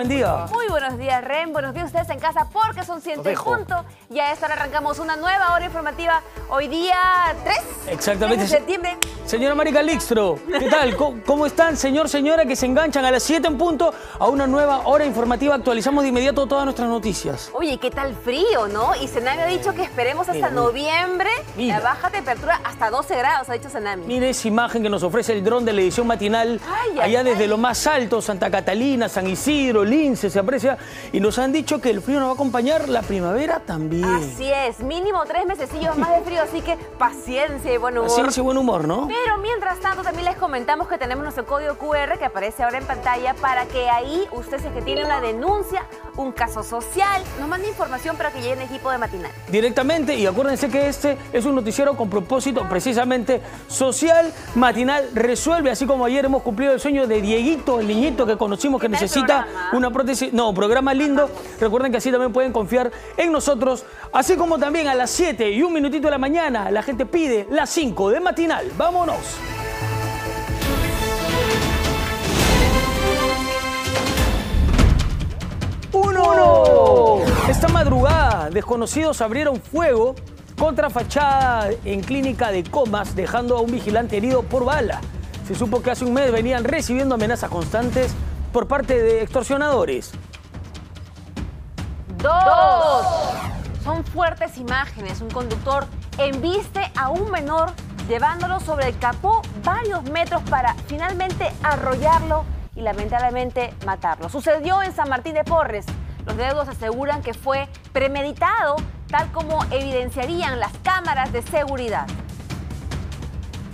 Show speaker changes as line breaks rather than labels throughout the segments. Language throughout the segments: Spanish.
buen día.
Muy buenos días, Ren. Buenos días a ustedes en casa porque son 100 en punto. Y a esta hora arrancamos una nueva hora informativa. Hoy día 3
Exactamente.
de septiembre.
Señora Marica Lixtro, ¿qué tal? ¿Cómo están, señor, señora, que se enganchan a las 7 en punto a una nueva hora informativa? Actualizamos de inmediato todas nuestras noticias.
Oye, ¿qué tal frío, no? Y Senami ha dicho que esperemos hasta noviembre
Mira.
la baja temperatura hasta 12 grados, ha dicho Senami.
Mire esa imagen que nos ofrece el dron de la edición matinal,
Ay, ay,
allá desde
ay.
lo más alto, Santa Catalina, San Isidro, Lince, se aprecia, y nos han dicho que el frío nos va a acompañar la primavera también.
Así es, mínimo tres mesecillos más de frío, así que paciencia y buen humor.
Paciencia y buen humor, ¿no?
Pero mientras tanto también les comentamos que tenemos nuestro código QR que aparece ahora en pantalla para que ahí usted si es que tiene una denuncia, un caso social, nos mande información para que llegue el equipo de matinal.
directamente y acuérdense que este es un noticiero con propósito precisamente social. Matinal resuelve, así como ayer hemos cumplido el sueño de Dieguito, el niñito que conocimos que
¿Qué tal el
necesita
programa?
Una prótesis. No, programa lindo. Recuerden que así también pueden confiar en nosotros, así como también a las 7 y un minutito de la mañana la gente pide las 5 de Matinal. Vámonos. ¡Uno! Esta madrugada, desconocidos abrieron fuego contra fachada en clínica de comas, dejando a un vigilante herido por bala. Se supo que hace un mes venían recibiendo amenazas constantes por parte de extorsionadores.
Dos. Son fuertes imágenes. Un conductor embiste a un menor llevándolo sobre el capó varios metros para finalmente arrollarlo y lamentablemente matarlo. Sucedió en San Martín de Porres. Los deudos aseguran que fue premeditado, tal como evidenciarían las cámaras de seguridad.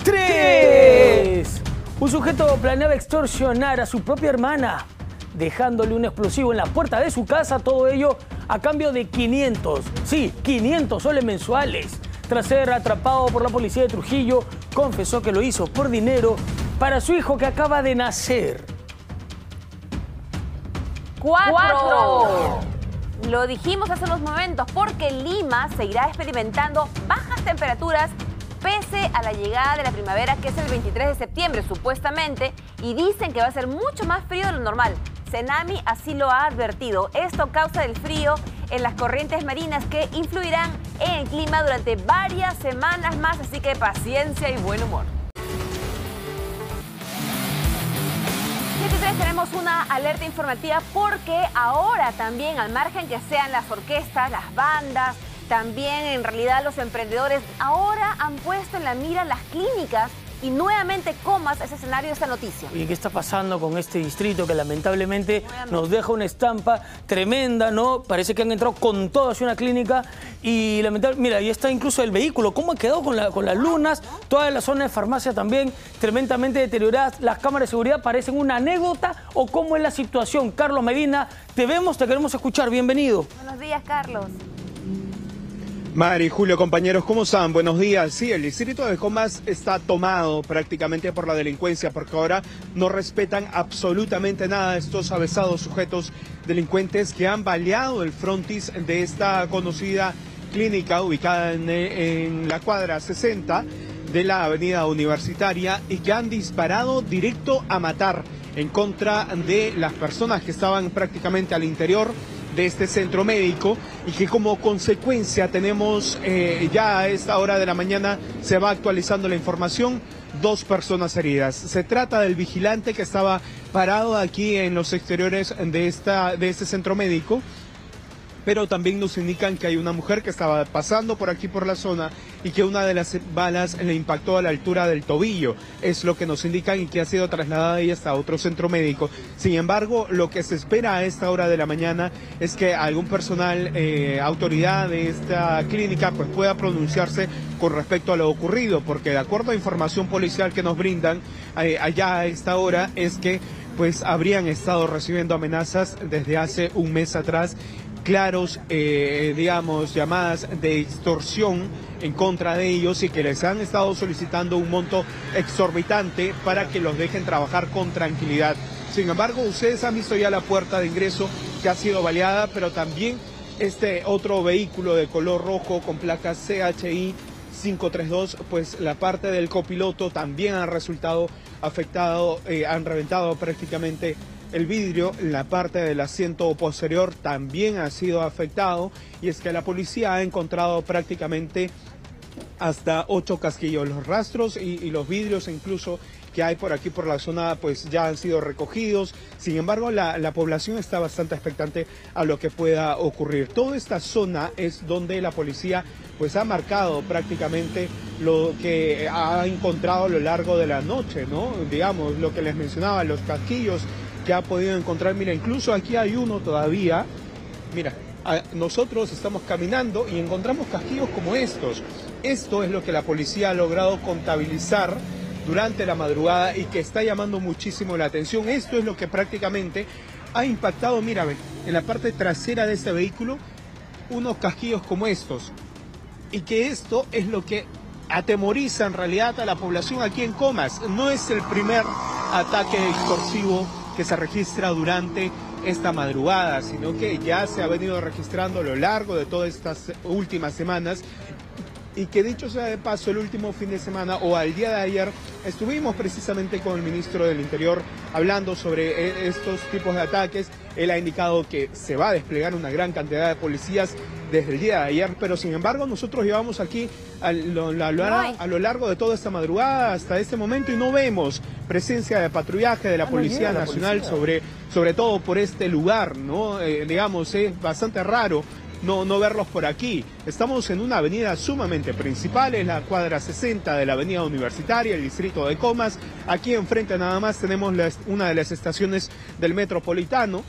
¡Tres! Un sujeto planeaba extorsionar a su propia hermana, dejándole un explosivo en la puerta de su casa, todo ello a cambio de 500, sí, 500 soles mensuales. Tras ser atrapado por la policía de Trujillo, confesó que lo hizo por dinero para su hijo que acaba de nacer.
Cuatro. Lo dijimos hace unos momentos porque Lima seguirá experimentando bajas temperaturas pese a la llegada de la primavera que es el 23 de septiembre supuestamente y dicen que va a ser mucho más frío de lo normal. Senami así lo ha advertido. Esto causa el frío en las corrientes marinas que influirán en el clima durante varias semanas más, así que paciencia y buen humor. 7.3 tenemos una alerta informativa porque ahora también, al margen que sean las orquestas, las bandas, también en realidad los emprendedores, ahora han puesto en la mira las clínicas y nuevamente comas ese escenario de esta noticia.
Oye, ¿qué está pasando con este distrito que lamentablemente nos deja una estampa tremenda, ¿no? Parece que han entrado con todo hacia una clínica y lamentablemente, mira, ahí está incluso el vehículo, ¿cómo ha quedado con, la- con las lunas? Toda la zona de farmacia también tremendamente deterioradas, las cámaras de seguridad parecen una anécdota o cómo es la situación. Carlos Medina, te vemos, te queremos escuchar, bienvenido.
Buenos días, Carlos.
Mari, Julio, compañeros, ¿cómo están? Buenos días. Sí, el distrito de Comas está tomado prácticamente por la delincuencia porque ahora no respetan absolutamente nada estos avesados sujetos delincuentes que han baleado el frontis de esta conocida clínica ubicada en, en la cuadra 60 de la avenida universitaria y que han disparado directo a matar en contra de las personas que estaban prácticamente al interior de este centro médico y que como consecuencia tenemos eh, ya a esta hora de la mañana se va actualizando la información dos personas heridas. Se trata del vigilante que estaba parado aquí en los exteriores de esta de este centro médico pero también nos indican que hay una mujer que estaba pasando por aquí por la zona y que una de las balas le impactó a la altura del tobillo. Es lo que nos indican y que ha sido trasladada ella hasta otro centro médico. Sin embargo, lo que se espera a esta hora de la mañana es que algún personal, eh, autoridad de esta clínica, pues pueda pronunciarse con respecto a lo ocurrido, porque de acuerdo a información policial que nos brindan eh, allá a esta hora es que pues habrían estado recibiendo amenazas desde hace un mes atrás claros, eh, digamos, llamadas de extorsión en contra de ellos y que les han estado solicitando un monto exorbitante para que los dejen trabajar con tranquilidad. Sin embargo, ustedes han visto ya la puerta de ingreso que ha sido baleada, pero también este otro vehículo de color rojo con placas CHI 532, pues la parte del copiloto también ha resultado afectado, eh, han reventado prácticamente el vidrio en la parte del asiento posterior también ha sido afectado y es que la policía ha encontrado prácticamente hasta ocho casquillos. Los rastros y, los vidrios incluso que hay por aquí por la zona pues ya han sido recogidos. Sin embargo, la, la, población está bastante expectante a lo que pueda ocurrir. Toda esta zona es donde la policía pues ha marcado prácticamente lo que ha encontrado a lo largo de la noche, ¿no? Digamos, lo que les mencionaba, los casquillos que ha podido encontrar. Mira, incluso aquí hay uno todavía. Mira, nosotros estamos caminando y encontramos casquillos como estos. Esto es lo que la policía ha logrado contabilizar durante la madrugada y que está llamando muchísimo la atención. Esto es lo que prácticamente ha impactado, mira, en la parte trasera de este vehículo, unos casquillos como estos. Y que esto es lo que atemoriza en realidad a la población aquí en Comas. No es el primer ataque extorsivo que se registra durante esta madrugada, sino que ya se ha venido registrando a lo largo de todas estas últimas semanas y que dicho sea de paso, el último fin de semana o al día de ayer estuvimos precisamente con el ministro del Interior hablando sobre eh, estos tipos de ataques. Él ha indicado que se va a desplegar una gran cantidad de policías desde el día de ayer, pero sin embargo nosotros llevamos aquí a lo, a lo largo de toda esta madrugada hasta este momento y no vemos presencia de patrullaje de la Policía Nacional sobre, sobre todo por este lugar, ¿no? Eh, digamos, es bastante raro no, no verlos por aquí. Estamos en una avenida sumamente principal, es la cuadra 60 de la avenida universitaria, el distrito de Comas. Aquí enfrente nada más tenemos una de las estaciones del metropolitano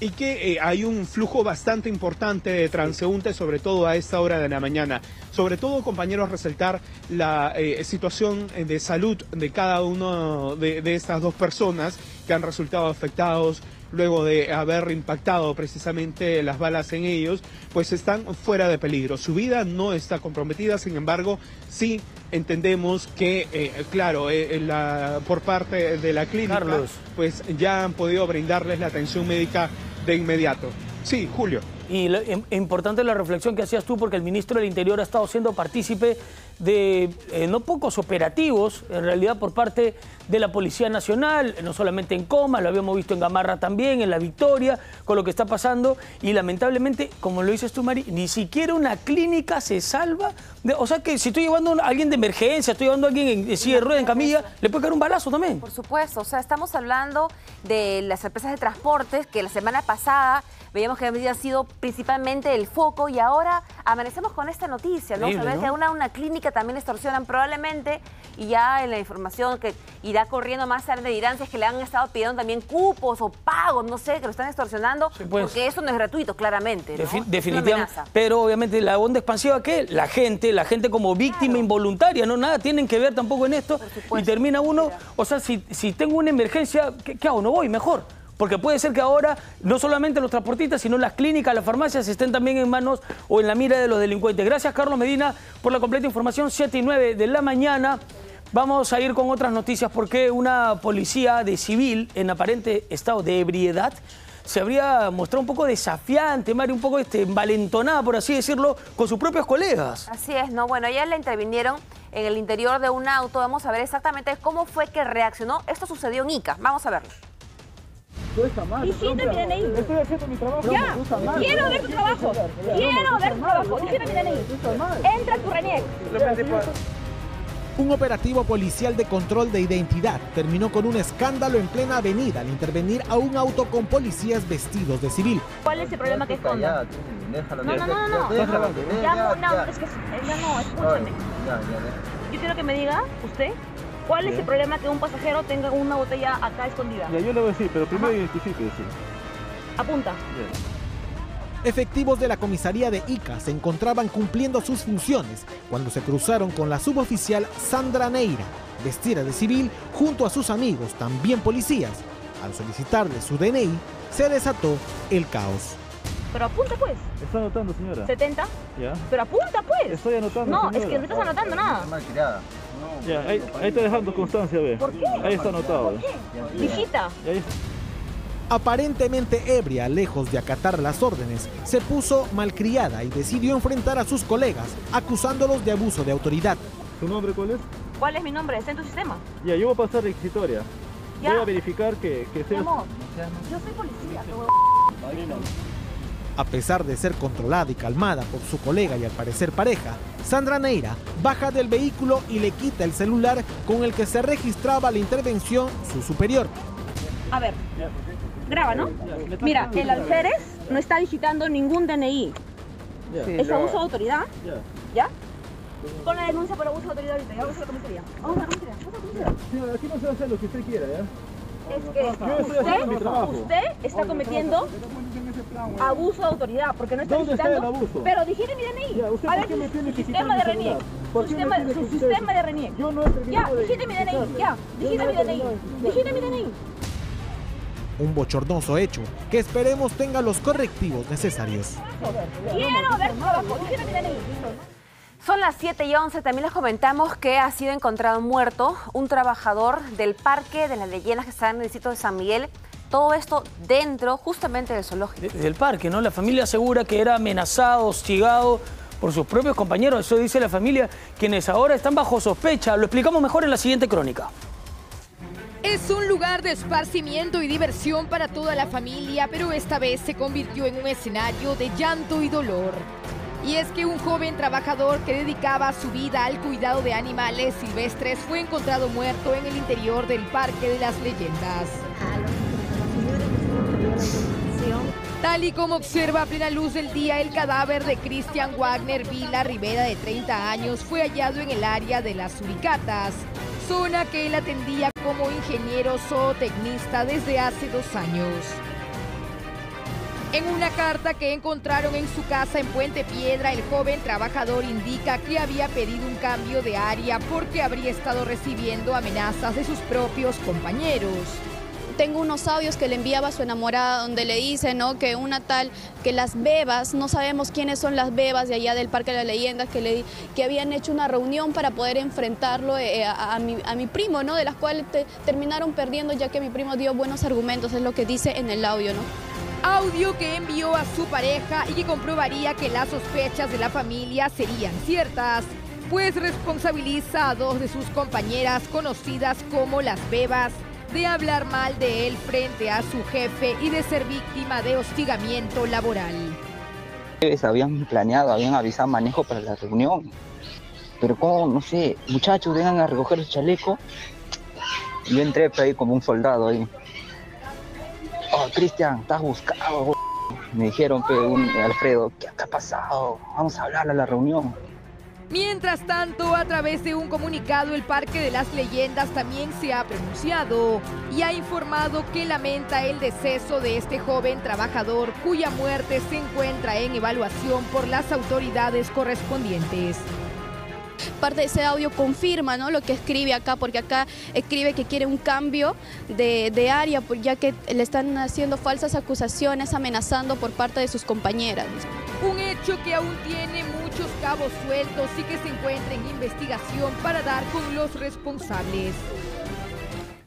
y que eh, hay un flujo bastante importante de transeúntes, sobre todo a esta hora de la mañana. Sobre todo, compañeros, resaltar la eh, situación de salud de cada uno de, de estas dos personas que han resultado afectados luego de haber impactado precisamente las balas en ellos, pues están fuera de peligro. Su vida no está comprometida, sin embargo, sí entendemos que, eh, claro, eh, la, por parte de la clínica, pues ya han podido brindarles la atención médica de inmediato. Sí, Julio.
Y lo, importante la reflexión que hacías tú, porque el ministro del Interior ha estado siendo partícipe de eh, no pocos operativos, en realidad por parte de la Policía Nacional, no solamente en Coma, lo habíamos visto en Gamarra también, en La Victoria, con lo que está pasando, y lamentablemente, como lo dices tú, Mari, ni siquiera una clínica se salva. De, o sea que si estoy llevando a alguien de emergencia, estoy llevando a alguien en, en silla de rueda, en camilla, le puede caer un balazo también.
Por supuesto, o sea, estamos hablando de las empresas de transportes que la semana pasada veíamos que había sido principalmente el foco y ahora amanecemos con esta noticia, ¿no? Sabes que una, una clínica también extorsionan probablemente y ya en la información que irá corriendo más tarde dirán si es que le han estado pidiendo también cupos o pagos, no sé, que lo están extorsionando, pues. porque eso no es gratuito, claramente. ¿no?
definitivamente. Pero obviamente la onda expansiva que la gente, la gente como víctima involuntaria, no nada tienen que ver tampoco en esto y termina uno, o sea, si, si tengo una emergencia, ¿qué, ¿qué hago? No voy, mejor. Porque puede ser que ahora no solamente los transportistas, sino las clínicas, las farmacias estén también en manos o en la mira de los delincuentes. Gracias, Carlos Medina, por la completa información. 7 y 9 de la mañana. Vamos a ir con otras noticias porque una policía de civil en aparente estado de ebriedad se habría mostrado un poco desafiante, Mari, un poco este, envalentonada, por así decirlo, con sus propios colegas.
Así es, ¿no? Bueno, ellas le intervinieron en el interior de un auto. Vamos a ver exactamente cómo fue que reaccionó. Esto sucedió en Ica. Vamos a verlo.
Tú estás mal. Visita mi DNI.
Estoy haciendo mi trabajo.
Ya. Quiero ver tu trabajo. Quiero ver tu trabajo. Visita mi DNI. Entra tu RENIEC.
Un operativo policial de control de identidad terminó con un escándalo en plena avenida al intervenir a un auto con policías vestidos de civil.
¿Cuál es el problema que esconda? No, no, no, no, no. Ya, no, es que ya no, escúchame. Yo quiero que me diga, usted, ¿Cuál es el problema que un pasajero tenga una botella acá escondida?
Ya, yo le voy a decir, pero primero identifique. Sí.
Apunta.
Efectivos de la comisaría de Ica se encontraban cumpliendo sus funciones cuando se cruzaron con la suboficial Sandra Neira, vestida de civil, junto a sus amigos, también policías. Al solicitarle su DNI, se desató el caos.
Pero apunta pues.
Está anotando, señora.
¿70?
Ya.
Pero apunta pues.
Estoy anotando.
No,
señora.
es que no estás anotando nada.
Ya, ahí, ahí está dejando constancia, ve.
¿Por qué?
Ahí está anotado.
¿Por qué? Visita.
Aparentemente ebria, lejos de acatar las órdenes, se puso malcriada y decidió enfrentar a sus colegas, acusándolos de abuso de autoridad.
¿Tu nombre cuál es?
¿Cuál es mi nombre? ¿Está en tu sistema?
Ya, yo voy a pasar requisitoria. voy a verificar que, que
sea... yo soy policía.
A pesar de ser controlada y calmada por su colega y al parecer pareja, Sandra Neira baja del vehículo y le quita el celular con el que se registraba la intervención su superior.
A ver, graba, ¿no? Mira, el alférez no está digitando ningún DNI. Es abuso de autoridad. ¿Ya? Pon la denuncia por abuso de autoridad ahorita. Ya vamos a la comisaría. Vamos a la comisaría. Vamos a la comisaría.
aquí no se va a hacer lo que usted quiera, ¿ya?
Es que usted, usted está cometiendo abuso de autoridad porque no está
¿Dónde
digitando.
Está el abuso?
Pero digite mi DNI.
Ya, ¿usted
a ver,
que
sistema de RENIEC. Su sistema, su sistema de RENIEC.
Yo no he
Ya, digite mi DNI. Ya, digite mi DNI. Digite mi DNI.
Un bochornoso hecho que esperemos tenga los correctivos necesarios.
Quiero ver trabajo. Mi DNI.
Son las 7 y 11. También les comentamos que ha sido encontrado muerto un trabajador del Parque de las Leyendas que está en el distrito de San Miguel. Todo esto dentro justamente del zoológico.
Del parque, ¿no? La familia asegura que era amenazado, hostigado por sus propios compañeros. Eso dice la familia, quienes ahora están bajo sospecha. Lo explicamos mejor en la siguiente crónica.
Es un lugar de esparcimiento y diversión para toda la familia, pero esta vez se convirtió en un escenario de llanto y dolor. Y es que un joven trabajador que dedicaba su vida al cuidado de animales silvestres fue encontrado muerto en el interior del Parque de las Leyendas. Tal y como observa a plena luz del día, el cadáver de Christian Wagner Vila Rivera, de 30 años, fue hallado en el área de las Suricatas, zona que él atendía como ingeniero zootecnista desde hace dos años. En una carta que encontraron en su casa en Puente Piedra, el joven trabajador indica que había pedido un cambio de área porque habría estado recibiendo amenazas de sus propios compañeros.
Tengo unos audios que le enviaba a su enamorada donde le dice ¿no? que una tal, que las bebas, no sabemos quiénes son las bebas de allá del Parque de las Leyendas, que, le, que habían hecho una reunión para poder enfrentarlo eh, a, mi, a, mi, primo, ¿no? de las cuales terminaron perdiendo ya que mi primo dio buenos argumentos, es lo que dice en el audio. ¿no?
Audio que envió a su pareja y que comprobaría que las sospechas de la familia serían ciertas, pues responsabiliza a dos de sus compañeras conocidas como las bebas de hablar mal de él frente a su jefe y de ser víctima de hostigamiento laboral.
Habían planeado, habían avisado manejo para la reunión. Pero como, no sé, muchachos, vengan a recoger el chaleco. Yo entré ahí como un soldado ahí. Cristian, estás buscado. Me dijeron que Alfredo, ¿qué, ha pasado? Vamos a hablar a la reunión.
Mientras tanto, a través de un comunicado, el Parque de las Leyendas también se ha pronunciado y ha informado que lamenta el deceso de este joven trabajador cuya muerte se encuentra en evaluación por las autoridades correspondientes
parte de ese audio confirma ¿no? lo que escribe acá, porque acá escribe que quiere un cambio de, de área, ya que le están haciendo falsas acusaciones, amenazando por parte de sus compañeras.
Un hecho que aún tiene muchos cabos sueltos y que se encuentra en investigación para dar con los responsables.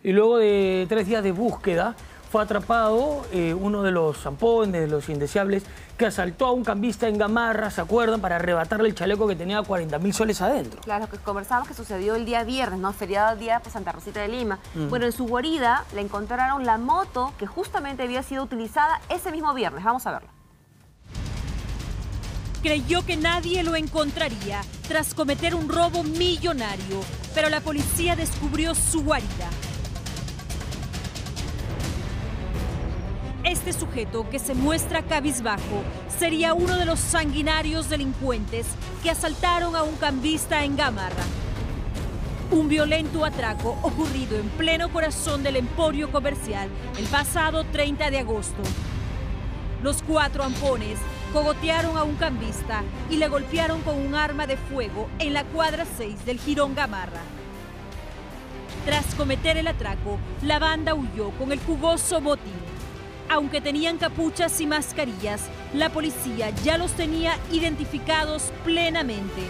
Y luego de tres días de búsqueda, fue atrapado eh, uno de los zampones, de los indeseables, que asaltó a un cambista en Gamarra, ¿se acuerdan? Para arrebatarle el chaleco que tenía 40 mil soles adentro.
Claro, que conversamos que sucedió el día viernes, ¿no? Feriado día de Santa Rosita de Lima. Mm. Bueno, en su guarida le encontraron la moto que justamente había sido utilizada ese mismo viernes. Vamos a verlo.
Creyó que nadie lo encontraría tras cometer un robo millonario, pero la policía descubrió su guarida Este sujeto que se muestra cabizbajo sería uno de los sanguinarios delincuentes que asaltaron a un cambista en Gamarra. Un violento atraco ocurrido en pleno corazón del emporio comercial el pasado 30 de agosto. Los cuatro ampones cogotearon a un cambista y le golpearon con un arma de fuego en la cuadra 6 del Girón Gamarra. Tras cometer el atraco, la banda huyó con el jugoso botín. Aunque tenían capuchas y mascarillas, la policía ya los tenía identificados plenamente.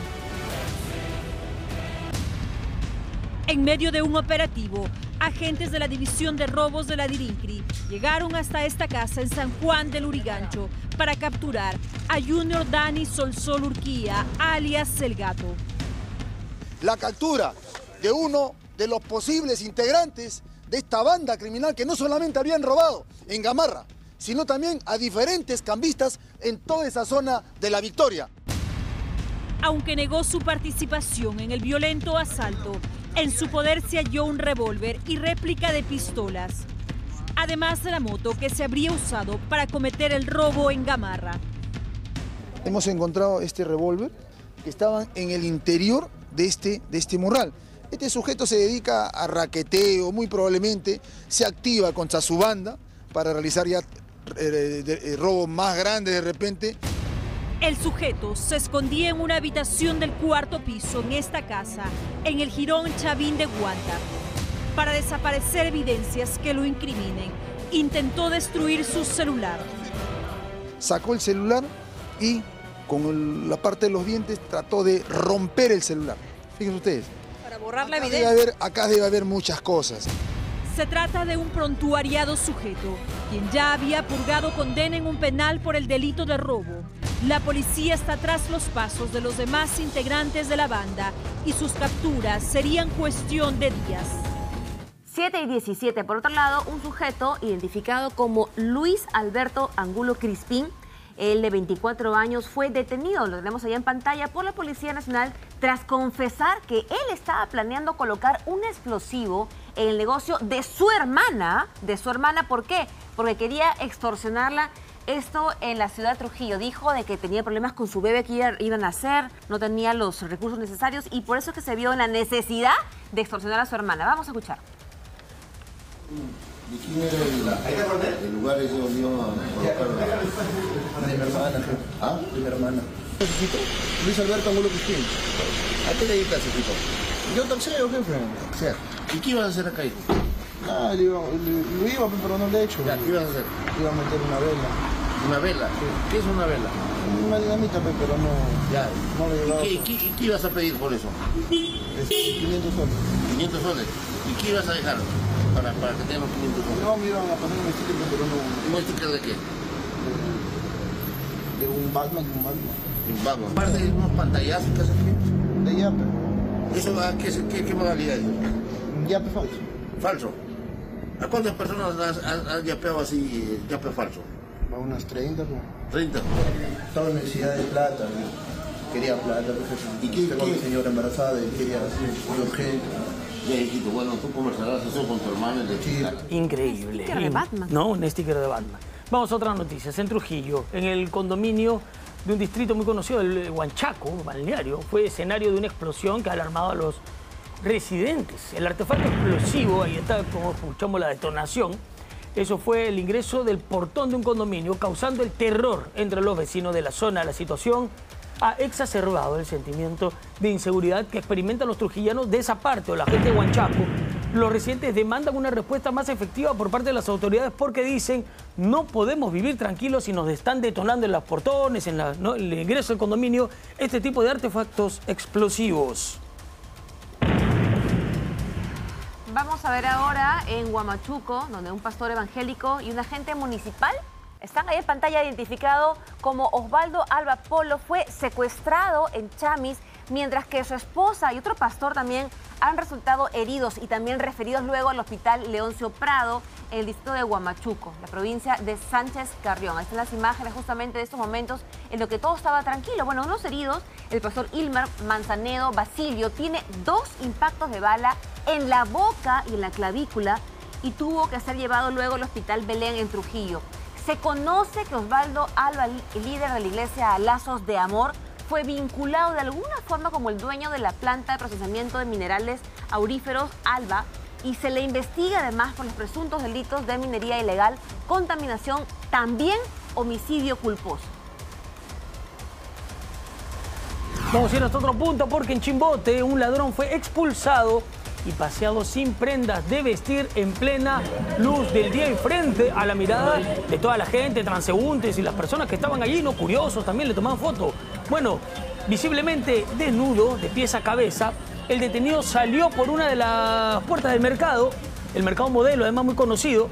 En medio de un operativo, agentes de la División de Robos de la Dirincri llegaron hasta esta casa en San Juan del Urigancho para capturar a Junior Dani Solsol Urquía, alias El Gato.
La captura de uno de los posibles integrantes de esta banda criminal que no solamente habían robado en Gamarra, sino también a diferentes cambistas en toda esa zona de la Victoria.
Aunque negó su participación en el violento asalto, en su poder se halló un revólver y réplica de pistolas, además de la moto que se habría usado para cometer el robo en Gamarra.
Hemos encontrado este revólver que estaba en el interior de este, de este mural. Este sujeto se dedica a raqueteo, muy probablemente se activa contra su banda para realizar ya eh, eh, robos más grandes de repente.
El sujeto se escondía en una habitación del cuarto piso en esta casa, en el Girón Chavín de Guanta. Para desaparecer evidencias que lo incriminen, intentó destruir su celular.
Sacó el celular y con la parte de los dientes trató de romper el celular. Fíjense ustedes.
La
Acá
evidencia.
debe haber- acá debe haber muchas cosas.
Se trata de un prontuariado sujeto, quien ya había purgado condena en un penal por el delito de robo. La policía está tras los pasos de los demás integrantes de la banda y sus capturas serían cuestión de días.
7 y 17. Por otro lado, un sujeto identificado como Luis Alberto Angulo Crispín, el de 24 años, fue detenido, lo tenemos allá en pantalla, por la Policía Nacional tras confesar que él estaba planeando colocar un explosivo en el negocio de su hermana. De su hermana, ¿por qué? Porque quería extorsionarla. Esto en la ciudad de Trujillo. Dijo de que tenía problemas con su bebé que iba- a nacer, no tenía los recursos necesarios y por eso es que se vio en la necesidad de extorsionar a su hermana. Vamos a escuchar.
¿De quién era el, el lugar ese donde iban a colocar? De mi hermana. ¿Ah? De mi hermana. Luis Alberto Angulo Cristín. ¿A qué le dedicas, hijito? Yo taxeo, jefe. Taxeo. ¿Y qué ibas a hacer acá, hijo? Ah, iba, le- lo iba, pero no lo he hecho. Ya, ¿qué ibas a hacer? Iba a meter una vela. ¿Una vela? ¿Qué es una vela? Una dinamita, pe, pero no... Ya. No lo llevaba. ¿Y qué, y qué ibas a pedir por eso? 500 soles. 500 soles. ¿Y qué ibas a dejar para, para que tengan los 500 soles? No, me iban a poner un sticker, pero no... ¿Un sticker de qué? De un Batman, de un Batman. De un Batman. Aparte de unos pantallazos que haces aquí. De yape. ¿Eso a qué, qué, qué modalidad es? Yape falso. ¿Falso? ¿A cuántas personas has, has- has yapeado así, yape falso? A unas 30, ¿no? 30. Estaba en necesidad de plata, quería plata, profesor. ¿Y qué? Tengo mi señora embarazada y quería un objeto. Ya, hijito, bueno, tú conversarás eso con tu hermano y le explicarás.
Increíble.
sticker de Batman.
No, un sticker de Batman. Vamos a otras noticias. En Trujillo, en el condominio de un distrito muy conocido, el Huanchaco, balneario, fue escenario de una explosión que ha alarmado a los residentes. El artefacto explosivo, ahí está como escuchamos la detonación, eso fue el ingreso del portón de un condominio, causando el terror entre los vecinos de la zona. La situación ha exacerbado el sentimiento de inseguridad que experimentan los trujillanos de esa parte o la gente de Huanchaco. Los residentes demandan una respuesta más efectiva por parte de las autoridades porque dicen no podemos vivir tranquilos si nos están detonando en los portones, en el ingreso al condominio, este tipo de artefactos explosivos.
Vamos a ver ahora en Huamachuco, donde un pastor evangélico y un agente municipal están ahí en pantalla identificado como Osvaldo Alba Polo. Fue secuestrado en Chamis, mientras que su esposa y otro pastor también han resultado heridos y también referidos luego al hospital Leoncio Prado en el distrito de Huamachuco, la provincia de Sánchez Carrión. Ahí están las imágenes justamente de estos momentos en los que todo estaba tranquilo. Bueno, unos heridos, el pastor Ilmer Manzanedo Basilio tiene dos impactos de bala en la boca y en la clavícula y tuvo que ser llevado luego al hospital Belén en Trujillo. Se conoce que Osvaldo Alba, líder de la iglesia Lazos de Amor, fue vinculado de alguna forma como el dueño de la planta de procesamiento de minerales auríferos Alba y se le investiga además por los presuntos delitos de minería ilegal, contaminación, también homicidio culposo.
Vamos a ir hasta otro punto porque en Chimbote un ladrón fue expulsado y paseado sin prendas de vestir en plena luz del día y frente a la mirada de toda la gente, transeúntes y las personas que estaban allí, no curiosos, también le tomaban fotos. Bueno, visiblemente desnudo, de pies a cabeza, el detenido salió por una de las puertas del mercado, el mercado modelo, además muy conocido,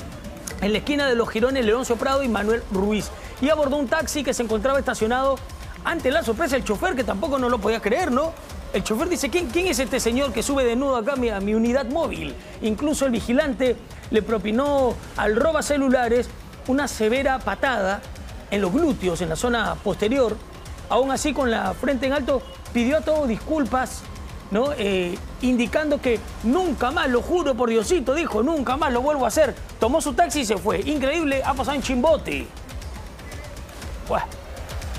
en la esquina de los Girones Leoncio Prado y Manuel Ruiz. Y abordó un taxi que se encontraba estacionado ante la sorpresa del chofer, que tampoco no lo podía creer, ¿no? El chofer dice, ¿quién, quién es este señor que sube desnudo acá a mi, a mi unidad móvil? Incluso el vigilante le propinó al roba celulares una severa patada en los glúteos, en la zona posterior. Aún así, con la frente en alto, pidió a todos disculpas, ¿no? Eh, indicando que nunca más, lo juro por Diosito, dijo, nunca más lo vuelvo a hacer. Tomó su taxi y se fue. Increíble, ha pasado en Chimbote. Buah.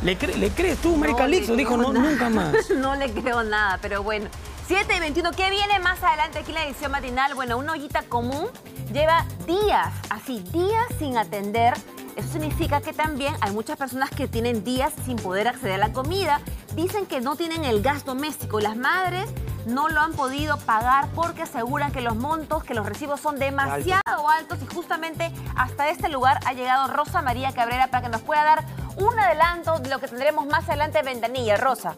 ¿Le, cre- le crees tú, Marica
le
Lixo? Dijo, no,
nada.
nunca más.
no le creo nada, pero bueno. 7 y 21, ¿qué viene más adelante aquí en la edición matinal? Bueno, una ollita común lleva días, así, días sin atender. Eso significa que también hay muchas personas que tienen días sin poder acceder a la comida. Dicen que no tienen el gas doméstico. Las madres no lo han podido pagar porque aseguran que los montos, que los recibos son demasiado altos y justamente hasta este lugar ha llegado Rosa María Cabrera para que nos pueda dar un adelanto de lo que tendremos más adelante en Ventanilla. Rosa.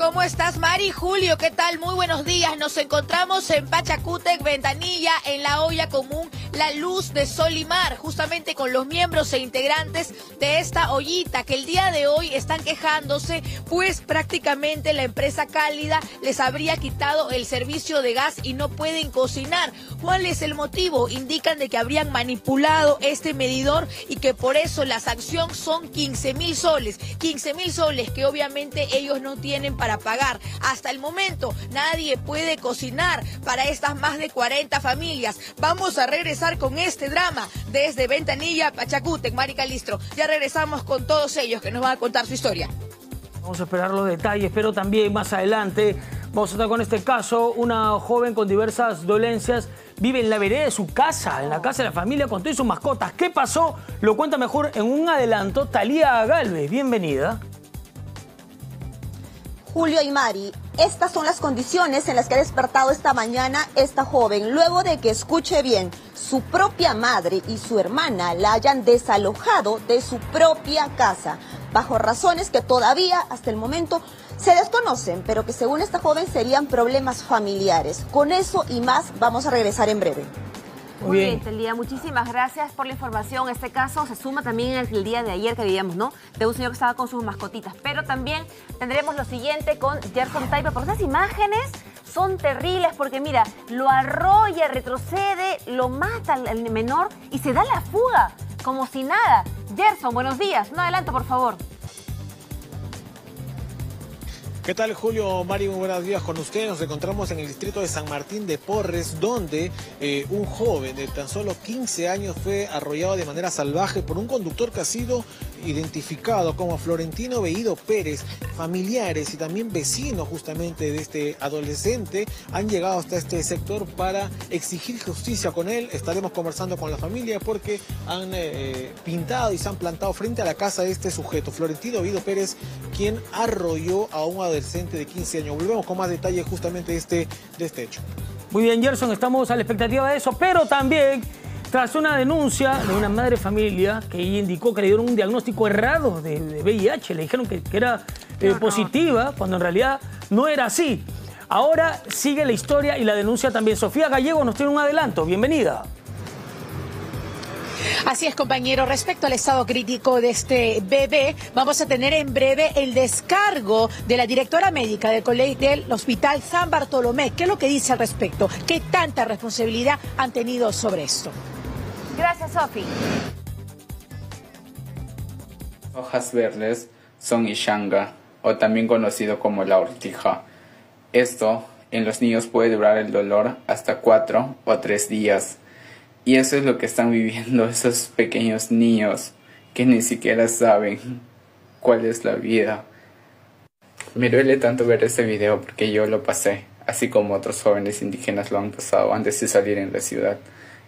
¿Cómo estás, Mari? Julio, ¿qué tal? Muy buenos días. Nos encontramos en Pachacútec, Ventanilla, en la olla común La Luz de Sol y Mar, justamente con los miembros e integrantes de esta ollita que el día de hoy están quejándose, pues prácticamente la empresa Cálida les habría quitado el servicio de gas y no pueden cocinar. ¿Cuál es el motivo? Indican de que habrían manipulado este medidor y que por eso la sanción son 15 mil soles. 15 mil soles que obviamente ellos no tienen para pagar. Hasta el momento nadie puede cocinar para estas más de 40 familias. Vamos a regresar con este drama desde Ventanilla, Pachacútec, Mari Calistro. Ya regresamos con todos ellos que nos van a contar su historia.
Vamos a esperar los detalles, pero también más adelante vamos a estar con este caso. Una joven con diversas dolencias vive en la vereda de su casa, en la casa de la familia con todas sus mascotas. ¿Qué pasó? Lo cuenta mejor en un adelanto Talía Galvez. Bienvenida.
Julio y Mari, estas son las condiciones en las que ha despertado esta mañana esta joven, luego de que, escuche bien, su propia madre y su hermana la hayan desalojado de su propia casa, bajo razones que todavía hasta el momento se desconocen, pero que según esta joven serían problemas familiares. Con eso y más vamos a regresar en breve.
Muy bien, Talía, muchísimas gracias por la información. Este caso se suma también el, día de ayer que vivíamos, ¿no? De un señor que estaba con sus mascotitas. Pero también tendremos lo siguiente con Gerson Taipa, porque esas imágenes son terribles porque mira, lo arrolla, retrocede, lo mata al, menor y se da la fuga, como si nada. Gerson, buenos días. Un adelanto, por favor.
¿Qué tal Julio, Mari? Muy buenos días con ustedes. Nos encontramos en el distrito de San Martín de Porres, donde eh, un joven de tan solo 15 años fue arrollado de manera salvaje por un conductor que ha sido identificado como Florentino Veído Pérez. Familiares y también vecinos justamente de este adolescente han llegado hasta este sector para exigir justicia con él. Estaremos conversando con la familia porque han eh, pintado y se han plantado frente a la casa de este sujeto, Florentino Veído Pérez, quien arrolló a un adolescente de 15 años. Volvemos con más detalles justamente de este, de este hecho.
Muy bien, Gerson, estamos a la expectativa de eso, pero también tras una denuncia de una madre familia que indicó que le dieron un diagnóstico errado de, de VIH, le dijeron que, que era eh, positiva, cuando en realidad no era así. Ahora sigue la historia y la denuncia también. Sofía Gallego nos tiene un adelanto. Bienvenida.
Así es, compañero. Respecto al estado crítico de este bebé, vamos a tener en breve el descargo de la directora médica del, cole- del Hospital San Bartolomé. ¿Qué es lo que dice al respecto? ¿Qué tanta responsabilidad han tenido sobre esto?
Gracias, Sofi.
Hojas verdes son ishanga o también conocido como la ortija. Esto en los niños puede durar el dolor hasta cuatro o tres días. Y eso es lo que están viviendo esos pequeños niños que ni siquiera saben cuál es la vida. Me duele tanto ver este video porque yo lo pasé, así como otros jóvenes indígenas lo han pasado antes de salir en la ciudad.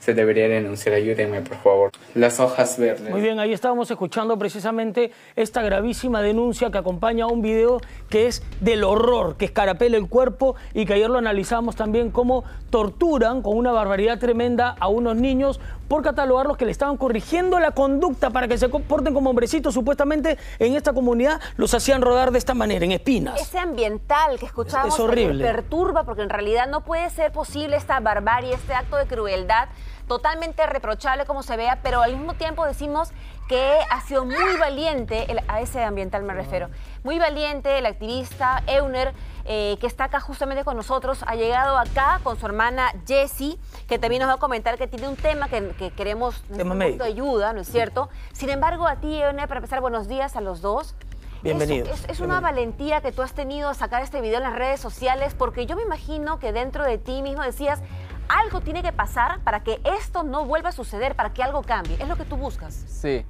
Se debería denunciar, ayúdenme por favor. Las hojas verdes.
Muy bien, ahí estábamos escuchando precisamente esta gravísima denuncia que acompaña a un video que es del horror, que escarapela el cuerpo y que ayer lo analizamos también cómo torturan con una barbaridad tremenda a unos niños por catalogarlos que le estaban corrigiendo la conducta para que se comporten como hombrecitos. Supuestamente en esta comunidad los hacían rodar de esta manera, en espinas.
Ese ambiental que escuchamos
Es horrible.
perturba porque en realidad no puede ser posible esta barbarie, este acto de crueldad totalmente reprochable como se vea, pero al mismo tiempo decimos que ha sido muy valiente, a ese ambiental me refiero, muy valiente el activista Euner, eh, que está acá justamente con nosotros, ha llegado acá con su hermana Jessie, que también nos va a comentar que tiene un tema que, queremos un poco de ayuda, ¿no es cierto? Sin embargo, a ti, Euner, para empezar, buenos días a los dos.
Bienvenido.
Es, una valentía que tú has tenido a sacar este video en las redes sociales, porque yo me imagino que dentro de ti mismo decías, algo tiene que pasar para que esto no vuelva a suceder, para que algo cambie. Es lo que tú buscas.
Sí.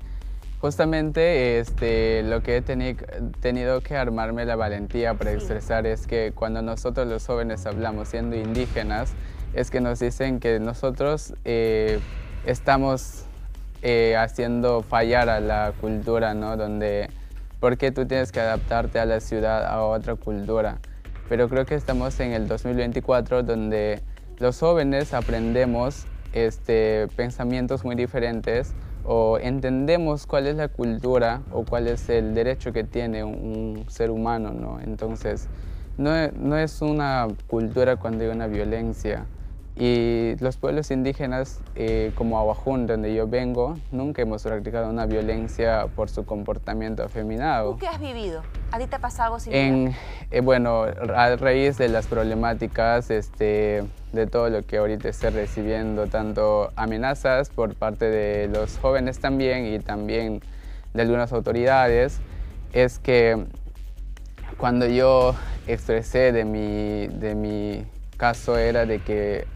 Justamente este, lo que he tenido que armarme la valentía para expresar es que cuando nosotros los jóvenes hablamos siendo indígenas, es que nos dicen que nosotros eh, estamos eh, haciendo fallar a la cultura, ¿no? Donde, ¿por qué tú tienes que adaptarte a la ciudad, a otra cultura? Pero creo que estamos en el 2024 donde los jóvenes aprendemos este, pensamientos muy diferentes o entendemos cuál es la cultura o cuál es el derecho que tiene un, ser humano, ¿no? Entonces, no, no, es una cultura cuando hay una violencia, y los pueblos indígenas, eh, como Aguajún, donde yo vengo, nunca hemos practicado una violencia por su comportamiento afeminado.
¿Tú qué has vivido? ¿A ti te ha pasado algo
similar? Eh, bueno, a raíz de las problemáticas, este, de todo lo que ahorita estoy recibiendo, tanto amenazas por parte de los jóvenes también y también de algunas autoridades, es que cuando yo expresé de mi, de mi caso era de que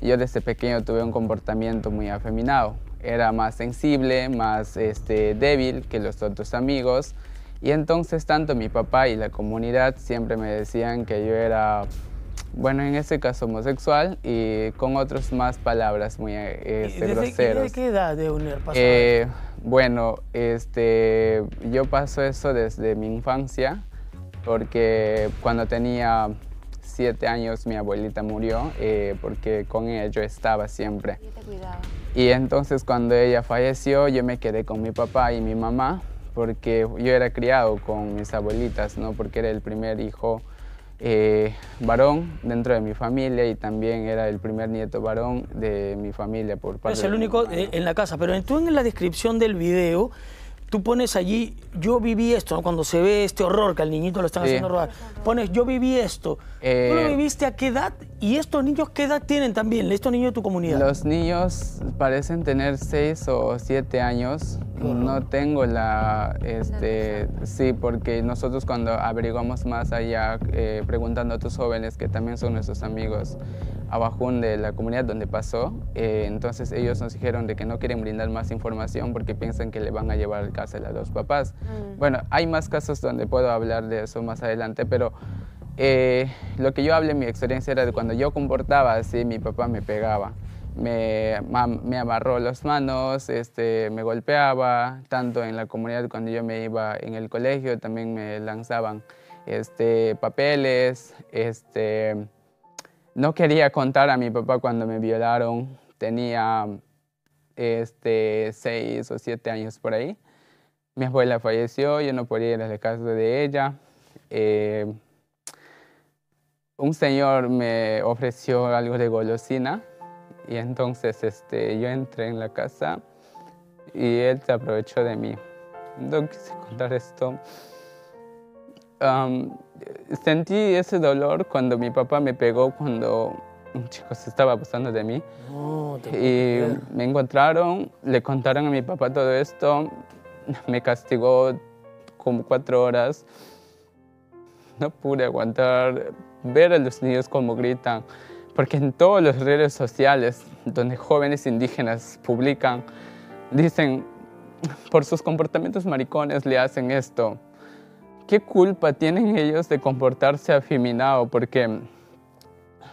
yo desde pequeño tuve un comportamiento muy afeminado. Era más sensible, más este, débil que los otros amigos. Y entonces tanto mi papá y la comunidad siempre me decían que yo era, bueno, en ese caso homosexual y con otras más palabras muy este, groseras.
¿De qué edad de unir
eh, Bueno, este, yo paso eso desde mi infancia porque cuando tenía siete años mi abuelita murió eh, porque con ella yo estaba siempre. Y entonces cuando ella falleció yo me quedé con mi papá y mi mamá porque yo era criado con mis abuelitas, ¿no? porque era el primer hijo eh, varón dentro de mi familia y también era el primer nieto varón de mi familia por parte
Es el único eh, en la casa, pero tú en la descripción del video tú pones allí, yo viví esto, cuando se ve este horror que al niñito lo están haciendo robar, pones, yo viví esto. ¿Tú lo eh, viviste a qué edad? ¿Y estos niños qué edad tienen también, estos niños de tu comunidad?
Los niños parecen tener seis o siete años. No tengo la, este, sí, porque nosotros cuando averiguamos más allá, eh, preguntando a otros jóvenes que también son nuestros amigos, abajo de la comunidad donde pasó. Eh, entonces ellos nos dijeron de que no quieren brindar más información porque piensan que le van a llevar al cárcel a los papás. Mm. Bueno, hay más casos donde puedo hablar de eso más adelante, pero eh, lo que yo hablé en mi experiencia era de cuando yo comportaba así, mi papá me pegaba. Me, me amarró las manos, este, me golpeaba, tanto en la comunidad cuando yo me iba en el colegio, también me lanzaban este, papeles, este, no quería contar a mi papá cuando me violaron. Tenía este, seis o siete años por ahí. Mi abuela falleció, yo no podía ir a la casa de ella. Eh, un señor me ofreció algo de golosina y entonces este, yo entré en la casa y él se aprovechó de mí. No quise contar esto sentí ese dolor cuando mi papá me pegó cuando un chico se estaba abusando de mí. y me encontraron, le contaron a mi papá todo esto, me castigó como cuatro horas. No pude aguantar ver a los niños como gritan, porque en todas las redes sociales donde jóvenes indígenas publican, dicen, por sus comportamientos maricones le hacen esto ¿qué culpa tienen ellos de comportarse afeminado? Porque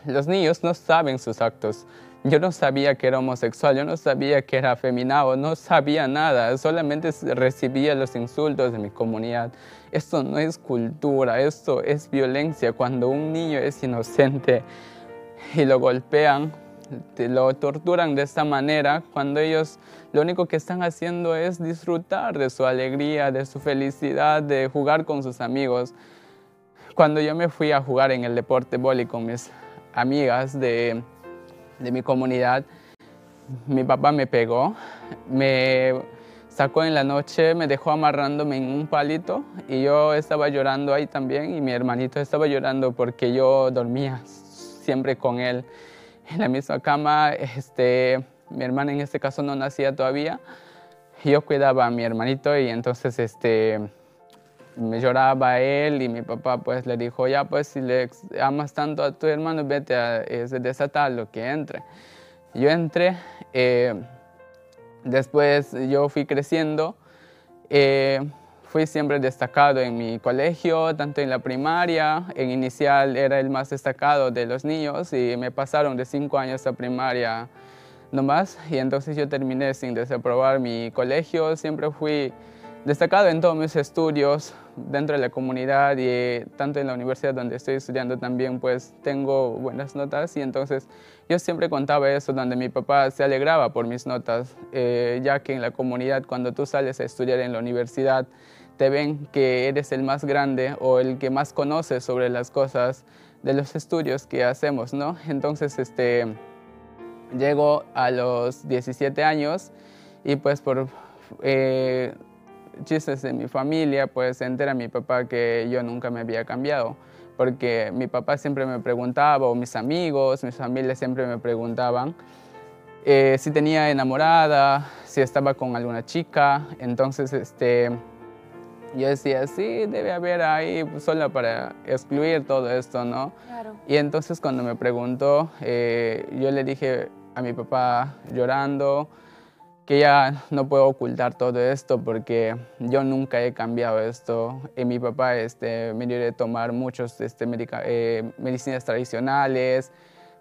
los niños no saben sus actos. Yo no sabía que era homosexual, yo no sabía que era afeminado, no sabía nada, solamente recibía los insultos de mi comunidad. Esto no es cultura, esto es violencia. Cuando un niño es inocente y lo golpean, lo torturan de esta manera cuando ellos lo único que están haciendo es disfrutar de su alegría, de su felicidad, de jugar con sus amigos. Cuando yo me fui a jugar en el deporte boli con mis amigas de, de mi comunidad, mi papá me pegó, me sacó en la noche, me dejó amarrándome en un palito y yo estaba llorando ahí también y mi hermanito estaba llorando porque yo dormía siempre con él en la misma cama. Este, mi hermana en este caso no nacía todavía. Yo cuidaba a mi hermanito y entonces este, me lloraba él y mi papá pues le dijo, ya pues si le amas tanto a tu hermano, vete a desatarlo, que entre. Yo entré, eh, después yo fui creciendo, eh, fui siempre destacado en mi colegio, tanto en la primaria, en inicial era el más destacado de los niños y me pasaron de cinco años a primaria nomás. Y entonces yo terminé sin desaprobar mi colegio, siempre fui destacado en todos mis estudios dentro de la comunidad y tanto en la universidad donde estoy estudiando también pues tengo buenas notas. Y entonces yo siempre contaba eso donde mi papá se alegraba por mis notas eh, ya que en la comunidad cuando tú sales a estudiar en la universidad te ven que eres el más grande o el que más conoce sobre las cosas de los estudios que hacemos, ¿no? Entonces, este, llego a los 17 años y pues por eh, chistes de mi familia, pues se entera mi papá que yo nunca me había cambiado, porque mi papá siempre me preguntaba, o mis amigos, mis familias siempre me preguntaban eh, si tenía enamorada, si estaba con alguna chica, entonces este, yo decía, sí, debe haber ahí solo para excluir todo esto, ¿no? Y entonces cuando me preguntó, eh, yo le dije a mi papá llorando, que ya no puedo ocultar todo esto porque yo nunca he cambiado esto. Y mi papá este, me dio de tomar muchos este, eh, medicinas tradicionales,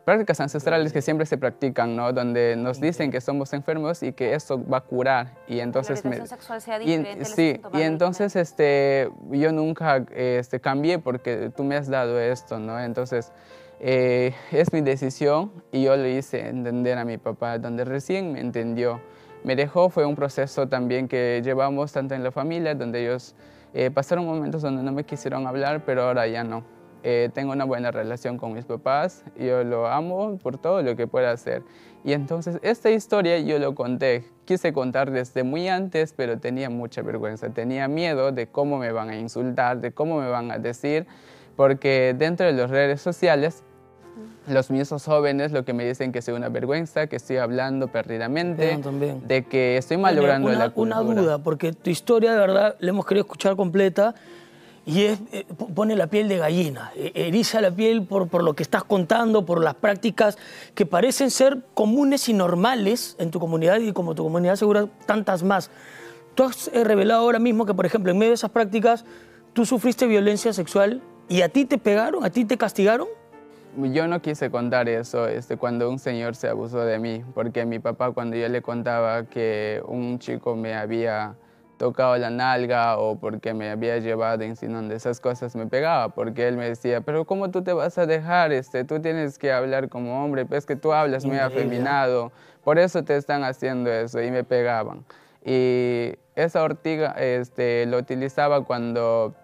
prácticas ancestrales que siempre se practican, ¿no? Donde nos dicen que somos enfermos y que esto va a curar. Y entonces
me, sexual sea diferente,
sí, y entonces este, yo nunca este, cambié porque tú me has dado esto, ¿no? Entonces eh, es mi decisión y yo le hice entender a mi papá, donde recién me entendió me dejó fue un proceso también que llevamos tanto en la familia, donde ellos eh, pasaron momentos donde no me quisieron hablar, pero ahora ya no. Eh, tengo una buena relación con mis papás, yo lo amo por todo lo que pueda hacer. Y entonces esta historia yo lo conté, quise contar desde muy antes, pero tenía mucha vergüenza, tenía miedo de cómo me van a insultar, de cómo me van a decir, porque dentro de las redes sociales los mismos jóvenes lo que me dicen que soy una vergüenza, que estoy hablando perdidamente, de que estoy malogrando
una,
la cultura.
Una duda, porque tu historia de verdad la hemos querido escuchar completa y es, eh, pone la piel de gallina, e, eriza la piel por, por lo que estás contando, por las prácticas que parecen ser comunes y normales en tu comunidad y como tu comunidad segura tantas más. Tú has eh, revelado ahora mismo que, por ejemplo, en medio de esas prácticas, tú sufriste violencia sexual y a ti te pegaron, a ti te castigaron
yo no quise contar eso este, cuando un señor se abusó de mí, porque mi papá cuando yo le contaba que un chico me había tocado la nalga o porque me había llevado en de esas cosas me pegaba, porque él me decía, pero ¿cómo tú te vas a dejar? Este, tú tienes que hablar como hombre, pues que tú hablas muy afeminado, por eso te están haciendo eso, y me pegaban. Y esa ortiga este, lo utilizaba cuando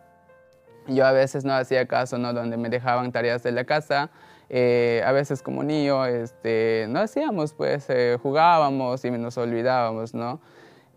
yo a veces no hacía caso, ¿no? Donde me dejaban tareas de la casa, eh, a veces como niño, este, no hacíamos, pues eh, jugábamos y nos olvidábamos, ¿no?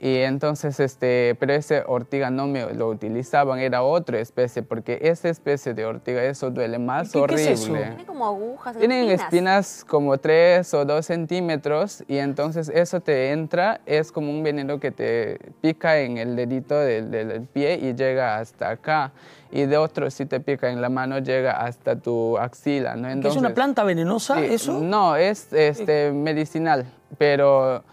Y entonces, este, pero ese ortiga no me lo utilizaban, era otra especie, porque esa especie de ortiga, eso duele más horrible.
Tiene como agujas,
Tienen espinas. como 3 o 2 centímetros y entonces eso te entra, es como un veneno que te pica en el dedito del, del pie y llega hasta acá. Y de otro, si te pica en la mano, llega hasta tu axila, ¿no?
Entonces, ¿Es una planta venenosa eso?
No, es este, medicinal, pero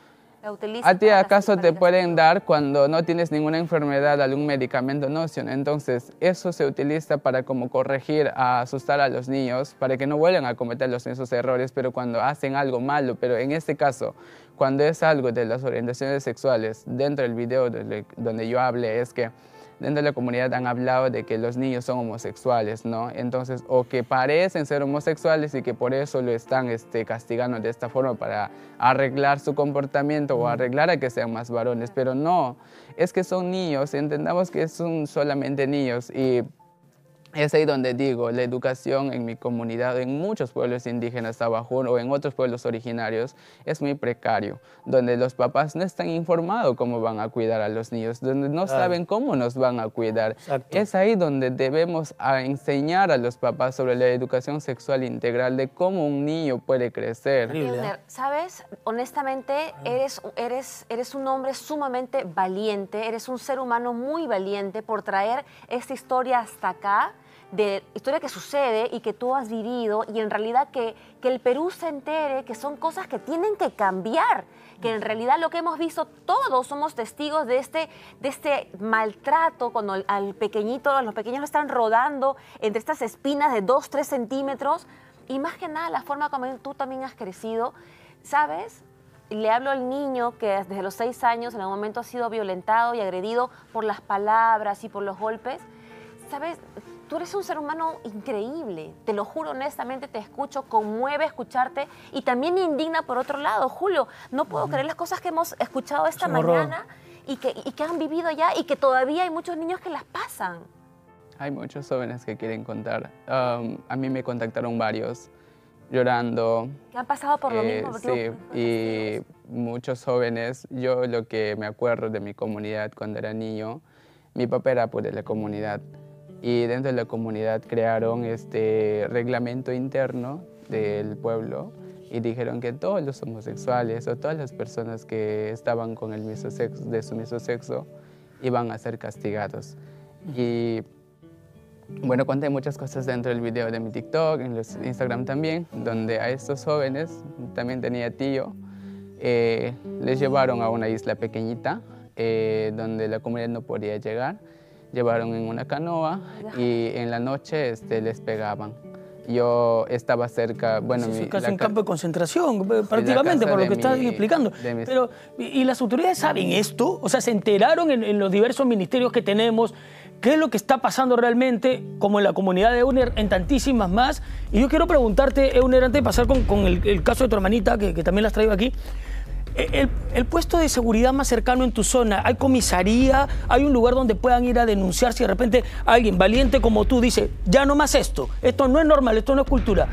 ¿A ti acaso te pueden dar cuando no tienes ninguna enfermedad algún medicamento? No, entonces eso se utiliza para como corregir, a asustar a los niños, para que no vuelvan a cometer los mismos errores, pero cuando hacen algo malo, pero en este caso, cuando es algo de las orientaciones sexuales, dentro del video donde yo hablé, es que dentro de la comunidad han hablado de que los niños son homosexuales, ¿no? Entonces, o que parecen ser homosexuales y que por eso lo están este, castigando de esta forma para arreglar su comportamiento o arreglar a que sean más varones, pero no, es que son niños, entendamos que son solamente niños y es ahí donde digo, la educación en mi comunidad, en muchos pueblos indígenas abajo o en otros pueblos originarios, es muy precario, donde los papás no están informados cómo van a cuidar a los niños, donde no saben cómo nos van a cuidar. Es ahí donde debemos enseñar a los papás sobre la educación sexual integral, de cómo un niño puede crecer.
Sabes, honestamente, eres, eres, eres un hombre sumamente valiente, eres un ser humano muy valiente por traer esta historia hasta acá de historia que sucede y que tú has vivido y en realidad que, que el Perú se entere que son cosas que tienen que cambiar, que en realidad lo que hemos visto todos somos testigos de este, de este maltrato cuando al pequeñito, los pequeños lo están rodando entre estas espinas de 2, 3 centímetros y más que nada la forma como tú también has crecido, ¿sabes? le hablo al niño que desde los seis años en algún momento ha sido violentado y agredido por las palabras y por los golpes. ¿Sabes? Tú eres un ser humano increíble, te lo juro honestamente, te escucho, conmueve escucharte y también indigna por otro lado. Julio, no puedo creer las cosas que hemos escuchado esta mañana y que, y que han vivido allá y que todavía hay muchos niños que las pasan.
Hay muchos jóvenes que quieren contar. Um, a mí me contactaron varios llorando.
Que han pasado por lo
eh,
mismo.
Sí, y muchos jóvenes. Yo lo que me acuerdo de mi comunidad cuando era niño, mi papá era pues, de la comunidad y dentro de la comunidad crearon este reglamento interno del pueblo y dijeron que todos los homosexuales o todas las personas que estaban con el mismo sexo, de su mismo sexo iban a ser castigados. Y bueno, conté muchas cosas dentro del video de mi TikTok, en los Instagram también, donde a estos jóvenes, también tenía tío, eh, les llevaron a una isla pequeñita eh, donde la comunidad no podía llegar llevaron en una canoa y en la noche este, les pegaban. Yo estaba cerca, bueno...
es casi un campo de concentración, prácticamente, por lo que estás explicando. Pero, ¿y las autoridades saben esto? O sea, ¿se enteraron en, los diversos ministerios que tenemos qué es lo que está pasando realmente, como en la comunidad de Euner, en tantísimas más? Y yo quiero preguntarte, Euner, antes de pasar con, con el, caso de tu hermanita, que, que también las traigo aquí, el, puesto de seguridad más cercano en tu zona, ¿hay comisaría? ¿Hay un lugar donde puedan ir a denunciar si de repente alguien valiente como tú dice, ya no más esto, esto no es normal, esto no es cultura?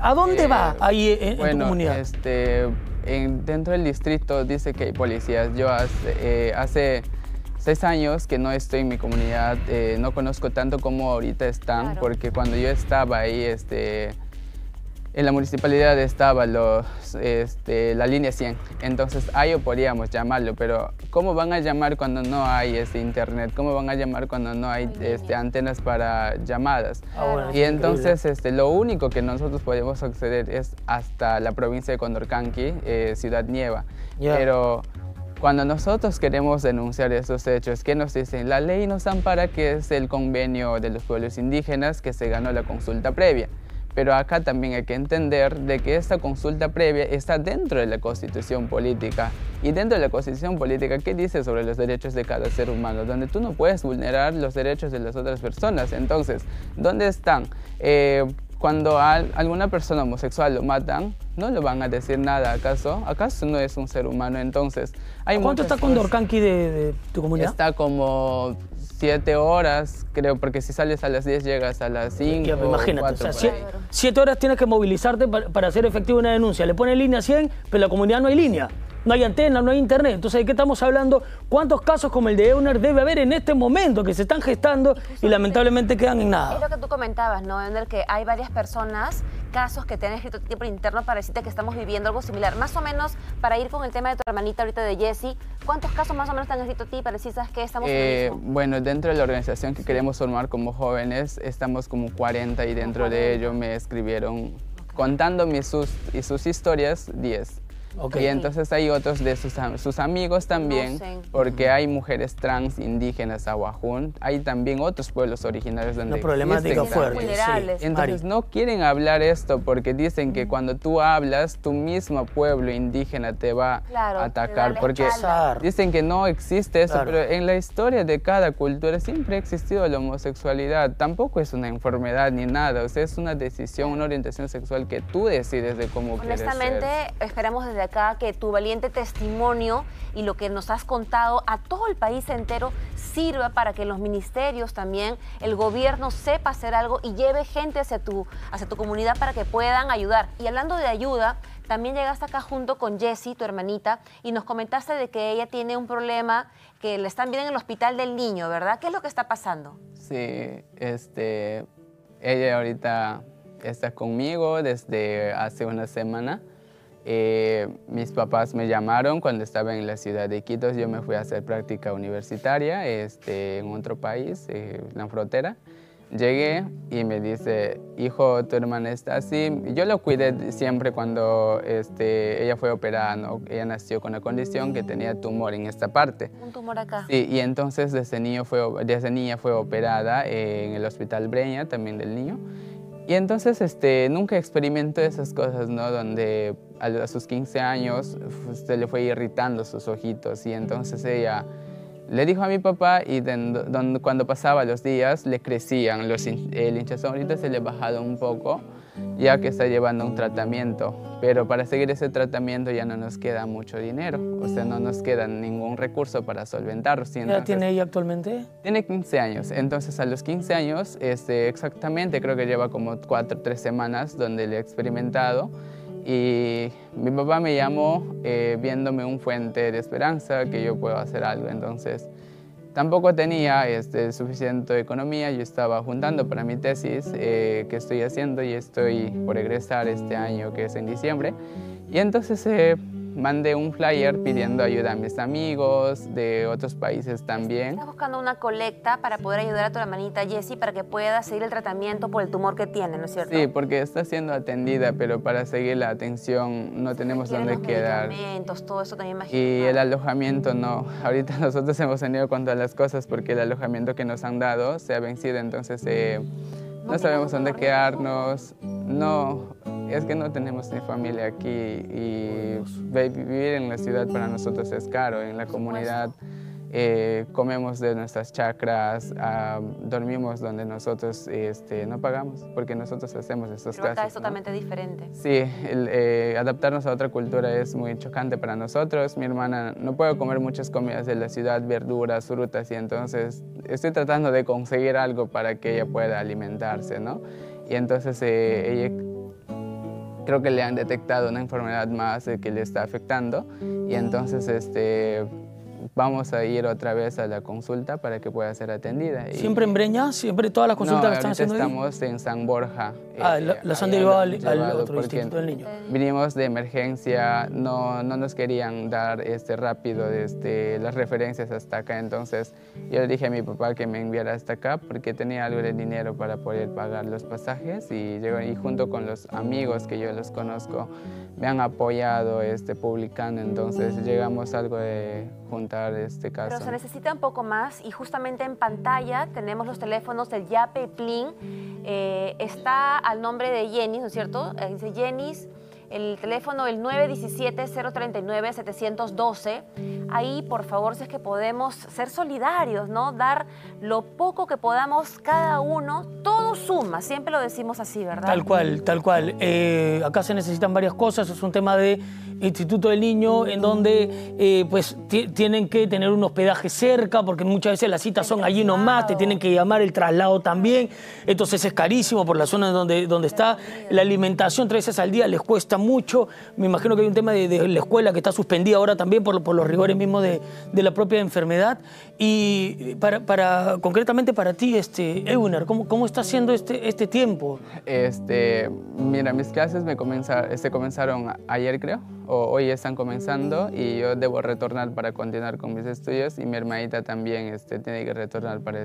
¿A dónde va eh, ahí en, tu comunidad?
Este, dentro del distrito dice que hay policías. Yo hace, eh, hace seis años que no estoy en mi comunidad, eh, no conozco tanto como ahorita están, porque cuando yo estaba ahí, este, en la municipalidad estaba los, este, la línea 100, entonces ahí podíamos llamarlo, pero ¿cómo van a llamar cuando no hay este, internet? ¿Cómo van a llamar cuando no hay este, antenas para llamadas? Ah, y entonces este, lo único que nosotros podemos acceder es hasta la provincia de Condorcanqui, eh, Ciudad Nieva, pero cuando nosotros queremos denunciar esos hechos, ¿qué nos dicen? La ley nos ampara que es el convenio de los pueblos indígenas que se ganó la consulta previa. Pero acá también hay que entender de que esta consulta previa está dentro de la constitución política. Y dentro de la constitución política, ¿qué dice sobre los derechos de cada ser humano? Donde tú no puedes vulnerar los derechos de las otras personas. Entonces, ¿dónde están? Eh, cuando a alguna persona homosexual lo matan, no le van a decir nada, ¿acaso? ¿Acaso no es un ser humano? Entonces, hay
¿Cuánto está con Dorcanqui de, tu comunidad?
Está como siete horas, creo, porque si sales a las 10 llegas a las 5.
imagínate, siete, horas tienes que movilizarte para, para hacer efectiva una denuncia. Le ponen línea 100, pero la comunidad no hay línea no hay antena, no hay internet. Entonces, ¿de qué estamos hablando? ¿Cuántos casos como el de Euner debe haber en este momento que se están gestando y lamentablemente quedan en nada?
Es lo que tú comentabas, ¿no, Euner? Que hay varias personas, casos que te han escrito tiempo interno para decirte que estamos viviendo algo similar. Más o menos, para ir con el tema de tu hermanita ahorita de Jessie, ¿cuántos casos más o menos te han escrito a ti para decir, sabes que estamos
eh, Bueno, dentro de la organización que queremos formar como jóvenes, estamos como 40 y dentro de ello me escribieron contando mis sus, y sus historias 10. Y entonces hay otros de sus, sus amigos también, porque hay mujeres trans indígenas aguajún, hay también otros pueblos originarios donde...
Una problemática fuerte.
Entonces no quieren hablar esto porque dicen que cuando tú hablas, tu mismo pueblo indígena te va a atacar, porque dicen que no existe eso, pero en la historia de cada cultura siempre ha existido la homosexualidad, tampoco es una enfermedad ni nada, o sea, es una decisión, una orientación sexual que tú decides de cómo quieres ser.
Honestamente, esperamos desde acá que tu valiente testimonio y lo que nos has contado a todo el país entero sirva para que los ministerios también, el gobierno sepa hacer algo y lleve gente hacia tu, hacia tu comunidad para que puedan ayudar. Y hablando de ayuda, también llegaste acá junto con Jessie, tu hermanita, y nos comentaste de que ella tiene un problema que le están viendo en el hospital del niño, ¿verdad? ¿Qué es lo que está pasando?
Sí, este, ella ahorita está conmigo desde hace una semana. Eh, mis papás me llamaron cuando estaba en la ciudad de Quito. Yo me fui a hacer práctica universitaria este, en otro país, eh, en la frontera. Llegué y me dice, hijo, tu hermana está así. Yo lo cuidé siempre cuando este, ella fue operada, ¿no? Ella nació con la condición que tenía tumor en esta parte.
Un tumor acá.
Sí, y entonces desde, niño fue, desde niña fue operada en el hospital Breña, también del niño. Y entonces este, nunca experimentó esas cosas, ¿no? Donde a, sus 15 años pues, se le fue irritando sus ojitos y entonces ella le dijo a mi papá y cuando pasaba los días le crecían, los, el hinchazón ahorita se le ha bajado un poco ya que está llevando un tratamiento, pero para seguir ese tratamiento ya no nos queda mucho dinero, o sea, no nos queda ningún recurso para solventarlo.
¿Qué edad tiene ella actualmente?
Tiene 15 años, entonces a los 15 años, este, exactamente, creo que lleva como 4 o 3 semanas donde le he experimentado y mi papá me llamó eh, viéndome un fuente de esperanza que yo puedo hacer algo, entonces Tampoco tenía este, suficiente economía, yo estaba juntando para mi tesis eh, que estoy haciendo y estoy por egresar este año que es en diciembre. Y entonces eh, mandé un flyer pidiendo ayuda a mis amigos de otros países también.
Estás buscando una colecta para poder ayudar a tu hermanita Jessie para que pueda seguir el tratamiento por el tumor que tiene, ¿no es cierto?
Sí, porque está siendo atendida, pero para seguir la atención no tenemos dónde quedar.
Medicamentos, todo eso también imagino.
Y el alojamiento no. Ahorita nosotros hemos tenido con todas las cosas porque el alojamiento que nos han dado se ha vencido, entonces eh, no sabemos dónde quedarnos. No, es que no tenemos ni familia aquí y vivir en la ciudad para nosotros es caro. En la comunidad eh, comemos de nuestras chacras, ah, dormimos donde nosotros este, no pagamos, porque nosotros hacemos estos
Pero acá es totalmente diferente.
Sí, eh, adaptarnos a otra cultura es muy chocante para nosotros. Mi hermana no puede comer muchas comidas de la ciudad, verduras, frutas, y entonces estoy tratando de conseguir algo para que ella pueda alimentarse, ¿no? Y entonces eh, ella creo que le han detectado una enfermedad más que le está afectando y entonces este, vamos a ir otra vez a la consulta para que pueda ser atendida.
¿Siempre en Breña? ¿Siempre todas las consultas
que
están haciendo
estamos en San Borja.
Ah, eh, las han derivado al, otro instituto del niño.
Vinimos de emergencia, no, no nos querían dar este, rápido este, las referencias hasta acá, entonces yo le dije a mi papá que me enviara hasta acá porque tenía algo de dinero para poder pagar los pasajes y, y junto con los amigos que yo los conozco me han apoyado este, publicando, entonces llegamos algo de este caso.
Pero se necesita un poco más y justamente en pantalla tenemos los teléfonos del Yape Plin. Eh, está al nombre de Jenis, ¿no es cierto? Eh, dice Jenis el teléfono el 917-039-712. Ahí, por favor, si es que podemos ser solidarios, ¿no? Dar lo poco que podamos cada uno, todo suma, siempre lo decimos así, ¿verdad?
Tal cual, tal cual. Eh, acá se necesitan varias cosas, es un tema de Instituto del Niño, en donde eh, pues tienen que tener un hospedaje cerca, porque muchas veces las citas son allí nomás, te tienen que llamar el traslado también, entonces es carísimo por la zona donde, donde está. La alimentación tres veces al día les cuesta mucho, me imagino que hay un tema de, la escuela que está suspendida ahora también por, por los rigores mismos de, de, la propia enfermedad. Y para, para, concretamente para ti, este, Euner, ¿cómo, cómo está siendo este, este tiempo?
Este, mira, mis clases me se comenzaron ayer creo hoy están comenzando y yo debo retornar para continuar con mis estudios y mi hermanita también este, tiene que retornar para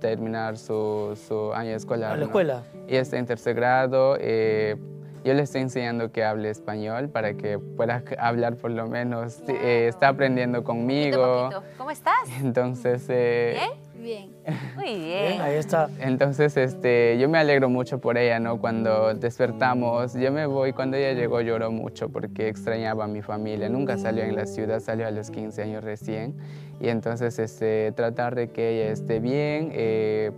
terminar su, su, año escolar.
¿A la escuela?
Y está en tercer grado. Eh, yo le estoy enseñando que hable español para que pueda hablar por lo menos. Eh, está aprendiendo conmigo.
¿Cómo estás?
Entonces... Eh,
Bien. Muy bien.
Ahí está.
Entonces, este, yo me alegro mucho por ella, ¿no? Cuando despertamos, yo me voy, cuando ella llegó lloró mucho porque extrañaba a mi familia. Nunca salió en la ciudad, salió a los 15 años recién. Y entonces, este, tratar de que ella esté bien, eh,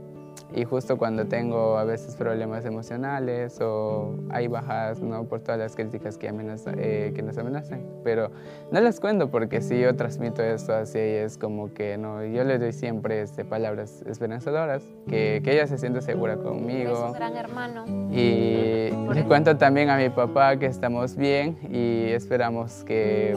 y justo cuando tengo a veces problemas emocionales o hay bajadas, ¿no? Por todas las críticas que, eh, que nos amenazan. Pero no les cuento porque si yo transmito esto hacia ella es como que, ¿no? Yo le doy siempre este, palabras esperanzadoras, que, que ella se siente segura conmigo. Es
un gran hermano.
Y le cuento también a mi papá que estamos bien y esperamos que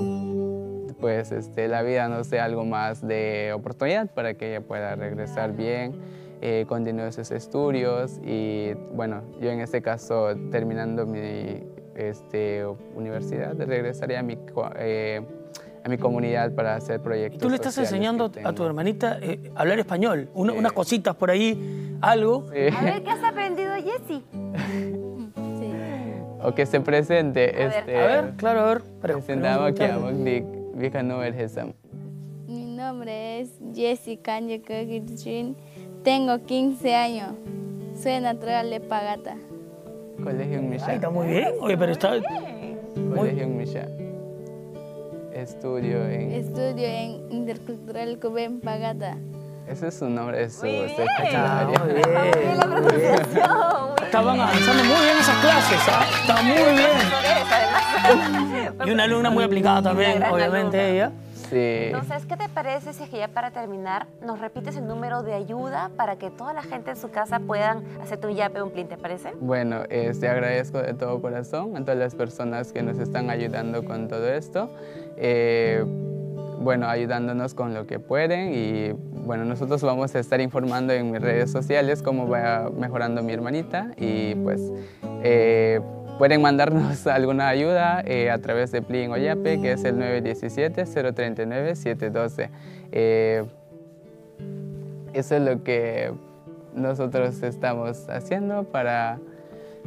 pues este, la vida nos dé algo más de oportunidad para que ella pueda regresar bien eh, continúe sus estudios y bueno, yo en este caso terminando mi este, universidad regresaría a mi, eh, a mi comunidad para hacer proyectos.
¿Tú le estás enseñando a tu hermanita eh, a hablar español? unas cositas por ahí, algo.
A ver, ¿qué has aprendido, Jessy?
O que se presente.
A,
este,
ver, a ver claro, a ver.
Presentamos aquí a Mognik,
Mi nombre es Jessy Kanye tengo 15 años. Soy natural de Pagata.
Colegio en Misha.
está muy bien. Oye, pero está...
Colegio en Misha. Estudio en...
Estudio en Intercultural Cubén Pagata.
Ese es su nombre, es su
muy bien.
Muy
bien.
Estaban avanzando muy bien esas clases, ¿ah? Está muy bien. y una alumna muy aplicada también, obviamente ella.
Entonces, ¿qué te parece si es que ya para terminar nos repites el número de ayuda para que toda la gente en su casa puedan hacerte un yape, un plin, ¿te parece?
Bueno, este, agradezco de todo corazón a todas las personas que nos están ayudando con todo esto. Eh, bueno, ayudándonos con lo que pueden y bueno, nosotros vamos a estar informando en mis redes sociales cómo va mejorando mi hermanita y pues eh, Pueden mandarnos alguna ayuda eh, a través de Plin Oyape, que es el 917-039-712. Eh, eso es lo que nosotros estamos haciendo para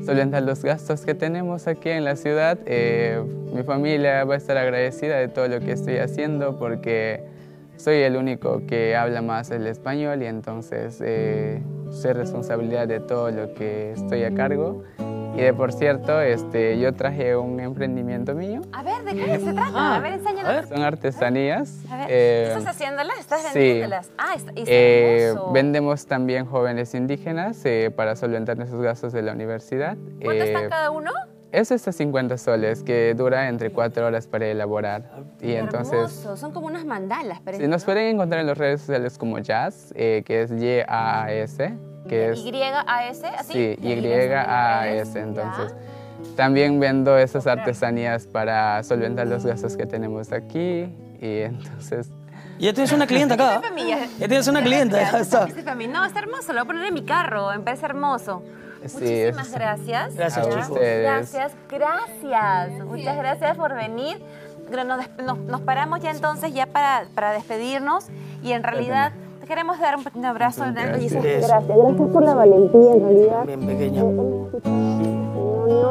solventar los gastos que tenemos aquí en la ciudad. Eh, mi familia va a estar agradecida de todo lo que estoy haciendo porque soy el único que habla más el español y entonces soy responsabilidad de todo lo que estoy a cargo. Y de por cierto, este, yo traje un emprendimiento mío.
A ver, ¿de qué se trata? Ah, a ver, enséñanos.
Son artesanías.
A ver, eh, ¿estás haciéndolas? ¿Estás vendiéndolas?
Sí.
Ah, está,
eh, Vendemos también jóvenes indígenas eh, para solventar nuestros gastos de la universidad.
¿Cuánto están eh, cada uno?
Eso está 50 soles, que dura entre 4 horas para elaborar. Y entonces,
son como unas mandalas.
Sí, nos pueden encontrar en las redes sociales como Jazz, que es que es...
¿Y-A-S? ¿Así?
Sí, Y-A-S, entonces. También vendo esas artesanías para solventar los gastos que tenemos aquí y entonces...
Ya tienes una clienta acá. Ya tienes una clienta, ya está.
No, está hermoso, lo voy a poner en mi carro, me parece hermoso.
Sí,
Muchísimas gracias.
Gracias, chicos.
Gracias, gracias. Muchas gracias por venir. Nos, nos, paramos ya entonces ya para, para despedirnos y en realidad queremos dar un pequeño abrazo.
Gracias.
Gracias. Gracias por la valentía, en realidad.
Bien pequeña.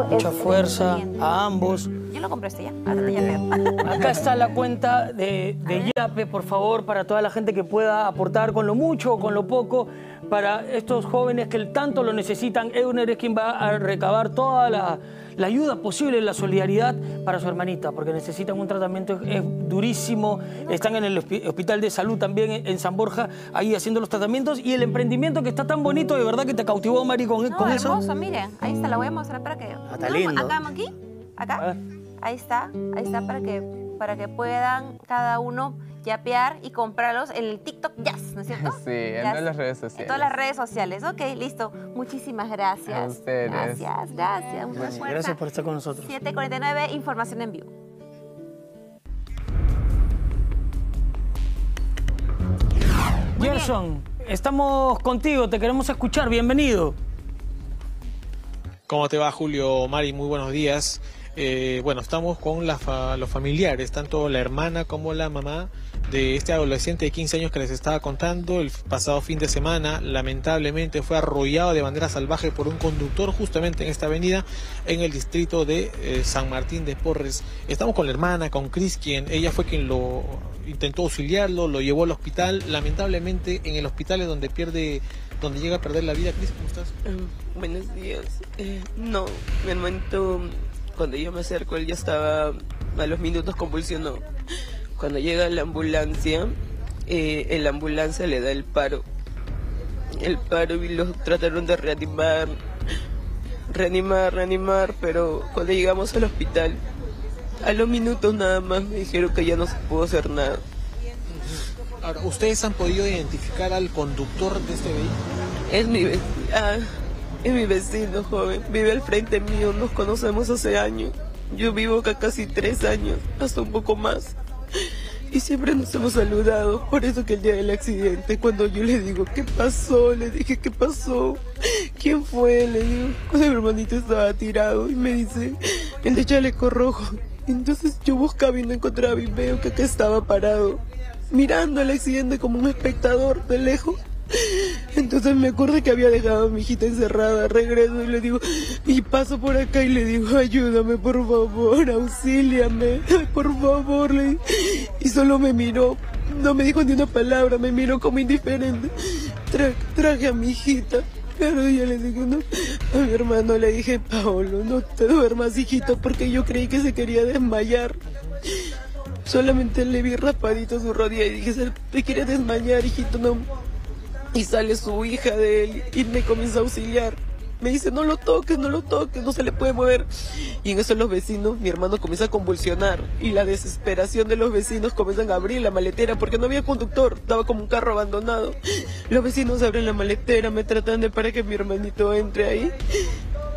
Mucha fuerza a ambos.
Yo lo compré este ya. ya
Acá está la cuenta de, de Yape, por favor, para toda la gente que pueda aportar con lo mucho o con lo poco para estos jóvenes que tanto lo necesitan. Euner es quien va a recabar toda la la ayuda posible, la solidaridad para su hermanita, porque necesitan un tratamiento, es durísimo, están en el hospital de salud también en San Borja, ahí haciendo los tratamientos, y el emprendimiento que está tan bonito, de verdad que te cautivó, Mari, con,
no,
con
hermoso, eso. miren, ahí está, la voy a mostrar para que...
Ah, está lindo.
Acá, aquí, acá, ahí está, ahí está para que, para que puedan cada uno yapear y comprarlos en el TikTok Jazz, ¿no es cierto?
Sí, en todas las redes sociales.
En todas las redes sociales. Ok, listo. Muchísimas gracias.
A ustedes.
Gracias, gracias.
Gracias, gracias por estar con nosotros.
749, información en vivo.
Gerson, estamos contigo, te queremos escuchar, bienvenido.
¿Cómo te va, Julio? Mari, muy buenos días. Eh, bueno, estamos con los familiares, tanto la hermana como la mamá de este adolescente de 15 años que les estaba contando. El pasado fin de semana, lamentablemente, fue arrollado de manera salvaje por un conductor justamente en esta avenida, en el distrito de eh, San Martín de Porres. Estamos con la hermana, con Cris, quien ella fue quien lo intentó auxiliarlo, lo llevó al hospital. Lamentablemente, en el hospital es donde pierde donde llega a perder la vida. Cris, ¿cómo estás?
Mm, buenos días. Eh, no, mi hermanito cuando yo me acerco, él ya estaba a los minutos convulsionó. Cuando llega la ambulancia, eh, en la ambulancia le da el paro. el paro y los trataron de reanimar, reanimar, reanimar, pero cuando llegamos al hospital, a los minutos nada más me dijeron que ya no se pudo hacer nada.
Ahora, ¿ustedes han podido identificar al conductor de este vehículo?
Es mi, ah, es mi vecino joven, vive al frente mío, nos conocemos hace años. Yo vivo acá casi tres años, hasta un poco más. Y siempre nos hemos saludado, por eso que el día del accidente, cuando yo le digo, ¿qué pasó? Le dije, ¿qué pasó? ¿Quién fue? Le digo, cuando mi hermanito estaba tirado y me dice, el de chaleco rojo. Entonces yo buscaba y no encontraba y veo que acá estaba parado, mirando el accidente como un espectador de lejos. Entonces me acuerdo que había dejado a mi hijita encerrada, regreso y le digo, y paso por acá y le digo, ayúdame por favor, auxíliame, por favor. Y solo me miró, no me dijo ni una palabra, me miró como indiferente. traje a mi hijita. Pero yo le digo, no, a mi hermano le dije, Paolo, no te duermas, hijito, porque yo creí que se quería desmayar. Solamente le vi raspadito su rodilla y dije, te quiere desmayar, hijito, no, y sale su hija de él y me comienza a auxiliar. Me dice, no lo toques, no lo toques, no se le puede mover. Y en eso los vecinos, mi hermano comienza a convulsionar. Y la desesperación de los vecinos comienzan a abrir la maletera porque no había conductor, estaba como un carro abandonado. Los vecinos abren la maletera, me tratan de para que mi hermanito entre ahí.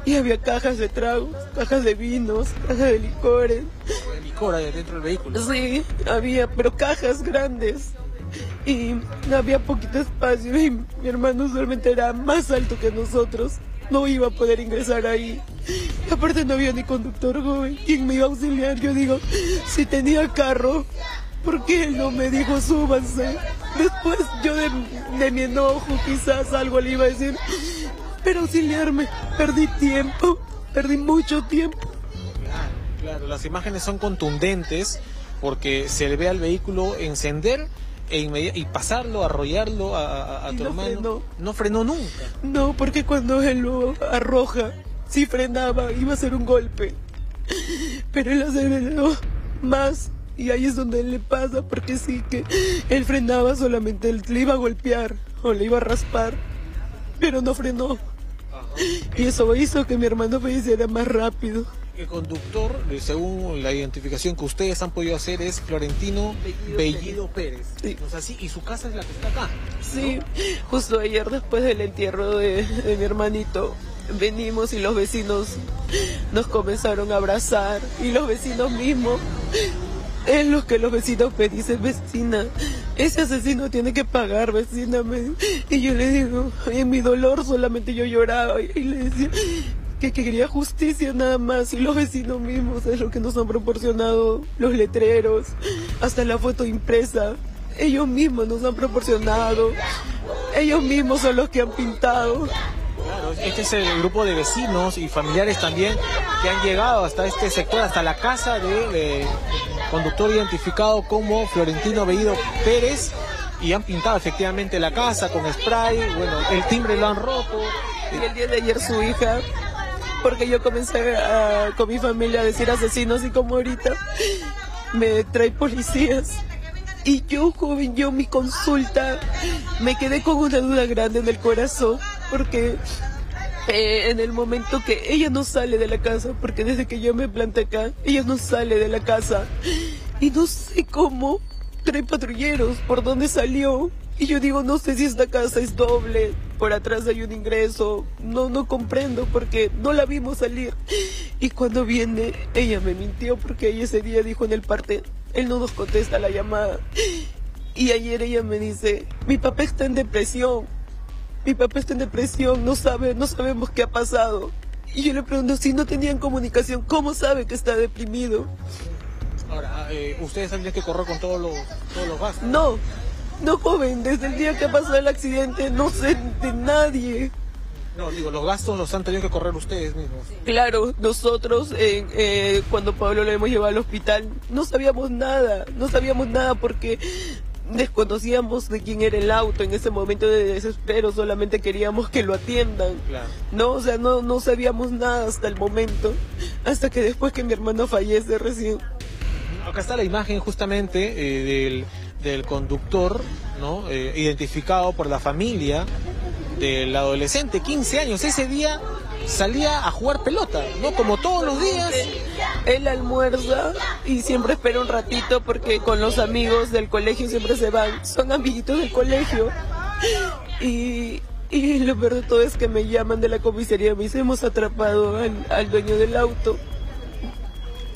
Y había cajas de tragos, cajas de vinos, cajas de licores.
licor ahí dentro del vehículo?
Sí, había, pero cajas grandes y había poquito espacio y mi hermano solamente era más alto que nosotros. No iba a poder ingresar ahí. aparte no había ni conductor joven. ¿Quién me iba a auxiliar? Yo digo, si tenía carro, ¿por qué él no me dijo súbanse? Después yo de, de mi enojo quizás algo le iba a decir, pero auxiliarme, perdí tiempo, perdí mucho tiempo.
Claro, claro, las imágenes son contundentes porque se le ve al vehículo encender e y pasarlo, arrollarlo a, tu hermano. No frenó nunca.
No, porque cuando él lo arroja, si frenaba, iba a ser un golpe. Pero él aceleró más y ahí es donde le pasa, porque sí que él frenaba solamente, él le iba a golpear o le iba a raspar, pero no frenó. Y eso hizo que mi hermano falleciera más rápido.
El conductor, eh, según la identificación que ustedes han podido hacer, es Florentino Bellido, Pérez. así, y su casa es la que está acá.
Sí, justo ayer después del entierro de, de mi hermanito, venimos y los vecinos nos comenzaron a abrazar y los vecinos mismos es lo que los vecinos me dicen, vecina, ese asesino tiene que pagar, vecina. Y yo le digo, en mi dolor solamente yo lloraba y le decía, que quería justicia nada más y los vecinos mismos es lo que nos han proporcionado los letreros, hasta la foto impresa. Ellos mismos nos han proporcionado, ellos mismos son los que han pintado.
Claro, este es el grupo de vecinos y familiares también que han llegado hasta este sector, hasta la casa del conductor identificado como Florentino Bellido Pérez y han pintado efectivamente la casa con spray, bueno, el timbre lo han roto.
Y el día de ayer su hija porque yo comencé con mi familia a decir asesinos y como ahorita me trae policías. Y yo, joven, yo mi consulta, me quedé con una duda grande en el corazón, porque eh, en el momento que ella no sale de la casa, porque desde que yo me planté acá, ella no sale de la casa, y no sé cómo, trae patrulleros, por dónde salió, y yo digo, no sé si esta casa es doble, por atrás hay un ingreso, no, no comprendo porque no la vimos salir. Y cuando viene, ella me mintió porque ella ese día dijo en el parte, él no nos contesta la llamada. Y ayer ella me dice, mi papá está en depresión, mi papá está en depresión, no sabe, no sabemos qué ha pasado. Y yo le pregunto, si no tenían comunicación, ¿cómo sabe que está deprimido?
Ahora, eh, ¿ustedes tendrían que correr con todos los, todos los gastos?
No, no, joven, desde el día que pasó el accidente no sé de nadie.
No, digo, los gastos los han tenido que correr ustedes mismos.
Claro, nosotros eh, eh, cuando Pablo lo hemos llevado al hospital no sabíamos nada, no sabíamos nada porque desconocíamos de quién era el auto en ese momento de desespero, solamente queríamos que lo atiendan. Claro. No, o sea, no, no sabíamos nada hasta el momento, hasta que después que mi hermano fallece recién.
Acá está la imagen justamente eh, del del conductor, ¿no? Eh, identificado por la familia del adolescente, 15 años. Ese día salía a jugar pelota, ¿no? Como todos los días.
Él almuerza y siempre espera un ratito porque con los amigos del colegio siempre se van. Son amiguitos del colegio. Y, y lo peor de todo es que me llaman de la comisaría, me dicen, hemos atrapado al, al dueño del auto.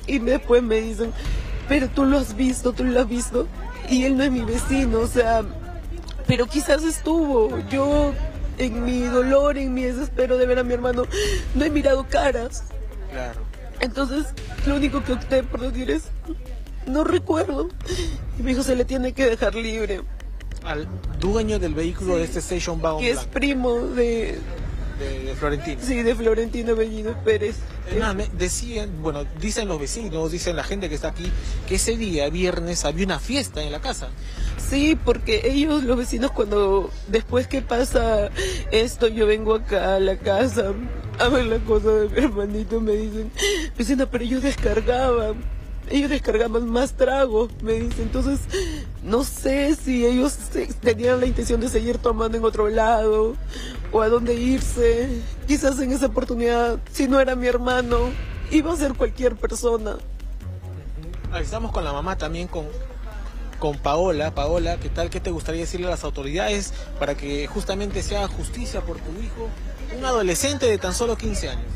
Y después me dicen, pero tú lo has visto, tú lo has visto. Y él no es mi vecino, o sea, pero quizás estuvo. Yo, en mi dolor, en mi desespero de ver a mi hermano, no he mirado caras.
Claro.
Entonces, lo único que opté por decir es, no recuerdo. Y mi hijo se le tiene que dejar libre.
Al dueño del vehículo de este Station Wagon
Que es primo de,
de, de Florentino.
sí, de Florentino Bellido Pérez.
Es más, me decían, bueno, dicen los vecinos, dicen la gente que está aquí, que ese día, viernes, había una fiesta en la casa.
Sí, porque ellos, los vecinos, cuando después que pasa esto, yo vengo acá a la casa a ver la cosa de mi hermanito, me dicen, vecina, pero ellos descargaban, ellos descargaban más tragos, me dicen, entonces no sé si ellos tenían la intención de seguir tomando en otro lado o a dónde irse, quizás en esa oportunidad, si no era mi hermano, iba a ser cualquier persona.
Estamos con la mamá también, con, con Paola. Paola, ¿qué tal? ¿Qué te gustaría decirle a las autoridades para que justamente se haga justicia por tu hijo? Un adolescente de tan solo 15 años.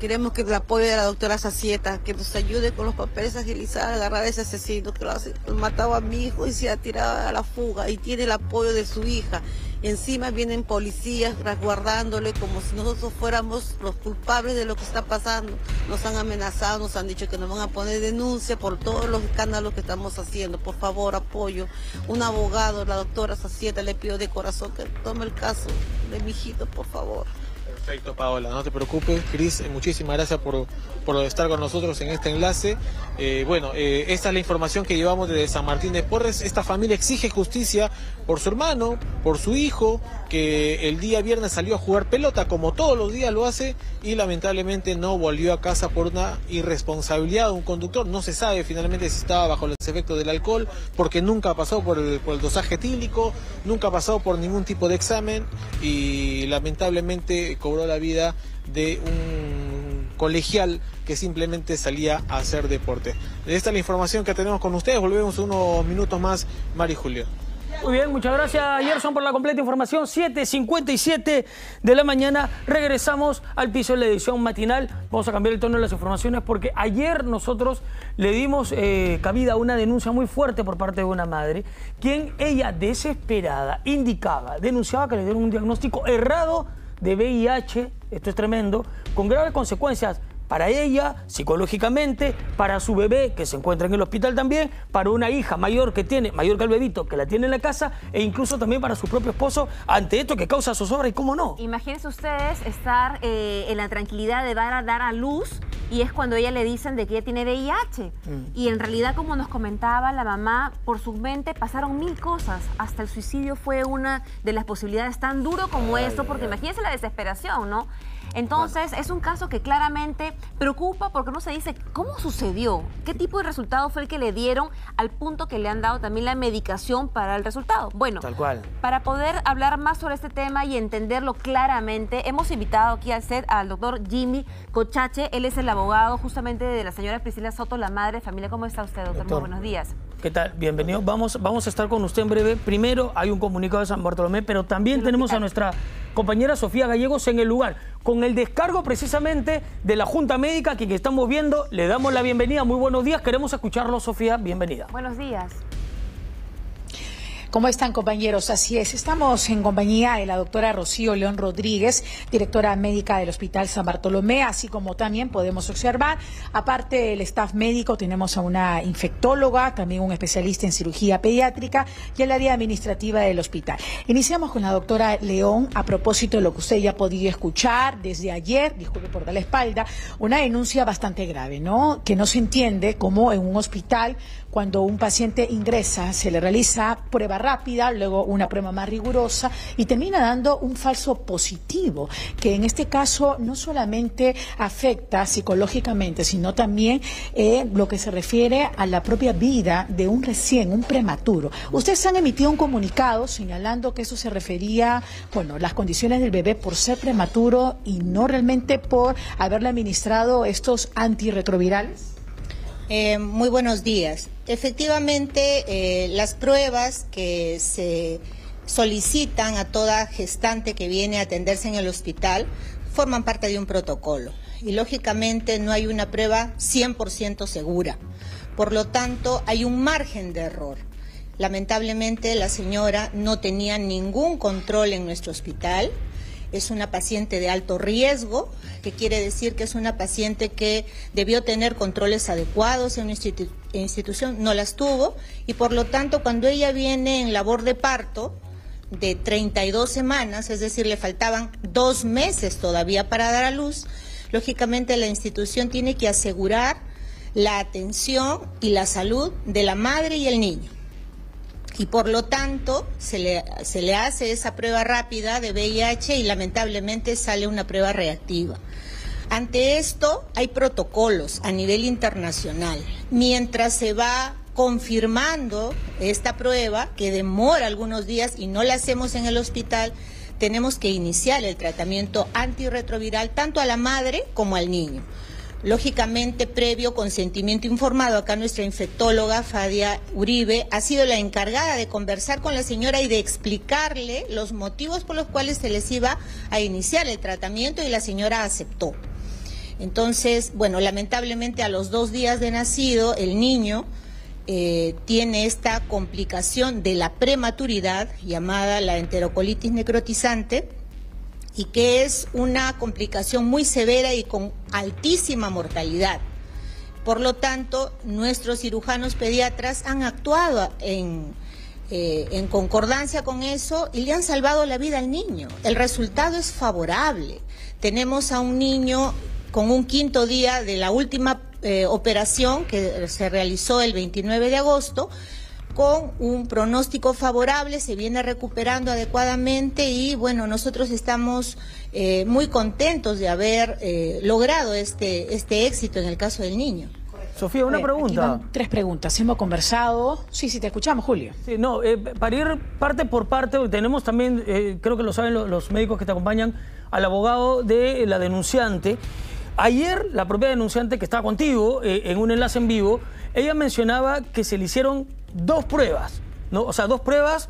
Queremos que el apoyo de la doctora Sacieta, que nos ayude con los papeles a agilizar, a agarrar a ese asesino que lo ha lo ha matado a mi hijo y se ha tirado a la fuga y tiene el apoyo de su hija. Encima vienen policías resguardándole como si nosotros fuéramos los culpables de lo que está pasando. Nos han amenazado, nos han dicho que nos van a poner denuncia por todos los escándalos que estamos haciendo. Por favor, apoyo. Un abogado, la doctora Sacieta, le pido de corazón que tome el caso de mi hijito, por favor.
Perfecto, Paola, no te preocupes. Cris, eh, muchísimas gracias por, por estar con nosotros en este enlace. Eh, bueno, eh, esta es la información que llevamos desde San Martín de Porres. Esta familia exige justicia por su hermano, por su hijo, que el día viernes salió a jugar pelota, como todos los días lo hace, y lamentablemente no volvió a casa por una irresponsabilidad de un conductor. No se sabe finalmente si estaba bajo los efectos del alcohol, porque nunca pasó por el, dosaje etílico, nunca pasado por ningún tipo de examen, y lamentablemente cobró la vida de un colegial que simplemente salía a hacer deporte. Esta es la información que tenemos con ustedes. Volvemos unos minutos más, Mari Julio.
Muy bien, muchas gracias Gerson por la completa información. 7.57 de la mañana. Regresamos al piso de la edición matinal. Vamos a cambiar el tono de las informaciones porque ayer nosotros le dimos eh, cabida a una denuncia muy fuerte por parte de una madre, quien ella desesperada indicaba, denunciaba que le dieron un diagnóstico errado de VIH, esto es tremendo, con graves consecuencias para ella, psicológicamente, para su bebé que se encuentra en el hospital también, para una hija mayor que tiene, mayor que el bebito que la tiene en la casa, e incluso también para su propio esposo, ante esto que causa zozobra y cómo no.
Imagínense ustedes estar eh, en la tranquilidad de dar a, dar a luz y es cuando ella le dicen de que ella tiene VIH. Y en realidad, como nos comentaba la mamá, por su mente pasaron mil cosas. Hasta el suicidio fue una de las posibilidades tan duro como esto, porque imagínense la desesperación, ¿no? Entonces, es un caso que claramente preocupa porque no se dice cómo sucedió, qué tipo de resultado fue el que le dieron al punto que le han dado también la medicación para el resultado. Bueno,
Tal cual.
para poder hablar más sobre este tema y entenderlo claramente, hemos invitado aquí al set al doctor Jimmy Cochache. Él es el abogado justamente de la señora Priscila Soto, la madre de familia. ¿Cómo está usted, doctor?
Doctor.
Muy buenos días.
¿Qué tal? Bienvenido. Vamos, vamos a estar con usted en breve. Primero hay un comunicado de San Bartolomé, pero también tenemos a nuestra compañera Sofía Gallegos en el lugar. Con el descargo precisamente de la Junta Médica, que, que estamos viendo, le damos la bienvenida. Muy buenos días. Queremos escucharlo, Sofía. Bienvenida.
Buenos días.
¿Cómo están compañeros? Así es, estamos en compañía de la doctora Rocío León Rodríguez, directora médica del Hospital San Bartolomé, así como también podemos observar, aparte del staff médico, tenemos a una infectóloga, también un especialista en cirugía pediátrica y el área administrativa del hospital. Iniciamos con la doctora León a propósito de lo que usted ya ha podido escuchar desde ayer, disculpe por dar la espalda, una denuncia bastante grave, ¿no? Que no se entiende cómo en un hospital cuando un paciente ingresa, se le realiza prueba rápida, luego una prueba más rigurosa y termina dando un falso positivo, que en este caso no solamente afecta psicológicamente, sino también eh, lo que se refiere a la propia vida de un recién, un prematuro. Ustedes han emitido un comunicado señalando que eso se refería, bueno, las condiciones del bebé por ser prematuro y no realmente por haberle administrado estos antirretrovirales.
Eh, muy buenos días. Efectivamente, eh, las pruebas que se solicitan a toda gestante que viene a atenderse en el hospital forman parte de un protocolo y lógicamente no hay una prueba 100% segura. Por lo tanto, hay un margen de error. Lamentablemente, la señora no tenía ningún control en nuestro hospital. Es una paciente de alto riesgo, que quiere decir que es una paciente que debió tener controles adecuados en una institución, no las tuvo, y por lo tanto, cuando ella viene en labor de parto, de 32 semanas, es decir, le faltaban dos meses todavía para dar a luz, lógicamente la institución tiene que asegurar la atención y la salud de la madre y el niño. Y por lo tanto se le, se le hace esa prueba rápida de VIH y lamentablemente sale una prueba reactiva. Ante esto hay protocolos a nivel internacional. Mientras se va confirmando esta prueba, que demora algunos días y no la hacemos en el hospital, tenemos que iniciar el tratamiento antirretroviral tanto a la madre como al niño. Lógicamente, previo consentimiento informado, acá nuestra infectóloga Fadia Uribe ha sido la encargada de conversar con la señora y de explicarle los motivos por los cuales se les iba a iniciar el tratamiento y la señora aceptó. Entonces, bueno, lamentablemente a los dos días de nacido, el niño eh, tiene esta complicación de la prematuridad llamada la enterocolitis necrotizante y que es una complicación muy severa y con altísima mortalidad. Por lo tanto, nuestros cirujanos pediatras han actuado en, eh, en concordancia con eso y le han salvado la vida al niño. El resultado es favorable. Tenemos a un niño con un quinto día de la última eh, operación que se realizó el 29 de agosto con un pronóstico favorable, se viene recuperando adecuadamente y bueno, nosotros estamos eh, muy contentos de haber eh, logrado este, este éxito en el caso del niño.
Sofía, una pregunta.
Tres preguntas. Hemos conversado. Sí, sí, te escuchamos, Julio.
Sí, no, para ir parte por parte, tenemos también, creo que lo saben los, los médicos que te acompañan, al abogado de la denunciante. Ayer la propia denunciante que estaba contigo eh, en un enlace en vivo, ella mencionaba que se le hicieron dos pruebas. O sea, dos pruebas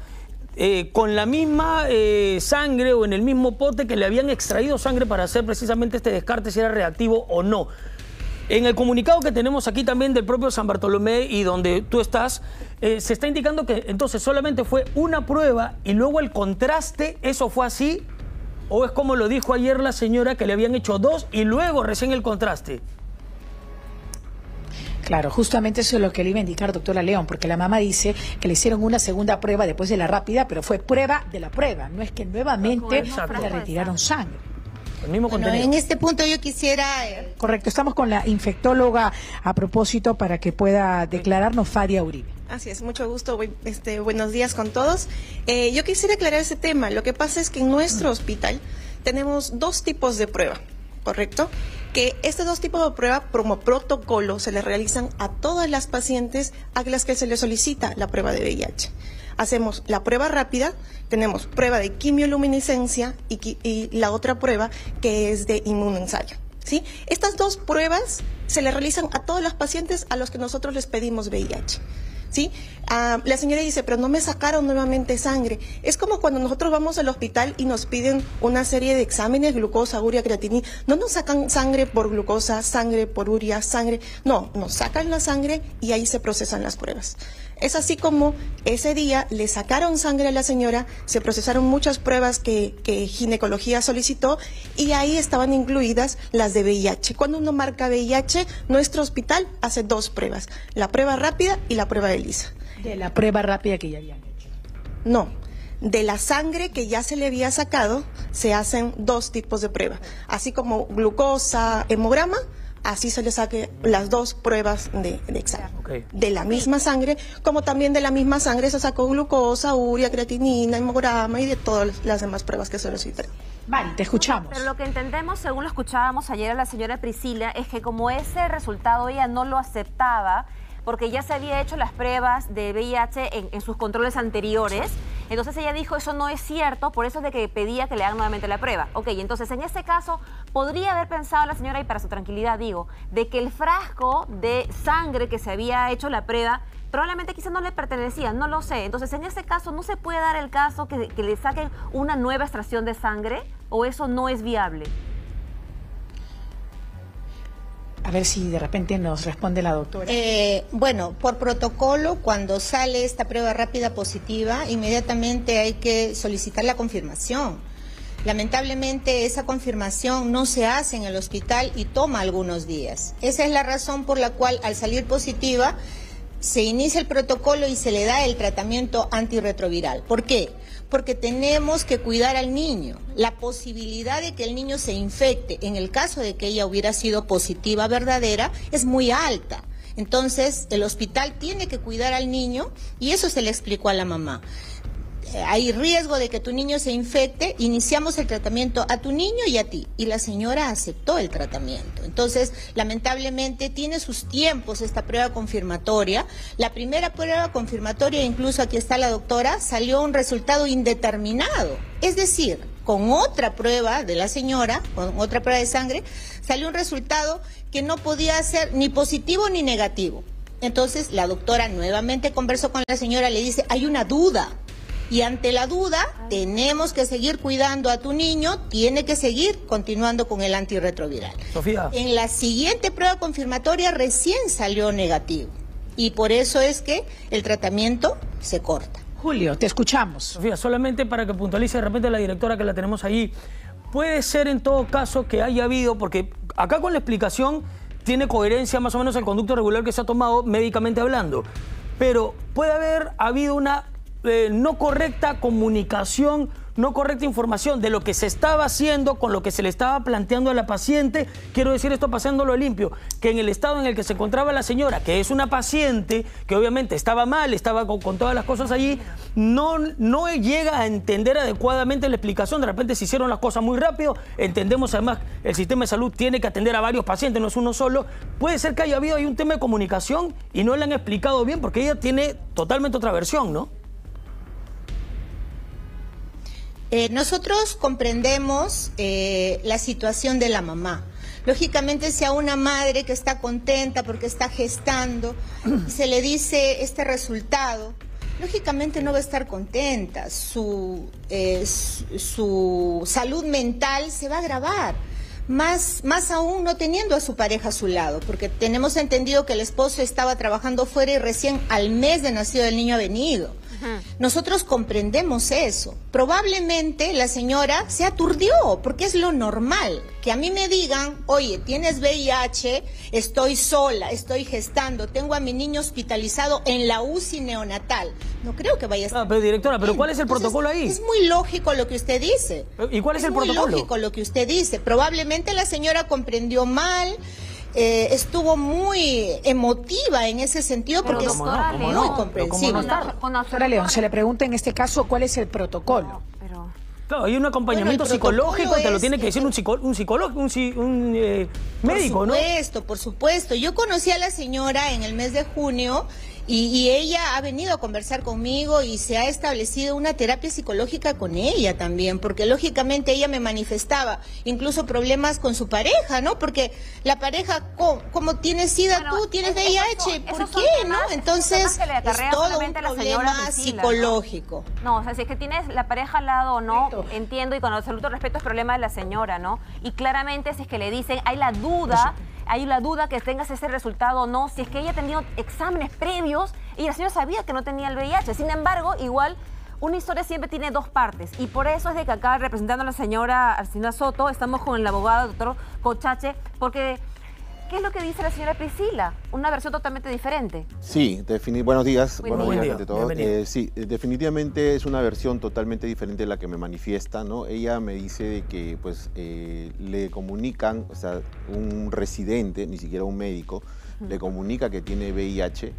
eh, con la misma eh, sangre o en el mismo pote que le habían extraído sangre para hacer precisamente este descarte si era reactivo o no. En el comunicado que tenemos aquí también del propio San Bartolomé y donde tú estás, se está indicando que entonces solamente fue una prueba y luego el contraste, ¿eso fue así ¿O es como lo dijo ayer la señora que le habían hecho dos y luego recién el contraste?
Claro, justamente eso es lo que le iba a indicar, doctora León, porque la mamá dice que le hicieron una segunda prueba después de la rápida, pero fue prueba de la prueba, no es que nuevamente le retiraron sangre.
El mismo en este punto yo quisiera...
Eh, Correcto, estamos con la infectóloga a propósito para que pueda declararnos Fadia Uribe.
Así es, mucho gusto, este, buenos días con todos. Eh, yo quisiera aclarar ese tema. Lo que pasa es que en nuestro hospital tenemos dos tipos de prueba, ¿correcto? Que estos dos tipos de prueba, como protocolo, se le realizan a todas las pacientes a las que se les solicita la prueba de VIH hacemos la prueba rápida, tenemos prueba de quimioluminiscencia y, y la otra prueba que es de inmunoensayo. ¿sí? Estas dos pruebas se le realizan a todos los pacientes a los que nosotros les pedimos VIH. ¿Sí? Ah, la señora dice, pero no me sacaron nuevamente sangre. Es como cuando nosotros vamos al hospital y nos piden una serie de exámenes, glucosa, urea, creatinina. No nos sacan sangre por glucosa, sangre por urea, sangre. No, nos sacan la sangre y ahí se procesan las pruebas. Es así como ese día le sacaron sangre a la señora, se procesaron muchas pruebas que, que ginecología solicitó y ahí estaban incluidas las de VIH. Cuando uno marca VIH, nuestro hospital hace dos pruebas, la prueba rápida y la prueba de lisa.
De la prueba rápida que ya habían hecho.
No, de la sangre que ya se le había sacado, se hacen dos tipos de prueba. Así como glucosa, hemograma, así se le saque las dos pruebas de, de examen. De la misma sangre, como también de la misma sangre se sacó glucosa, urea, creatinina, hemograma y de todas las demás pruebas que se necesitan.
Vale, te escuchamos.
Pero lo que entendemos, según lo escuchábamos ayer a la señora Priscila, es que como ese resultado ella no lo aceptaba, porque ya se había hecho las pruebas de VIH en, sus controles anteriores. Entonces ella dijo, eso no es cierto, por eso es de que pedía que le hagan nuevamente la prueba. Ok, entonces en ese caso, podría haber pensado la señora, y para su tranquilidad digo, de que el frasco de sangre que se había hecho la prueba, probablemente quizá no le pertenecía, no lo sé. Entonces en ese caso, ¿no se puede dar el caso que, que le saquen una nueva extracción de sangre? ¿O eso no es viable?
A ver si de repente nos responde la doctora.
Eh, bueno, por protocolo, cuando sale esta prueba rápida positiva, inmediatamente hay que solicitar la confirmación. Lamentablemente esa confirmación no se hace en el hospital y toma algunos días. Esa es la razón por la cual al salir positiva se inicia el protocolo y se le da el tratamiento antirretroviral. ¿Por qué? Porque tenemos que cuidar al niño. La posibilidad de que el niño se infecte, en el caso de que ella hubiera sido positiva verdadera, es muy alta. Entonces, el hospital tiene que cuidar al niño y eso se le explicó a la mamá hay riesgo de que tu niño se infecte, iniciamos el tratamiento a tu niño y a ti. Y la señora aceptó el tratamiento. Entonces, lamentablemente, tiene sus tiempos esta prueba confirmatoria. La primera prueba confirmatoria, incluso aquí está la doctora, salió un resultado indeterminado. Es decir, con otra prueba de la señora, con otra prueba de sangre, salió un resultado que no podía ser ni positivo ni negativo. Entonces la doctora nuevamente conversó con la señora, le dice, hay una duda, y ante la duda, tenemos que seguir cuidando a tu niño, tiene que seguir continuando con el antirretroviral.
Sofía.
En la siguiente prueba confirmatoria recién salió negativo. Y por eso es que el tratamiento se corta.
Julio, te escuchamos.
Sofía, solamente para que puntualice de repente la directora que la tenemos ahí. Puede ser en todo caso que haya habido, porque acá con la explicación tiene coherencia más o menos el conducto regular que se ha tomado médicamente hablando. Pero puede haber habido una eh, no correcta comunicación, no correcta información de lo que se estaba haciendo con lo que se le estaba planteando a la paciente. Quiero decir esto pasándolo limpio, que en el estado en el que se encontraba la señora, que es una paciente que obviamente estaba mal, estaba con, todas las cosas allí, no, no llega a entender adecuadamente la explicación. De repente se hicieron las cosas muy rápido. Entendemos además el sistema de salud tiene que atender a varios pacientes, no es uno solo. Puede ser que haya habido ahí un tema de comunicación y no le han explicado bien porque ella tiene totalmente otra versión, ¿no?
Eh, nosotros comprendemos eh, la situación de la mamá. Lógicamente, si a una madre que está contenta porque está gestando, se le dice este resultado, lógicamente no va a estar contenta. Su, eh, su salud mental se va a agravar. Más, más aún no teniendo a su pareja a su lado, porque tenemos entendido que el esposo estaba trabajando fuera y recién al mes de nacido del niño ha venido. Nosotros comprendemos eso. Probablemente la señora se aturdió, porque es lo normal. Que a mí me digan, oye, tienes VIH, estoy sola, estoy gestando, tengo a mi niño hospitalizado en la UCI neonatal. No creo que vaya a estar.
Ah, pero directora, ¿pero cuál es el protocolo ahí?
Es muy lógico lo que usted dice.
¿Y cuál es, el protocolo?
Es muy lógico lo que usted dice. Probablemente la señora comprendió mal. Eh, estuvo muy emotiva en ese sentido porque es muy comprensible.
Doctora León, se le pregunta en este caso cuál es el protocolo.
Claro, hay un acompañamiento psicológico, te lo tiene que decir un, un psicólogo, un, eh, médico,
¿no? Por supuesto, por supuesto. Yo conocí a la señora en el mes de junio y, ella ha venido a conversar conmigo y se ha establecido una terapia psicológica con ella también, porque lógicamente ella me manifestaba incluso problemas con su pareja, ¿no? Porque la pareja, como, tienes SIDA tú, tienes VIH, ¿por qué, no? Entonces, es todo un problema psicológico.
No, o sea, si es que tienes la pareja al lado o no, entiendo y con absoluto respeto es problema de la señora, ¿no? Y claramente si es que le dicen, hay la duda hay la duda que tengas ese resultado o no, si es que ella ha tenido exámenes previos y la señora sabía que no tenía el VIH. Sin embargo, igual una historia siempre tiene dos partes y por eso es de que acá representando a la señora Arcina Soto estamos con el abogado doctor Cochache porque ¿qué es lo que dice la señora Priscila? Una versión totalmente diferente.
Sí, buenos días.
Buen
buenos
día.
días ante
día,
todo.
bienvenido.
Eh, sí, eh, definitivamente es una versión totalmente diferente de la que me manifiesta, ¿no? Ella me dice de que pues eh, le comunican, o sea, un residente, ni siquiera un médico, le comunica que tiene VIH,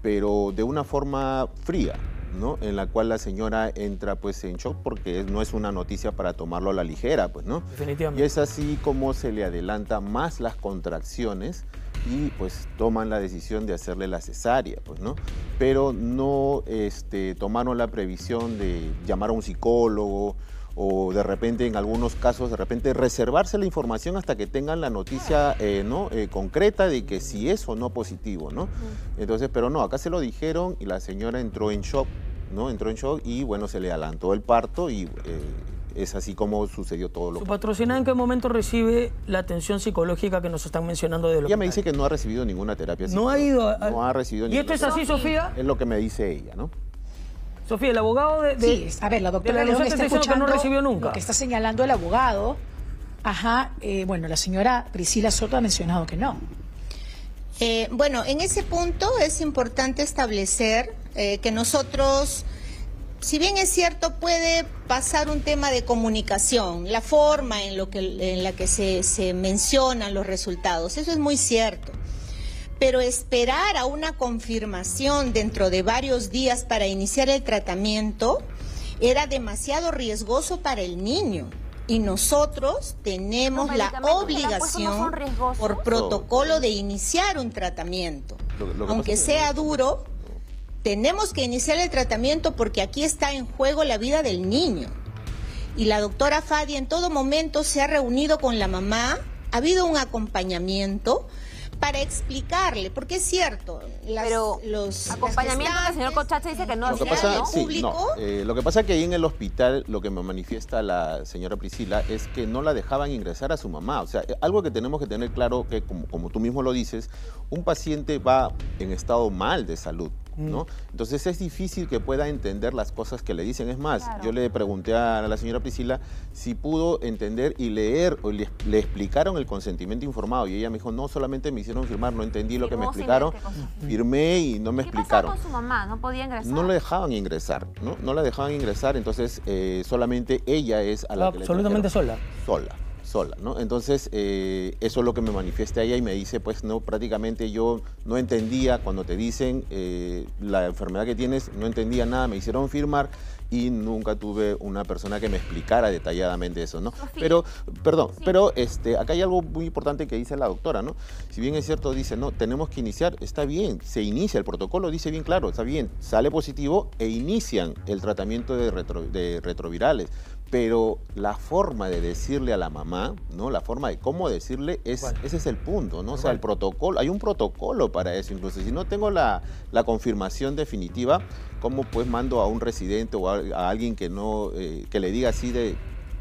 pero de una forma fría, ¿no? En la cual la señora entra pues en shock porque es- no es una noticia para tomarlo a la ligera, pues, ¿no?
Definitivamente.
Y es así como se le adelanta más las contracciones y pues toman la decisión de hacerle la cesárea, pues, ¿no? Pero no este, tomaron la previsión de llamar a un psicólogo o de repente en algunos casos de repente reservarse la información hasta que tengan la noticia eh, ¿no? Eh, concreta de que si es o no positivo, ¿no? Entonces, pero no, acá se lo dijeron y la señora entró en shock, ¿no? Entró en shock y bueno, se le adelantó el parto y eh, es así como sucedió todo lo
¿Su
que...
patrocinada en qué momento recibe la atención psicológica que nos están mencionando de lo
Ella me dice que no ha recibido ninguna terapia
No ha ido a-
No ha recibido
¿Y esto es así. Sofía?
Es lo que me dice ella, ¿no?
Sofía, el abogado de... de-
Sí, a ver, la
de
doctora León está escuchando
que no recibió nunca.
lo que está señalando el abogado. Ajá, eh, bueno, la señora Priscila Soto ha mencionado que no.
Eh, bueno, en ese punto es importante establecer eh, que nosotros, si bien es cierto, puede pasar un tema de comunicación, la forma en, lo que, en la que se, se mencionan los resultados, eso es muy cierto. Pero esperar a una confirmación dentro de varios días para iniciar el tratamiento era demasiado riesgoso para el niño. Y nosotros tenemos la
no
obligación por protocolo de iniciar un tratamiento.
Lo- lo que
Aunque
es
sea duro, tenemos que iniciar el tratamiento porque aquí está en juego la vida del niño. Y la doctora Fadi en todo momento se ha reunido con la mamá, ha habido un acompañamiento para explicarle, porque es cierto, las-
Pero
los
acompañamiento que el señor Cochacha dice que no
Lo que
es
pasa,
¿no?
sí, no, eh, lo que pasa que ahí en el hospital lo que me manifiesta la señora Priscila es que no la dejaban ingresar a su mamá. O sea, eh, algo que tenemos que tener claro que como, como tú mismo lo dices, un paciente va en estado mal de salud. ¿No? Entonces es difícil que pueda entender las cosas que le dicen. Es más, yo le pregunté a la señora Priscila si pudo entender y leer o le, le explicaron el consentimiento informado y ella me dijo, no, solamente me hicieron firmar, no entendí lo que me explicaron, firmé y no me
¿Qué pasó
explicaron.
con su mamá? ¿No podía ingresar?
No le dejaban ingresar, ¿no? No la dejaban ingresar, entonces eh, solamente ella es a la que le
Absolutamente
trajeron. Sola, sola, ¿no? Entonces eh, eso es lo que me manifiesta ella y me dice, pues no, prácticamente yo no entendía cuando te dicen eh, la enfermedad que tienes, no entendía nada, me hicieron firmar y nunca tuve una persona que me explicara detalladamente eso, ¿no? Pero, perdón, pero este, acá hay algo muy importante que dice la doctora, ¿no? Si bien es cierto, dice, no, tenemos que iniciar, está bien, se inicia el protocolo, dice bien claro, está bien, sale positivo e inician el tratamiento de, retro- de retrovirales. Pero la forma de decirle a la mamá, ¿no? La forma de cómo decirle, es, ese es el punto, ¿no? O sea, el protocolo, hay un protocolo para eso, incluso si no tengo la, la confirmación definitiva, ¿cómo pues mando a un residente o a, a alguien que no, eh, que le diga así de,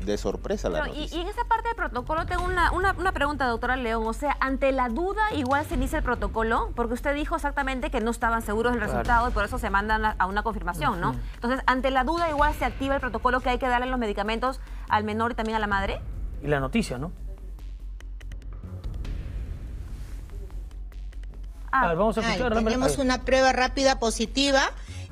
de sorpresa la
Pero, y,
noticia?
y en esa parte del protocolo tengo una, una, una pregunta, doctora León. O sea, ante la duda igual se inicia el protocolo, porque usted dijo exactamente que no estaban seguros del
Claro.
resultado y por eso se mandan a, a una confirmación, ¿no? Entonces, ante la duda igual se activa el protocolo que hay que darle los medicamentos al menor y también a la madre.
Y la noticia, ¿no? A ver, vamos a escuchar.
Tenemos
A ver.
una prueba rápida positiva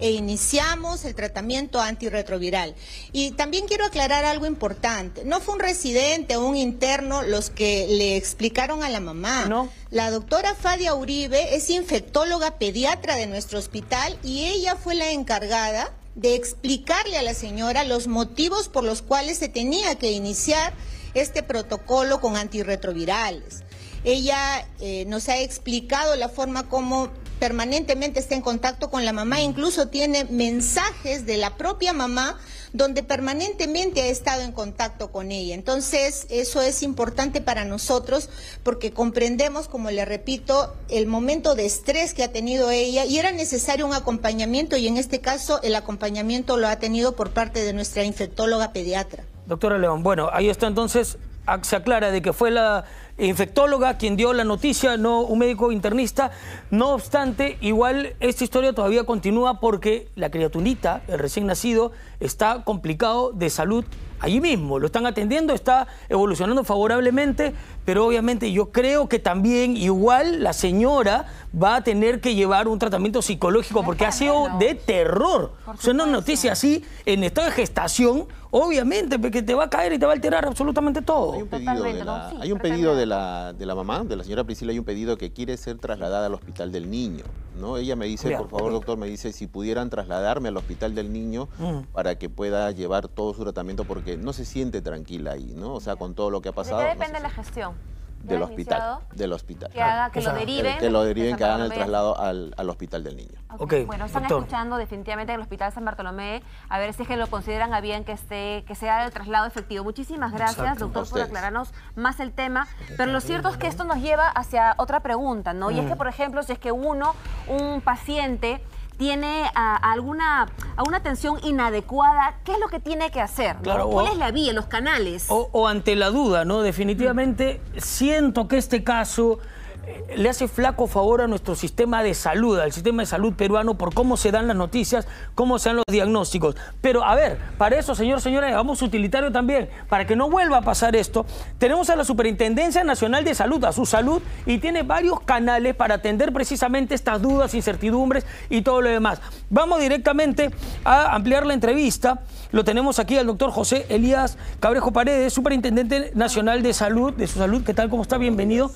e iniciamos el tratamiento antirretroviral. Y también quiero aclarar algo importante. No fue un residente o un interno los que le explicaron a la mamá. La doctora Fadia Uribe es infectóloga pediatra de nuestro hospital y ella fue la encargada de explicarle a la señora los motivos por los cuales se tenía que iniciar este protocolo con antirretrovirales. Ella eh, nos ha explicado la forma como permanentemente está en contacto con la mamá, incluso tiene mensajes de la propia mamá donde permanentemente ha estado en contacto con ella. Entonces, eso es importante para nosotros porque comprendemos, como le repito, el momento de estrés que ha tenido ella y era necesario un acompañamiento y en este caso el acompañamiento lo ha tenido por parte de nuestra infectóloga pediatra.
Doctora León, bueno, ahí está entonces, se aclara de que fue la infectóloga quien dio la noticia, no un médico internista. No obstante, igual esta historia todavía continúa porque la criaturita, el recién nacido, está complicado de salud allí mismo, lo están atendiendo, está evolucionando favorablemente, pero obviamente yo creo que también igual la señora va a tener que llevar un tratamiento psicológico porque ha sido de terror. O sea, una noticia así en estado de gestación, obviamente, porque te va a caer y te va a alterar absolutamente todo.
Hay un pedido, de la, hay un pedido de, la, de la mamá, de la señora Priscila, hay un pedido que quiere ser trasladada al hospital del niño. ¿no? Ella me dice, por favor, doctor, me dice si pudieran trasladarme al hospital del niño
Mm.
para que pueda llevar todo su tratamiento porque no se siente tranquila ahí, ¿no? O sea, con todo lo que ha
¿De
pasado. no
depende
se-
la gestión? ¿Ya
del hospital, del hospital.
Que haga- que lo deriven
Que lo
de
deriven, que hagan el traslado al, al hospital del niño.
Ok, bueno, están escuchando definitivamente en el Hospital San Bartolomé, a ver si es que lo consideran a bien que esté, que sea el traslado efectivo. Muchísimas gracias,
Exacto.
doctor, por aclararnos más el tema. Pero lo cierto es que esto nos lleva hacia otra pregunta, ¿no? Y es que,
Mm.
por ejemplo, si es que uno, un paciente, tiene ah, alguna, alguna atención inadecuada, ¿qué es lo que tiene que hacer?
Claro,
¿Cuál
o-
es la vía, los canales?
O, o ante la duda, ¿no? Definitivamente siento que este caso le hace flaco favor a nuestro sistema de salud, al sistema de salud peruano, por cómo se dan las noticias, cómo se dan los diagnósticos. Pero a ver, para eso, señor, señora, vamos utilitario también, para que no vuelva a pasar esto, tenemos a la Superintendencia Nacional de Salud, a su salud, y tiene varios canales para atender precisamente estas dudas, incertidumbres y todo lo demás. Vamos directamente a ampliar la entrevista. Lo tenemos aquí al doctor José Elías Cabrejo Paredes, Superintendente Nacional de Salud, de su salud. ¿Qué tal? ¿Cómo está? Bienvenido.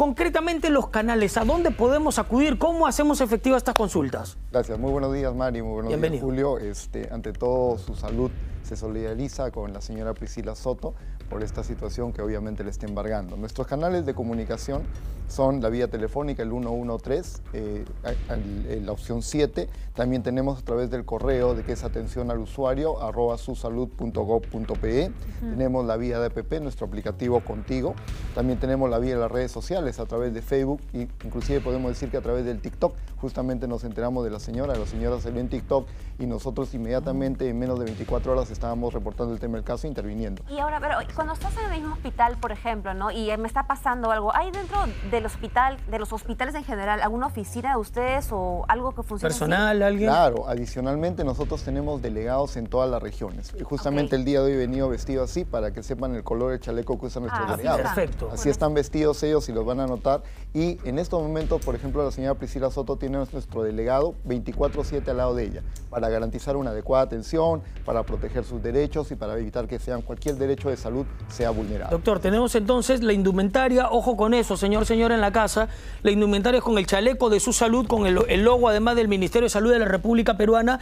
Concretamente los canales, ¿a dónde podemos acudir? ¿Cómo hacemos efectivas estas consultas?
Gracias, muy buenos días Mari, muy buenos
Bienvenido.
días Julio. Este, ante todo su salud se solidariza con la señora Priscila Soto por esta situación que obviamente le está embargando. Nuestros canales de comunicación son la vía telefónica, el 113, eh, eh, la opción 7. También tenemos a través del correo de que es atención al usuario, arroba susalud.gov.pe. Tenemos la vía de APP, nuestro aplicativo Contigo. También tenemos la vía de las redes sociales a través de Facebook y inclusive podemos decir que a través del TikTok. Justamente nos enteramos de la señora, la señora salió en TikTok y nosotros inmediatamente en menos de 24 horas estábamos reportando el tema del caso e interviniendo.
Y ahora, pero cuando estás en el mismo hospital, por ejemplo, ¿no? Y me está pasando algo, ¿hay dentro del hospital, de los hospitales en general, alguna oficina de ustedes o algo que funcione así?
Claro, adicionalmente nosotros tenemos delegados en todas las regiones. Y justamente el día de hoy he venido vestido así para que sepan el color del chaleco que usan nuestros
Ah,
delegados.
perfecto.
Así están vestidos ellos y los van a notar. Y en estos momentos, por ejemplo, la señora Priscila Soto tiene nuestro delegado 24/7 al lado de ella para garantizar una adecuada atención, para proteger sus derechos y para evitar que sean cualquier derecho de salud sea vulnerado.
Doctor, tenemos entonces la indumentaria, ojo con eso, señor, señora en la casa, la indumentaria es con el chaleco de su salud, con el, el logo además del Ministerio de Salud de la República Peruana.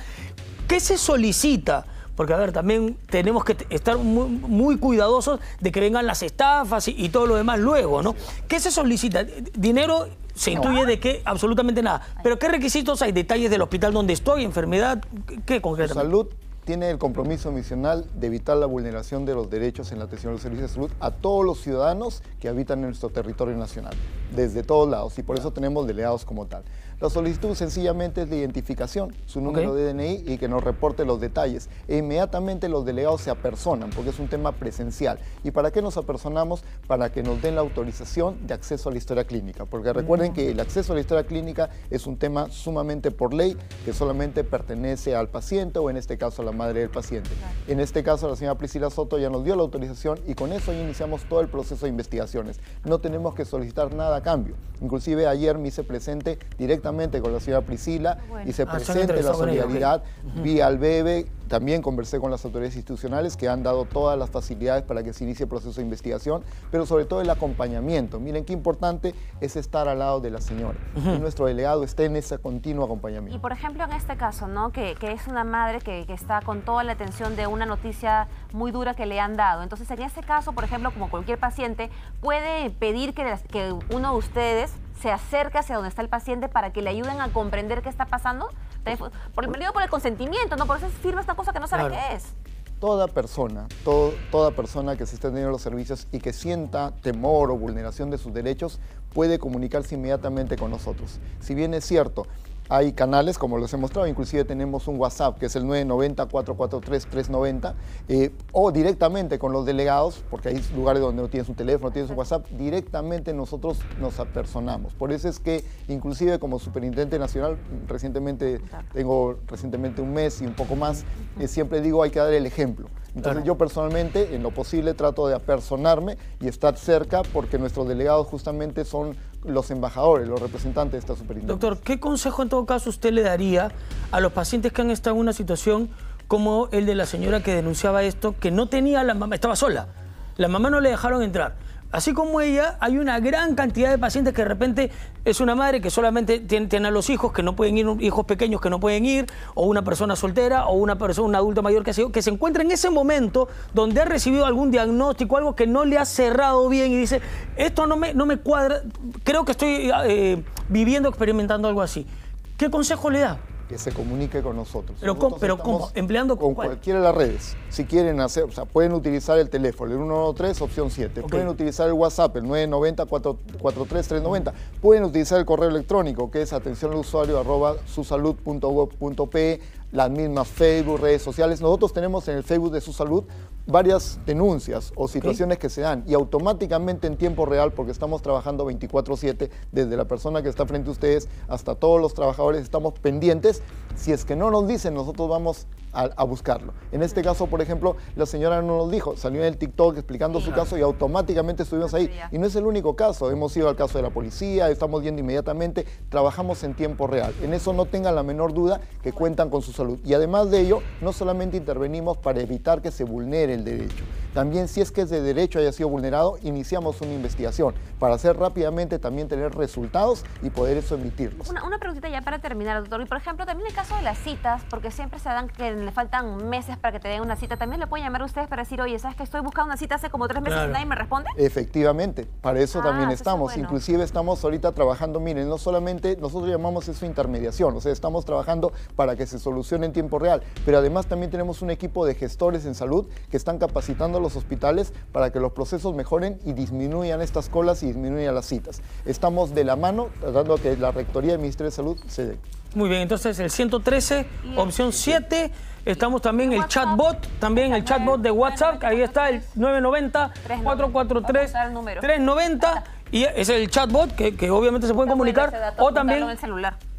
¿Qué se solicita? Porque, a ver, también tenemos que estar muy, muy cuidadosos de que vengan las estafas y, y todo lo demás luego, ¿no? ¿Qué se solicita? Dinero se intuye de que absolutamente nada. Pero ¿qué requisitos hay? Detalles del hospital donde estoy, enfermedad, ¿qué- ¿qué
Su
concretamente?
salud tiene el compromiso misional de evitar la vulneración de los derechos en la atención a los servicios de salud a todos los ciudadanos que habitan en nuestro territorio nacional, desde todos lados, y por eso tenemos delegados como tal. La solicitud sencillamente es de identificación, su número de DNI y que nos reporte los detalles. E inmediatamente los delegados se apersonan, porque es un tema presencial. ¿Y para qué nos apersonamos? Para que nos den la autorización de acceso a la historia clínica. Porque recuerden que el acceso a la historia clínica es un tema sumamente por ley que solamente pertenece al paciente o en este caso a la madre del paciente. En este caso la señora Priscila Soto ya nos dio la autorización y con eso ya iniciamos todo el proceso de investigaciones. No tenemos que solicitar nada a cambio. Inclusive ayer me hice presente directamente con la señora Priscila
Bueno.
y se
Ah,
presente la solidaridad
Ujú.
vía al BEBE. También conversé con las autoridades institucionales que han dado todas las facilidades para que se inicie el proceso de investigación, pero sobre todo el acompañamiento. Miren qué importante es estar al lado de la señora. Y nuestro delegado esté en ese continuo
Y
acompañamiento.
por ejemplo, en este caso, ¿no? Que, que es una madre que, que está con toda la atención de una noticia muy dura que le han dado. Entonces, en ese caso, por ejemplo, como cualquier paciente, puede pedir que, que uno de ustedes se acerque hacia donde está el paciente para que le ayuden a comprender qué está pasando. Por el medio por el consentimiento, ¿no? Por eso firma esta cosa que no sabe
Claro.
qué es.
Toda persona, todo- toda persona que se esté teniendo los servicios y que sienta temor o vulneración de sus derechos puede comunicarse inmediatamente con nosotros. Si bien es cierto, hay canales, como los he mostrado, inclusive tenemos un WhatsApp que es el 990-443-390, eh, o directamente con los delegados, porque hay lugares donde no tienes un teléfono, tienes un WhatsApp, directamente nosotros nos apersonamos. Por eso es que, inclusive como superintendente nacional, recientemente, tengo recientemente un mes y un poco más, eh, siempre digo hay que dar el ejemplo. Entonces yo personalmente, en lo posible, trato de apersonarme y estar cerca porque nuestros delegados justamente son los embajadores, los representantes de esta superintendencia.
Doctor, ¿qué consejo en todo caso usted le daría a los pacientes que han estado en una situación como el de la señora que denunciaba esto, que no tenía la mamá, estaba sola? La mamá no le dejaron entrar. Así como ella, hay una gran cantidad de pacientes que de repente es una madre que solamente tiene, a los hijos que no pueden ir, hijos pequeños que no pueden ir, o una persona soltera, o una persona, un adulto mayor que, se, que se encuentra en ese momento donde ha recibido algún diagnóstico, algo que no le ha cerrado bien y dice, esto no me, no me cuadra, creo que estoy eh, viviendo, experimentando algo así. ¿Qué consejo le da?
Que se comunique con nosotros.
Pero, pero ¿cómo? ¿Empleando
con cualquiera de las redes? Si quieren hacer, o sea, pueden utilizar el teléfono, el 113, opción 7. Pueden utilizar el WhatsApp, el 990-43390. Pueden utilizar el correo electrónico, que es atención al usuario arroba susalud.gov.pe las mismas Facebook, redes sociales. Nosotros tenemos en el Facebook de su salud varias denuncias o situaciones que se dan y automáticamente en tiempo real, porque estamos trabajando 24/7, desde la persona que está frente a ustedes hasta todos los trabajadores, estamos pendientes. Si es que no nos dicen, nosotros vamos a, buscarlo. En este caso, por ejemplo, la señora no nos dijo, salió en el TikTok explicando su caso y automáticamente estuvimos ahí. Y no es el único caso, hemos ido al caso de la policía, estamos yendo inmediatamente, trabajamos en tiempo real. En eso no tengan la menor duda que cuentan con su salud. Y además de ello, no solamente intervenimos para evitar que se vulnere el derecho, también si es que ese derecho haya sido vulnerado, iniciamos una investigación para hacer rápidamente también tener resultados y poder eso emitirlos.
Una, una preguntita ya para terminar, doctor. Y por ejemplo, también el caso de las citas, porque siempre se dan que le faltan meses para que te den una cita, ¿también le pueden llamar a ustedes para decir, oye, ¿sabes que estoy buscando una cita hace como tres meses y nadie me responde?
Efectivamente, para eso ah, también estamos. Inclusive estamos ahorita trabajando, miren, no solamente nosotros llamamos eso intermediación, o sea, estamos trabajando para que se solucione en tiempo real, pero además también tenemos un equipo de gestores en salud que están capacitando a los hospitales para que los procesos mejoren y disminuyan estas colas y disminuyan las citas. Estamos de la mano tratando que la Rectoría del Ministerio de Salud se
muy bien, entonces el 113, opción 7. Estamos también el chatbot, también el chatbot de WhatsApp, ahí está el 990-443-390. Y es el chatbot que, obviamente se puede comunicar. O también,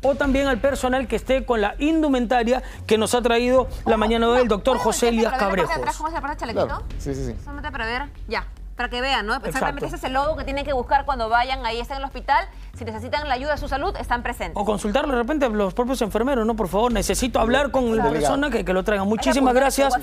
o también al personal que esté con la indumentaria que nos ha traído la mañana de hoy el doctor José Elías Cabrejos.
¿Cómo se llama chalequito?
Sí, sí, sí.
Solamente para ver. Ya para que vean, ¿no? Exactamente ese es el logo que tienen que buscar cuando vayan, ahí están en el hospital. Si necesitan la ayuda de su salud, están presentes.
O consultarlo de repente a los propios enfermeros, ¿no? Por favor, necesito hablar con la persona que, que, lo traiga. Muchísimas gracias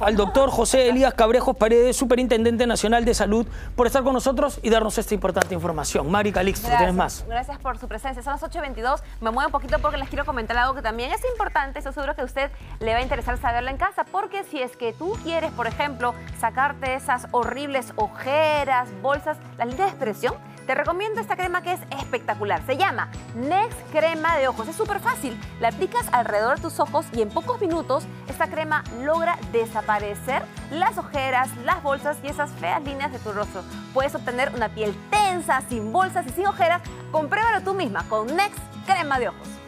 al doctor José Elías Cabrejos Paredes, Superintendente Nacional de Salud, por estar con nosotros y darnos esta importante información. Mari Calixto, ¿tienes más?
Gracias por su presencia. Son las 8.22. Me muevo un poquito porque les quiero comentar algo que también es importante. Estoy seguro que a usted le va a interesar saberlo en casa, porque si es que tú quieres, por ejemplo, sacarte esas horribles ojeras, bolsas, la línea de expresión, te recomiendo esta crema que es espectacular. Se llama Next Crema de Ojos. Es súper fácil. La aplicas alrededor de tus ojos y en pocos minutos esta crema logra desaparecer las ojeras, las bolsas y esas feas líneas de tu rostro. Puedes obtener una piel tensa, sin bolsas y sin ojeras. Compruébalo tú misma con Next Crema de Ojos.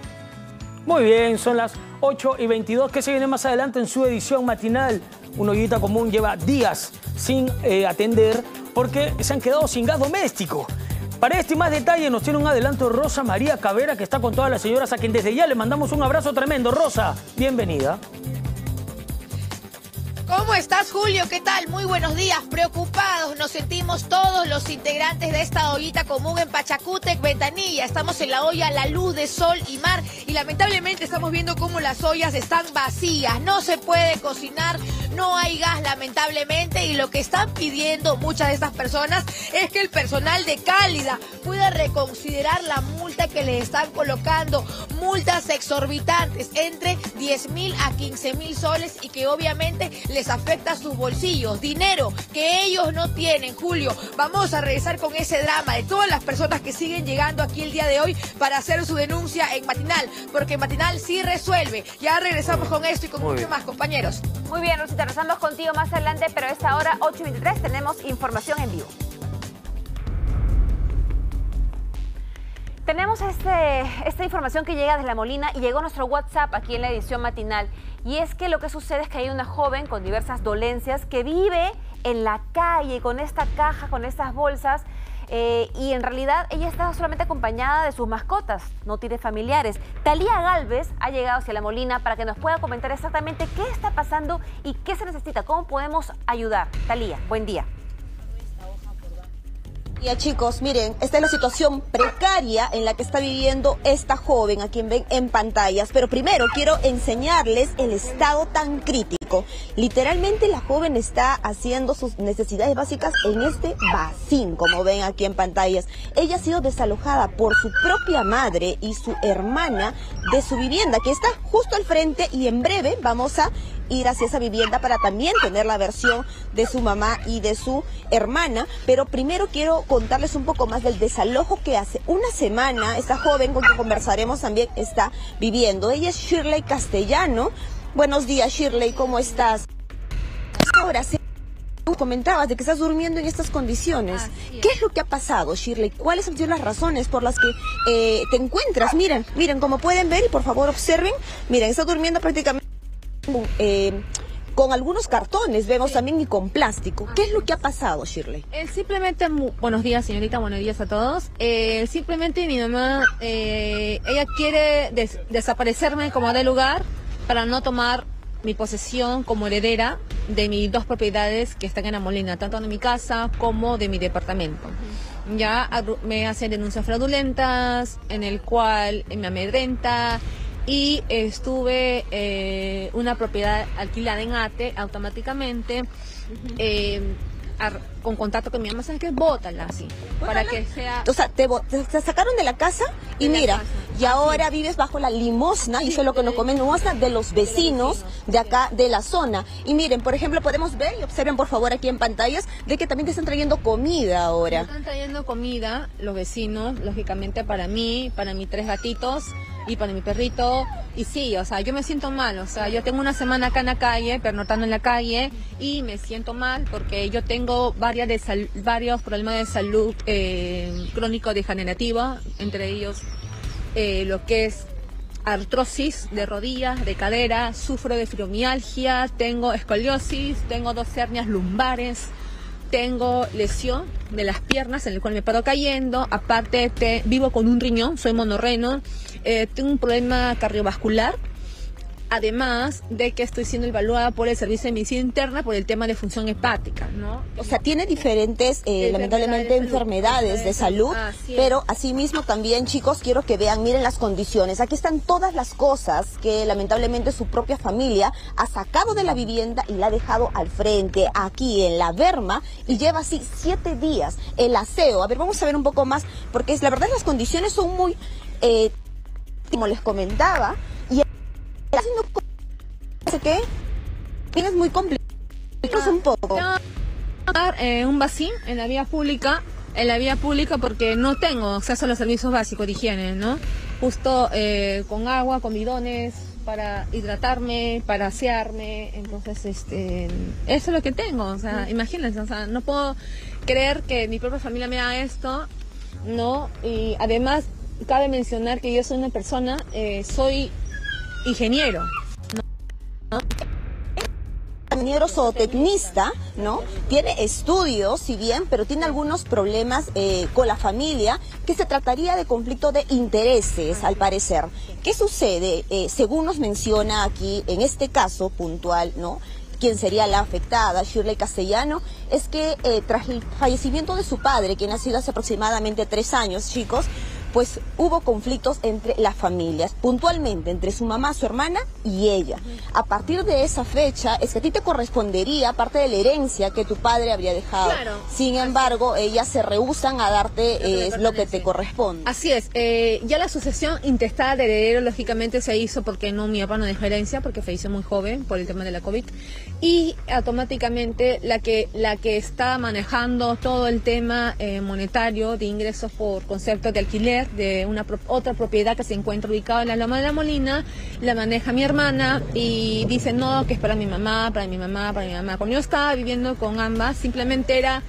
Muy bien, son las 8 y 22. ¿Qué se viene más adelante en su edición matinal? Un ollita común lleva días sin eh, atender porque se han quedado sin gas doméstico. Para este y más detalle nos tiene un adelanto Rosa María Cabrera que está con todas las señoras a quien desde ya le mandamos un abrazo tremendo. Rosa, bienvenida.
¿Cómo estás, Julio? ¿Qué tal? Muy buenos días. Preocupados nos sentimos todos los integrantes de esta ollita común en Pachacútec, Ventanilla. Estamos en la olla La Luz de Sol y Mar y lamentablemente estamos viendo cómo las ollas están vacías. No se puede cocinar, no hay gas lamentablemente y lo que están pidiendo muchas de estas personas es que el personal de Cálida pueda reconsiderar la multa que le están colocando. Multas exorbitantes entre 10 mil a 15 mil soles y que obviamente les afecta sus bolsillos, dinero que ellos no tienen. Julio, vamos a regresar con ese drama de todas las personas que siguen llegando aquí el día de hoy para hacer su denuncia en Matinal, porque Matinal sí resuelve. Ya regresamos con esto y con mucho más, compañeros.
Muy bien, Rosita, regresamos contigo más adelante, pero a esta hora, 8.23, tenemos información en vivo. Tenemos este, esta información que llega desde La Molina y llegó nuestro WhatsApp aquí en la edición matinal. Y es que lo que sucede es que hay una joven con diversas dolencias que vive en la calle con esta caja, con estas bolsas. eh, y en realidad ella está solamente acompañada de sus mascotas, no tiene familiares. Talía Galvez ha llegado hacia La Molina para que nos pueda comentar exactamente qué está pasando y qué se necesita, cómo podemos ayudar. Talía, buen día.
Chicos, miren, esta es la situación precaria en la que está viviendo esta joven a quien ven en pantallas. Pero primero quiero enseñarles el estado tan crítico. Literalmente la joven está haciendo sus necesidades básicas en este vacín, como ven aquí en pantallas. Ella ha sido desalojada por su propia madre y su hermana de su vivienda, que está justo al frente y en breve vamos a ir hacia esa vivienda para también tener la versión de su mamá y de su hermana. Pero primero quiero contarles un poco más del desalojo que hace una semana esta joven con quien conversaremos también está viviendo. Ella es Shirley Castellano. Buenos días Shirley, ¿cómo estás? Ahora sí. Tú comentabas de que estás durmiendo en estas condiciones. ¿Qué es lo que ha pasado, Shirley? ¿Cuáles han sido las razones por las que eh, te encuentras? Miren, miren, como pueden ver y por favor observen, miren, está durmiendo prácticamente eh, con algunos cartones, vemos también, y con plástico. ¿Qué es lo que ha pasado, Shirley?
Eh, simplemente, buenos días, señorita, buenos días a todos. Eh, simplemente mi mamá, eh, ella quiere des- desaparecerme como de lugar para no tomar mi posesión como heredera de mis dos propiedades que están en la Molina, tanto de mi casa como de mi departamento. Ya me hacen denuncias fraudulentas, en el cual me amedrenta y estuve eh, una propiedad alquilada en ATE automáticamente eh, con contacto con mi mamá, ¿sabes qué? Bótala así, para que sea...
O sea, te, te- te sacaron de la casa y
De
mira,
casa.
y ahora vives bajo la limosna, y eso es lo que nos comen, limosna de los vecinos de acá, de la zona. Y miren, por ejemplo, podemos ver y observen por favor aquí en pantallas de que también te están trayendo comida
Me
ahora.
están trayendo comida los vecinos, lógicamente para mí, para mis tres gatitos y para mi perrito. Y sí, o sea, yo me siento mal, o sea, yo tengo una semana acá en la calle, pernotando en la calle, y me siento mal porque yo tengo varias de varios problemas de salud eh, crónico degenerativa, entre ellos eh, lo que es artrosis de rodillas, de cadera, sufro de fibromialgia, tengo escoliosis, tengo dos hernias lumbares, tengo lesión de las piernas en el cual me paro cayendo, aparte te- vivo con un riñón, soy monorreno, eh, tengo un problema cardiovascular, además de que estoy siendo evaluada por el Servicio de Medicina Interna por el tema de función hepática, ¿no?
O sea, tiene diferentes, eh, lamentablemente, enfermedades de salud,
Así es.
pero asimismo también, chicos, quiero que vean, miren las condiciones. Aquí están todas las cosas que lamentablemente su propia familia ha sacado de la vivienda y la ha dejado al frente, aquí en la Berma, y lleva así siete días. El aseo, a ver, vamos a ver un poco más, porque es, la verdad las condiciones son muy, eh, como les comentaba, haciendo co- no sé qué, es muy complicado. un poco.
eh, un vacío en la vía pública, en la vía pública porque no tengo acceso a los servicios básicos de higiene, ¿no? Justo eh, con agua, con bidones para hidratarme, para asearme, entonces este, eso es lo que tengo, o sea, imagínense, o sea, no puedo creer que mi propia familia me haga esto, ¿no? Y además cabe mencionar que yo soy una persona, eh, soy ingeniero, ¿no?
ingeniero zootecnista, ¿no? Tiene estudios, si bien, pero tiene algunos problemas eh, con la familia, que se trataría de conflicto de intereses, al parecer. ¿Qué sucede? Eh, según nos menciona aquí, en este caso puntual, ¿no? quien sería la afectada, Shirley Castellano, es que eh, tras el fallecimiento de su padre, que nació hace aproximadamente tres años, chicos, pues hubo conflictos entre las familias, puntualmente entre su mamá, su hermana y ella. A partir de esa fecha es que a ti te correspondería parte de la herencia que tu padre habría dejado.
Claro.
Sin embargo, ellas se rehusan a darte eh, lo que te corresponde.
Así es, eh, ya la sucesión intestada de heredero lógicamente se hizo porque no mi papá no dejó herencia, porque falleció muy joven por el tema de la COVID, y automáticamente la que, la que está manejando todo el tema eh, monetario de ingresos por concepto de alquiler de una pro- otra propiedad que se encuentra ubicada en la Loma de la Molina, la maneja mi hermana y dice no, que es para mi mamá, para mi mamá, para mi mamá. Cuando yo estaba viviendo con ambas, simplemente era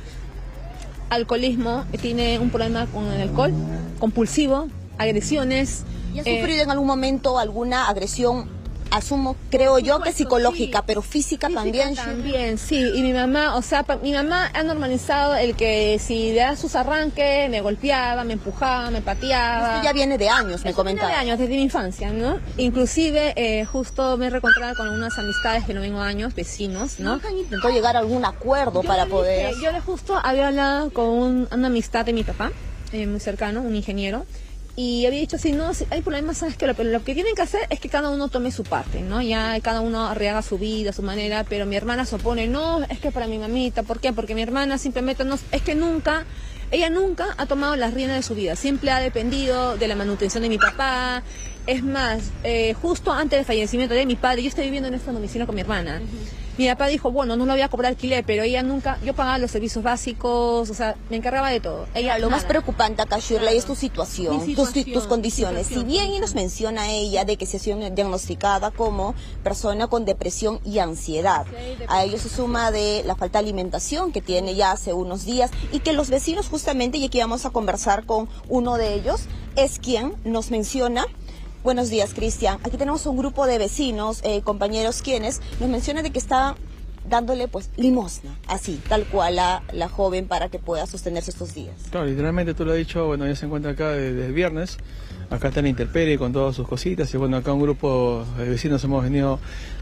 alcoholismo, tiene un problema con el alcohol, compulsivo, agresiones.
¿Y has
eh,
sufrido en algún momento alguna agresión asumo, creo yo que psicológica, pero física, también.
También, sí. Y mi mamá, o sea, pa- mi mamá ha normalizado el que si le da sus arranques, me golpeaba, me empujaba, me pateaba.
Esto ya viene de años, me comentaba.
viene de años, desde mi infancia, ¿no? Inclusive, eh, justo me he reencontrado con unas amistades que no vengo años, vecinos, ¿no?
Nunca intentó llegar a algún acuerdo
Yo
para
le
poder...
dije- yo le justo había hablado con un- una amistad de mi papá, eh, muy cercano, un ingeniero, y había dicho, si no, si hay problemas, ¿sabes qué? Lo, lo que tienen que hacer es que cada uno tome su parte, ¿no? Ya cada uno arriesga su vida, su manera, pero mi hermana se opone, no, es que para mi mamita, ¿por qué? Porque mi hermana simplemente no, es que nunca... Ella nunca ha tomado las riendas de su vida, siempre ha dependido de la manutención de mi papá. Es más, eh, justo antes del fallecimiento de mi padre, yo estoy viviendo en esta domicilio con mi hermana. Mi papá dijo, bueno, no lo voy a cobrar alquiler, pero ella nunca, yo pagaba los servicios básicos, o sea, me encargaba de todo. Ella
lo más preocupante acá, Shirley, es tu situación, tus, condiciones.
situación.
Si bien y nos menciona ella de que se ha sido diagnosticada como persona con depresión y ansiedad, a ello se suma de la falta de alimentación que tiene ya hace unos días y que los vecinos justamente, y aquí vamos a conversar con uno de ellos, es quien nos menciona Buenos días, Cristian. Aquí tenemos un grupo de vecinos, eh, compañeros, quienes nos mencionan de que está dándole pues limosna, así, tal cual a la joven para que pueda sostenerse estos días.
Claro, literalmente tú lo has dicho, bueno, ella se encuentra acá desde el viernes, acá está en la Interpere con todas sus cositas y bueno, acá un grupo de vecinos hemos venido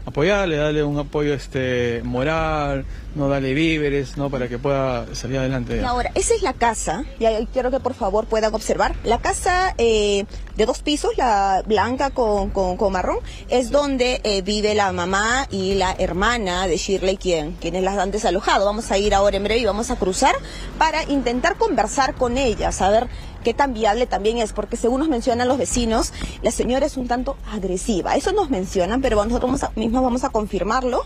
apoyarle, darle un apoyo este moral, no darle víveres, ¿no? Para que pueda salir adelante.
Y ahora, esa es la casa, y ahí quiero que por favor puedan observar, la casa eh, de dos pisos, la blanca con, con, con marrón, es donde eh, vive la mamá y la hermana de Shirley, quien, quienes las han desalojado. Vamos a ir ahora en breve y vamos a cruzar para intentar conversar con ellas, a ver qué tan viable también es, porque según nos mencionan los vecinos, la señora es un tanto agresiva. Eso nos mencionan, pero nosotros vamos a- mismos vamos a confirmarlo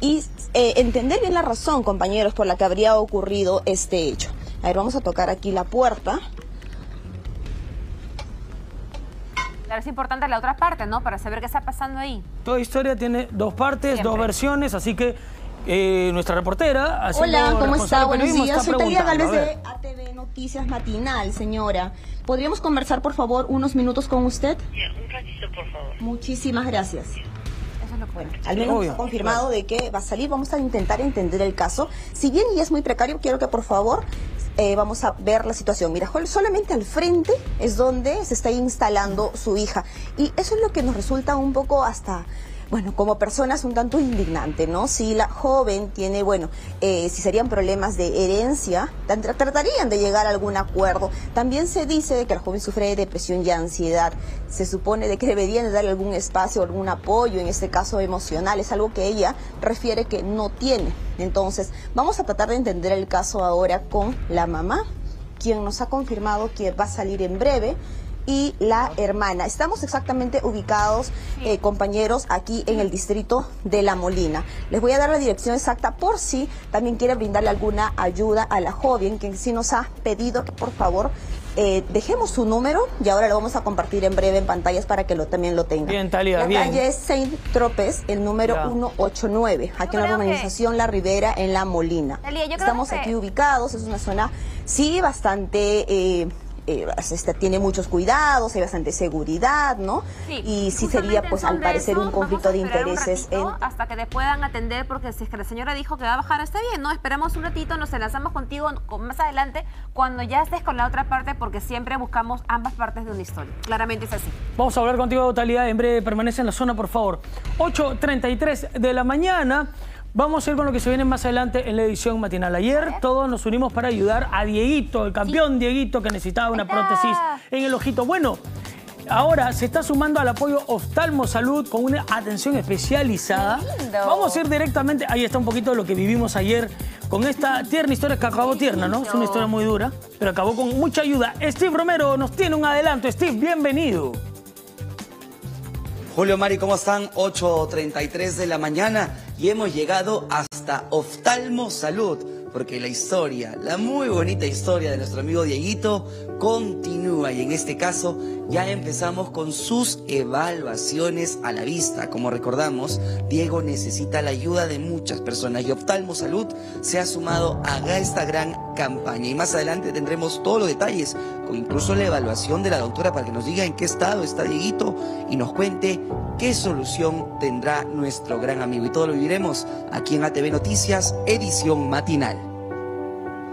y eh, entender bien la razón, compañeros, por la que habría ocurrido este hecho. A ver, vamos a tocar aquí la puerta.
Claro, es importante la otra parte, ¿no? Para saber qué está pasando ahí.
Toda historia tiene dos partes, dos versiones, así que eh, nuestra reportera...
Hola, ¿cómo está? Buenos días.
está
Soy
preguntando,
Galvez de ATV Noticias Matinal, señora. ¿Podríamos conversar, por favor, unos minutos con usted?
Un ratito, por favor.
Muchísimas gracias. Bueno, al menos
obvio,
confirmado de que va a salir. Vamos a intentar entender el caso. Si bien y es muy precario, quiero que por favor eh, vamos a ver la situación. Mira, solamente al frente es donde se está instalando su hija. Y eso es lo que nos resulta un poco hasta... Bueno, como personas un tanto indignante, ¿no? Si la joven tiene, bueno, eh, si serían problemas de herencia, tratarían de llegar a algún acuerdo. También se dice que la joven sufre de depresión y ansiedad. Se supone de que deberían de darle algún espacio, algún apoyo, en este caso emocional. Es algo que ella refiere que no tiene. Entonces, vamos a tratar de entender el caso ahora con la mamá, quien nos ha confirmado que va a salir en breve y la hermana. Estamos exactamente ubicados, eh, compañeros, aquí en el distrito de La Molina. Les voy a dar la dirección exacta por si también quiere brindarle alguna ayuda a la joven, que sí nos ha pedido que por favor eh, dejemos su número y ahora lo vamos a compartir en breve en pantallas para que lo, también lo tengan.
Bien, Talia,
la
bien.
calle es Saint Tropez, el número
Ya.
189, aquí en la
que-
urbanización La Ribera, en La Molina.
Talia, yo creo
Estamos
que-
aquí ubicados, es una zona, sí, bastante... eh, eh, este, tiene muchos cuidados, hay bastante seguridad, ¿no?
Sí,
y sí sería, pues, al parecer,
eso,
un conflicto de
un
intereses en
Hasta que te puedan atender, porque si es que la señora dijo que va a bajar, está bien, ¿no? Esperamos un ratito, nos enlazamos contigo con- más adelante, cuando ya estés con la otra parte, porque siempre buscamos ambas partes de una historia. Claramente es así.
Vamos a hablar contigo, Talía. En breve, permanece en la zona, por favor. 8.33 de la mañana. Vamos a ir con lo que se viene más adelante en la edición matinal. Ayer todos nos unimos para ayudar a Dieguito, el campeón Dieguito, que necesitaba una prótesis en el ojito. Bueno, ahora se está sumando al apoyo Oftalmo Salud con una atención especializada. Vamos a ir directamente, ahí está un poquito de lo que vivimos ayer con esta tierna historia que acabó tierna, ¿no? Es una historia muy dura, pero acabó con mucha ayuda. Steve Romero nos tiene un adelanto. Steve, bienvenido.
Julio Mari, ¿cómo están? 8.33 de la mañana y hemos llegado hasta Oftalmo Salud, porque la historia, la muy bonita historia de nuestro amigo Dieguito continúa y en este caso ya empezamos con sus evaluaciones a la vista. Como recordamos, Diego necesita la ayuda de muchas personas y Oftalmo Salud se ha sumado a esta gran campaña. Y más adelante tendremos todos los detalles, con incluso la evaluación de la doctora para que nos diga en qué estado está Dieguito y nos cuente qué solución tendrá nuestro gran amigo. Y todo lo viviremos aquí en ATV Noticias, edición matinal.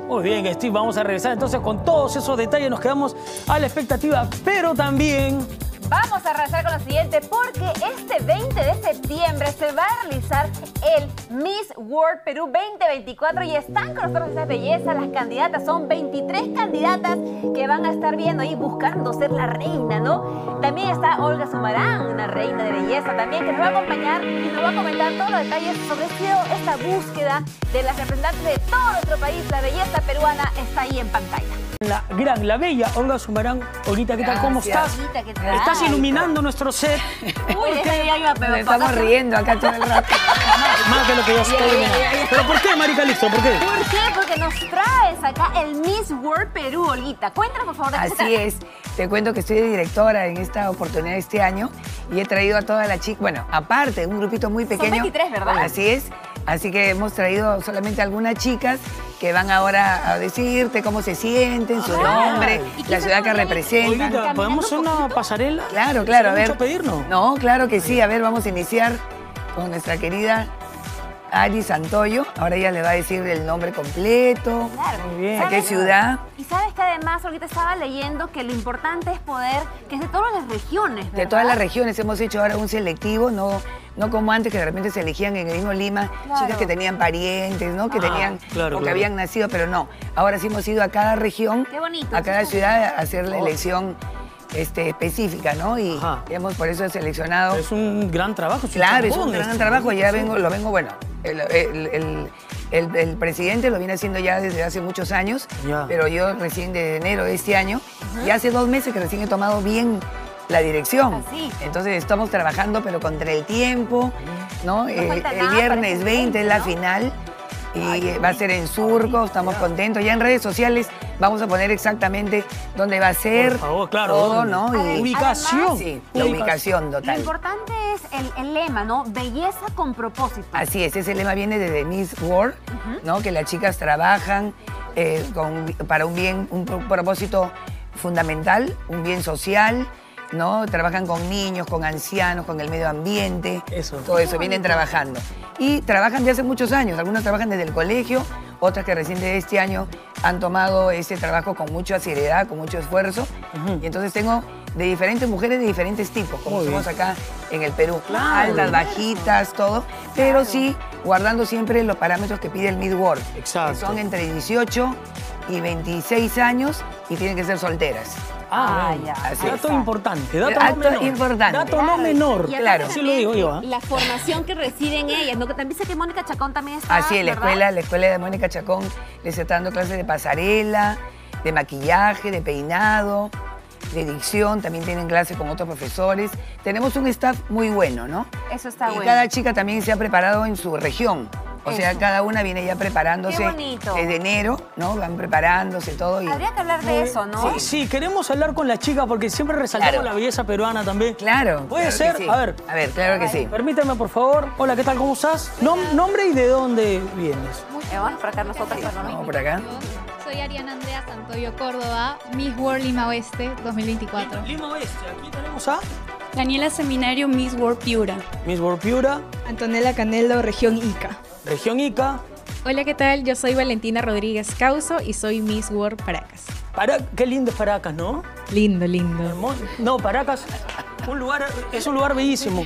Muy bien, Steve, vamos a regresar entonces con todos esos detalles. Nos quedamos a la expectativa, pero también
Vamos a arrasar con lo siguiente porque este 20 de septiembre se va a realizar el Miss World Perú 2024 y están con nosotros esas bellezas, las candidatas, son 23 candidatas que van a estar viendo ahí buscando ser la reina, ¿no? También está Olga Sumarán, una reina de belleza también, que nos va a acompañar y nos va a comentar todos los detalles sobre esta búsqueda de las representantes de todo nuestro país. La belleza peruana está ahí en pantalla.
La gran, la bella Olga Sumarán. Olguita, ¿qué tal? ¿Cómo estás?
Olguita, ¿qué tal?
Estás iluminando nuestro set.
Uy, esa ya iba, pero
Nos estamos riendo acá todo el rato.
Más de lo que está iluminado. ¿Pero por qué, Marica Listo? ¿Por qué?
¿Por qué? Porque nos traes acá el Miss World Perú, Olguita. Cuéntanos, por favor, de
Así es. Te cuento que estoy de directora en esta oportunidad este año y he traído a toda la chica, bueno, aparte, un grupito muy pequeño.
23, ¿verdad?
Así es. Así que hemos traído solamente algunas chicas que van ahora a decirte cómo se sienten, su
Ah.
nombre,
¿Y
la ciudad que
a
representan.
¿podemos hacer una pasarela?
Claro, claro, a
¿Sería
ver.
mucho pedirnos?
No, claro que sí. A ver, vamos a iniciar con nuestra querida Ari Santoyo. Ahora ella le va a decir el nombre completo.
Claro.
¿A
¿Sabes?
qué ciudad?
Y sabes que además, ahorita estaba leyendo que lo importante es poder, que es de todas las regiones, ¿verdad?
De todas las regiones hemos hecho ahora un selectivo, no, no como antes que de repente se elegían en el mismo Lima
Claro.
chicas que tenían parientes, ¿no? Que
Ah,
tenían
claro,
o que
claro.
habían nacido, pero no. Ahora sí hemos ido a cada región,
Qué bonito.
a cada ciudad a hacer la
Oh.
elección este, específica, ¿no? Y hemos por eso seleccionado.
Es un gran trabajo.
Claro, es un gran
esto,
trabajo. Ya vengo, lo vengo, bueno, el, el- el- presidente lo viene haciendo ya desde hace muchos años, pero yo recién de enero de este año, y hace dos meses que recién he tomado bien la dirección. Entonces estamos trabajando, pero contra el tiempo, ¿no? Eh,
falta
el viernes
ese
20 es la final. Y va a ser en Surco, estamos contentos. Ya en redes sociales vamos a poner exactamente dónde va a ser.
Por favor, claro,
Todo,
¿dónde?
¿no?
Ubicación.
Sí, la
Ubicación.
ubicación
Lo
total.
importante es el, el lema, ¿no? Belleza con propósito.
Así es, ese lema viene desde Miss World, ¿no? Que las chicas trabajan eh, con- para un bien, un pro- propósito fundamental, un bien social, ¿no? Trabajan con niños, con ancianos, con el medio ambiente.
Eso.
Todo eso, vienen trabajando. Y trabajan de hace muchos años, algunos trabajan desde el colegio, otras que recién de este año han tomado ese trabajo con mucha seriedad, con mucho esfuerzo. Y entonces tengo de diferentes mujeres de diferentes tipos, como
Muy
somos
bien.
acá en el Perú.
Claro.
Altas, bajitas, todo, pero sí guardando siempre los parámetros que pide el Mid-World.
Exacto.
Que son entre 18 y 26 años y tienen que ser solteras.
Ah,
Ah, ya.
Así
dato importante, dato, no menor.
importante.
Dato no menor.
Y
Claro.
Así lo digo yo, ¿ah?
La formación que reciben ellas, ¿no? Que también sé que Mónica Chacón también está,
Así es, la
¿verdad?
escuela, la escuela de Mónica Chacón les está dando clases de pasarela, de maquillaje, de peinado, de dicción, también tienen clases con otros profesores. Tenemos un staff muy bueno, ¿no?
Eso está
y
bueno.
cada chica también se ha preparado en su región. O sea,
Eso.
cada una viene ya preparándose
Qué bonito.
desde enero, ¿no? Van preparándose todo y
Habría que hablar de eso, ¿no?
Sí, sí, queremos hablar con las chicas porque siempre resaltamos
Claro.
la belleza peruana también.
Claro.
¿Puede
claro
ser?
sí.
A ver.
A ver, claro que sí.
Permíteme, por favor. Hola, ¿qué tal? ¿Cómo estás? Nom- nombre y de dónde vienes.
Eh, vamos por acá nosotras, perdón.
Vamos por acá.
Soy Ariana Andrea Santoyo Córdoba, Miss World Lima Oeste 2024.
Lima Oeste, aquí tenemos a
Daniela Seminario, Miss World Piura.
Miss World Piura,
Antonella Canelo, región Ica.
Región Ica.
Hola, ¿qué tal? Yo soy Valentina Rodríguez Causo y soy Miss World Paracas.
Para, qué lindo es Paracas, ¿no?
Lindo, lindo.
No, Paracas, un lugar, es un lugar bellísimo.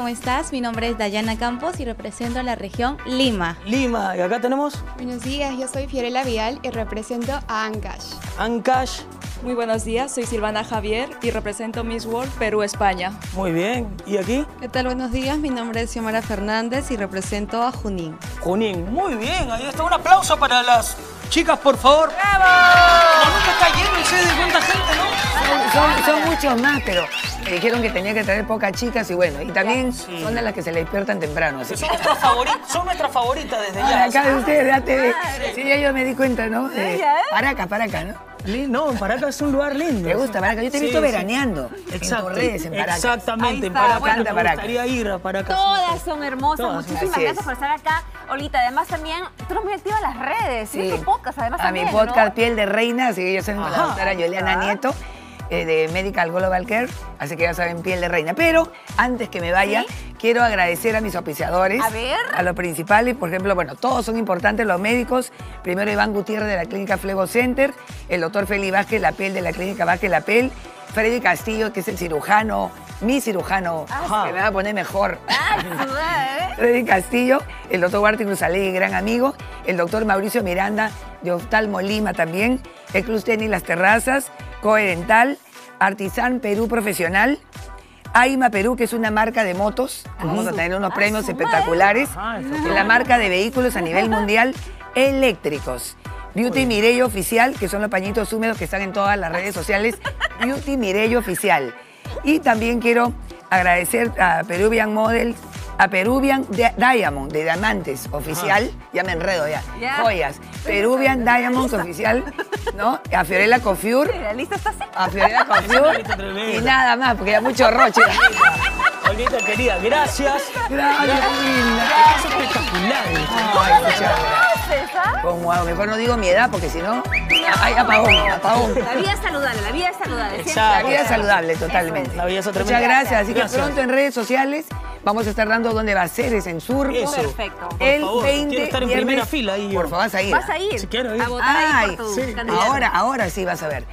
¿Cómo estás? Mi nombre es Dayana Campos y represento a la región Lima.
Lima, y acá tenemos
Buenos días, yo soy Fiorella Vial y represento a Ancash.
Ancash.
Muy buenos días, soy Silvana Javier y represento Miss World Perú, España.
Muy bien. ¿Y aquí?
¿Qué tal? Buenos días, mi nombre es Xiomara Fernández y represento a Junín.
Junín. Muy bien, ahí está. Un aplauso para las chicas, por favor. ¡Bravo! está sé de cuánta gente, ¿no?
Son, son muchos más, pero me dijeron que tenía que traer pocas chicas y bueno, y también son de las que se le despiertan temprano. Así.
Son nuestras favoritas, son nuestras favoritas desde ya.
Acá de ustedes, de ATV. Sí, ya yo me di cuenta, ¿no? De
Ya, ¿eh?
Paracas, Paracas, ¿no?
No, Paracas es un lugar lindo.
¿Te gusta Paracas? Yo te he
Sí,
visto
sí.
veraneando
Exacto.
en tus redes, en Paracas.
Exactamente, en Paracas.
bueno,
me
Paracas.
gustaría ir a Paracas.
Todas son hermosas.
Todas,
Muchísimas
así
gracias
es.
por estar acá. Olita, además también, tú eres muy activa en las redes, sí. tu podcast además
A
también,
mi podcast
¿no?
Piel de Reina, así que yo soy la doctora Juliana Nieto eh, de Medical Global Care, así que ya saben, Piel de Reina. Pero antes que me vaya, quiero agradecer a mis auspiciadores.
A ver.
A los principales, por ejemplo, bueno, todos son importantes los médicos. Primero Iván Gutiérrez de la Clínica Flego Center, el doctor Feli Vázquez La Piel de la Clínica Vázquez La Piel, Freddy Castillo, que es el cirujano, mi cirujano, que me va a poner mejor. Freddy Castillo, el doctor Huarte Cruzalé, gran amigo, el doctor Mauricio Miranda de Oftalmo Lima también, el Club Tenis Las Terrazas, Coerental, Artisan Perú Profesional, AIMA Perú, que es una marca de motos, vamos a tener unos premios espectaculares, la marca de vehículos a nivel mundial eléctricos. Beauty Mirello Oficial, que son los pañitos húmedos que están en todas las redes sociales. Beauty Mirello Oficial. Y también quiero agradecer a Peruvian Models, a Peruvian Di- Diamond de Diamantes Oficial. Ya me enredo ya.
Ya.
Joyas. Peruvian Diamonds Oficial, ¿no? A Fiorella Cofiur.
La lista está así.
A Fiorella Cofiur. y nada más, porque ya mucho roche.
Olita querida, gracias.
Gracias, linda.
Es espectacular.
Ay, muchas gracias. Como a lo mejor no digo mi edad, porque si no, ay, apagón, apagón.
La vida es saludable, la vida es saludable.
La vida es saludable, totalmente.
La vida es otra
Muchas gracias. Así que
Gracias.
pronto en redes sociales vamos a estar dando dónde va a ser, es en Surco.
Perfecto.
Por
El
favor,
20
quiero estar en
viernes.
primera fila ahí.
Por favor, vas a ir.
Vas a ir
Si quiero ir.
a votar ahí
Ay,
por tu
sí.
candidato.
ahora, ahora sí vas a ver.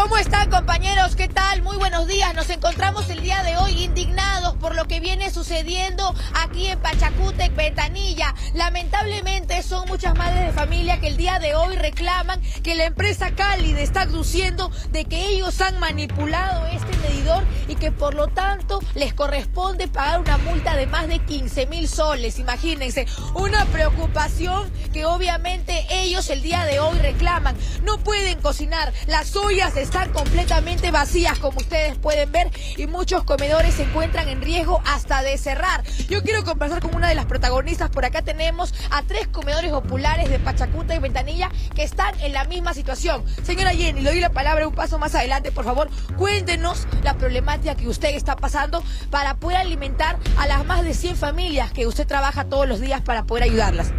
¿Cómo están compañeros? ¿Qué tal? Muy buenos días. Nos encontramos el día de hoy indignados por lo que viene sucediendo aquí en Pachacútec, Ventanilla. Lamentablemente son muchas madres de familia que el día de hoy reclaman que la empresa Cálida está aduciendo de que ellos han manipulado este medidor y que por lo tanto les corresponde pagar una multa de más de 15 mil soles. Imagínense, una preocupación que obviamente ellos el día de hoy reclaman. No pueden cocinar, las ollas están completamente vacías como ustedes pueden ver y muchos comedores se encuentran en riesgo hasta de cerrar. Yo quiero conversar con una de las protagonistas. Por acá tenemos a tres comedores populares de Pachacuta y Ventanilla que están en la misma situación. Señora Jenny, le doy la palabra un paso más adelante, por favor. Cuéntenos la problemática que usted está pasando para poder alimentar a las más de 100 familias que usted trabaja todos los días para poder ayudarlas.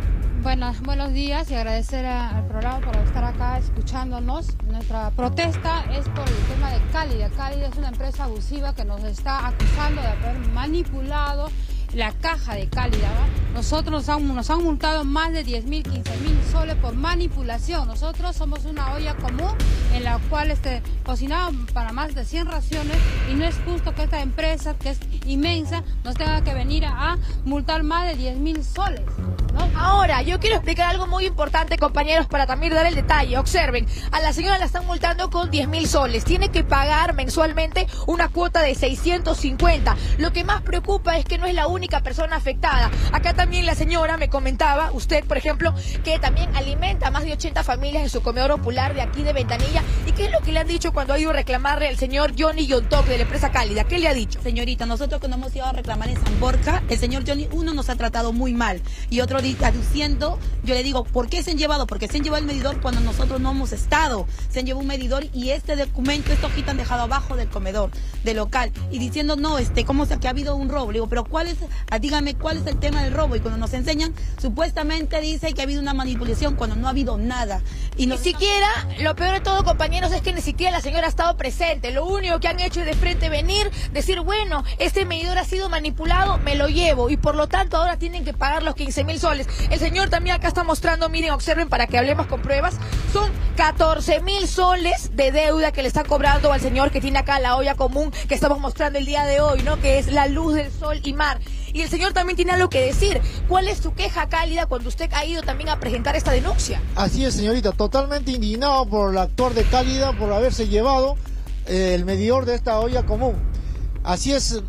Bueno, buenos días y agradecer al programa por estar acá escuchándonos. Nuestra protesta es por el tema de Cálida. Cálida es una empresa abusiva que nos está acusando de haber manipulado la caja de Cálida. Nosotros nos han, nos han multado más de 10 mil, 15 mil soles por manipulación. Nosotros somos una olla común en la cual este, cocinaban para más de 100 raciones y no es justo que esta empresa, que es inmensa, nos tenga que venir a, a multar más de 10 mil soles.
Ahora, yo quiero explicar algo muy importante, compañeros, para también dar el detalle. Observen, a la señora la están multando con 10 mil soles. Tiene que pagar mensualmente una cuota de 650. Lo que más preocupa es que no es la única persona afectada. Acá también la señora me comentaba, usted, por ejemplo, que también alimenta a más de 80 familias en su comedor popular de aquí de Ventanilla. ¿Y qué es lo que le han dicho cuando ha ido a reclamarle al señor Johnny Yontok de la empresa Cálida? ¿Qué le ha dicho?
Señorita, nosotros cuando hemos ido a reclamar en San Borja, el señor Johnny, uno nos ha tratado muy mal y otro aduciendo, yo le digo, ¿por qué se han llevado? Porque se han llevado el medidor cuando nosotros no hemos estado. Se han llevado un medidor y este documento, esta hojita han dejado abajo del comedor, del local, y diciendo, no, este, ¿cómo se que ha habido un robo? Le digo, pero ¿cuál ah, dígame, cuál es el tema del robo? Y cuando nos enseñan, supuestamente dice que ha habido una manipulación cuando no ha habido nada. Y
Ni siquiera, lo peor de todo, compañeros, es que ni siquiera la señora ha estado presente. Lo único que han hecho es de frente venir, decir, bueno, este medidor ha sido manipulado, me lo llevo. Y por lo tanto ahora tienen que pagar los 15 mil soles. El señor también acá está mostrando, miren, observen para que hablemos con pruebas. Son 14 mil soles de deuda que le están cobrando al señor que tiene acá la olla común que estamos mostrando el día de hoy, ¿no? Que es la luz del sol y mar. Y el señor también tiene algo que decir. ¿Cuál es su queja cálida cuando usted ha ido también a presentar esta denuncia?
Así es, señorita, totalmente indignado por el actor de Cálida por haberse llevado eh, el medidor de esta olla común. Así es,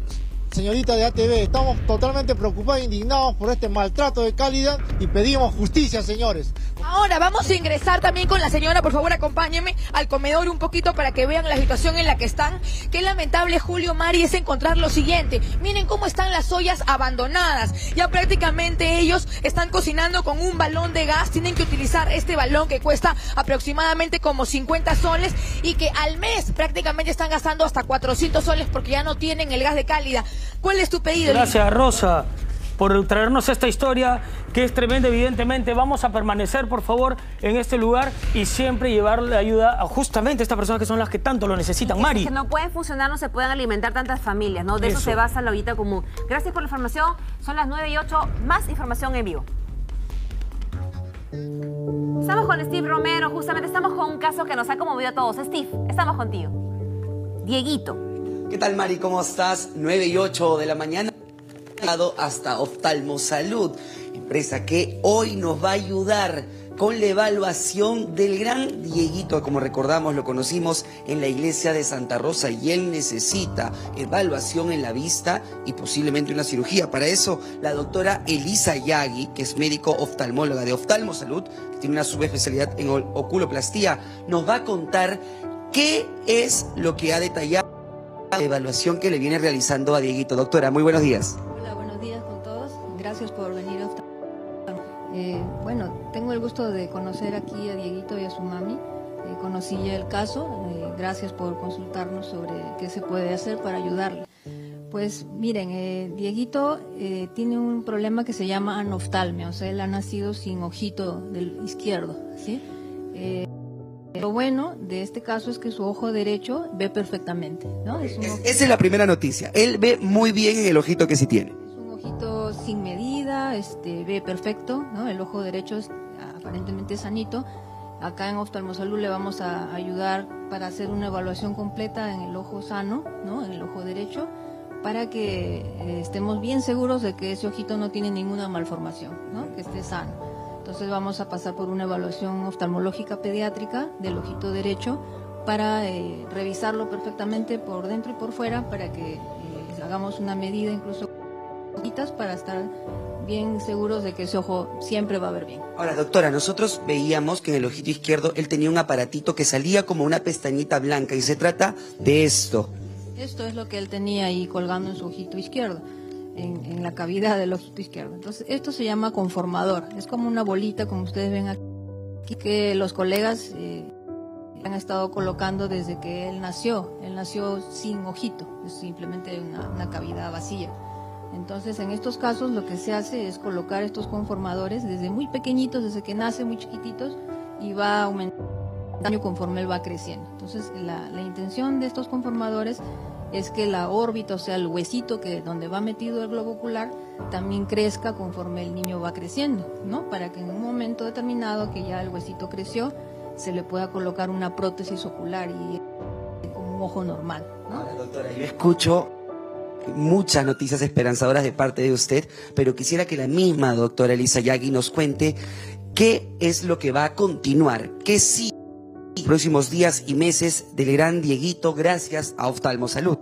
señorita de ATV. Estamos totalmente preocupados e indignados por este maltrato de Cálida y pedimos justicia, señores.
Ahora vamos a ingresar también con la señora, por favor acompáñeme al comedor un poquito para que vean la situación en la que están. Qué lamentable, Julio Mari, es encontrar lo siguiente. Miren cómo están las ollas abandonadas. Ya prácticamente ellos están cocinando con un balón de gas. Tienen que utilizar este balón que cuesta aproximadamente como 50 soles y que al mes prácticamente están gastando hasta 400 soles porque ya no tienen el gas de cálida. ¿Cuál es tu pedido?
Gracias, Rosa, por traernos esta historia que es tremenda, evidentemente. Vamos a permanecer, por favor, en este lugar y siempre llevarle ayuda a justamente a estas personas que son las que tanto lo necesitan.
Es
Mari.
Que no pueden funcionar, no se pueden alimentar tantas familias, ¿no? De eso,
Eso.
se basa la ollita común. Gracias por la información. Son las 9 y 8. Más información en vivo. Estamos con Steve Romero, justamente estamos con un caso que nos ha conmovido a todos. Steve, estamos contigo. Dieguito.
¿Qué tal, Mari? ¿Cómo estás? 9 y 8 de la mañana. Hasta Oftalmosalud, empresa que hoy nos va a ayudar con la evaluación del gran Dieguito, como recordamos, lo conocimos en la iglesia de Santa Rosa y él necesita evaluación en la vista y posiblemente una cirugía. Para eso, la doctora Elisa Yagui, que es médico oftalmóloga de Oftalmosalud, que tiene una subespecialidad en oculoplastía, nos va a contar qué es lo que ha detallado la evaluación que le viene realizando a Dieguito. Doctora, muy buenos días.
Hola, buenos días con todos. Gracias por venir Eh, bueno, tengo el gusto de conocer aquí a Dieguito y a su mami. Eh, conocí ya el caso. Eh, gracias por consultarnos sobre qué se puede hacer para ayudarle. Pues miren, eh, Dieguito eh, tiene un problema que se llama anoftalmia, o sea, él ha nacido sin ojito del izquierdo, ¿sí? Eh, lo bueno de este caso es que su ojo derecho ve perfectamente, ¿no? Es un
Esa es la primera noticia. Él ve muy bien en el ojito que sí tiene.
un ojito sin medida, este, ve perfecto, ¿no? El ojo derecho es aparentemente sanito. Acá en Oftalmosalud le vamos a ayudar para hacer una evaluación completa en el ojo sano, ¿no? En el ojo derecho, para que eh, estemos bien seguros de que ese ojito no tiene ninguna malformación, ¿no? Que esté sano. Entonces vamos a pasar por una evaluación oftalmológica pediátrica del ojito derecho para eh, revisarlo perfectamente por dentro y por fuera para que eh, hagamos una medida incluso para estar bien seguros de que ese ojo siempre va a ver bien.
Ahora, doctora, nosotros veíamos que en el ojito izquierdo él tenía un aparatito que salía como una pestañita blanca y se trata de esto.
Esto es lo que él tenía ahí colgando en su ojito izquierdo, en, en la cavidad del ojito izquierdo. Entonces, esto se llama conformador. Es como una bolita, como ustedes ven aquí, que los colegas eh, han estado colocando desde que él nació. Él nació sin ojito, es simplemente una, una cavidad vacía. Entonces, en estos casos lo que se hace es colocar estos conformadores desde muy pequeñitos, desde que nace muy chiquititos, y va aumentando conforme él va creciendo. Entonces, la, la intención de estos conformadores es que la órbita, o sea, el huesito que donde va metido el globo ocular, también crezca conforme el niño va creciendo, ¿no? Para que en un momento determinado que ya el huesito creció, se le pueda colocar una prótesis ocular y como un ojo normal, ¿no?
Doctora, yo escucho muchas noticias esperanzadoras de parte de usted, pero quisiera que la misma doctora Elisa Yagui nos cuente qué es lo que va a continuar, qué sí próximos días y meses del gran Dieguito gracias a Oftalmosalud.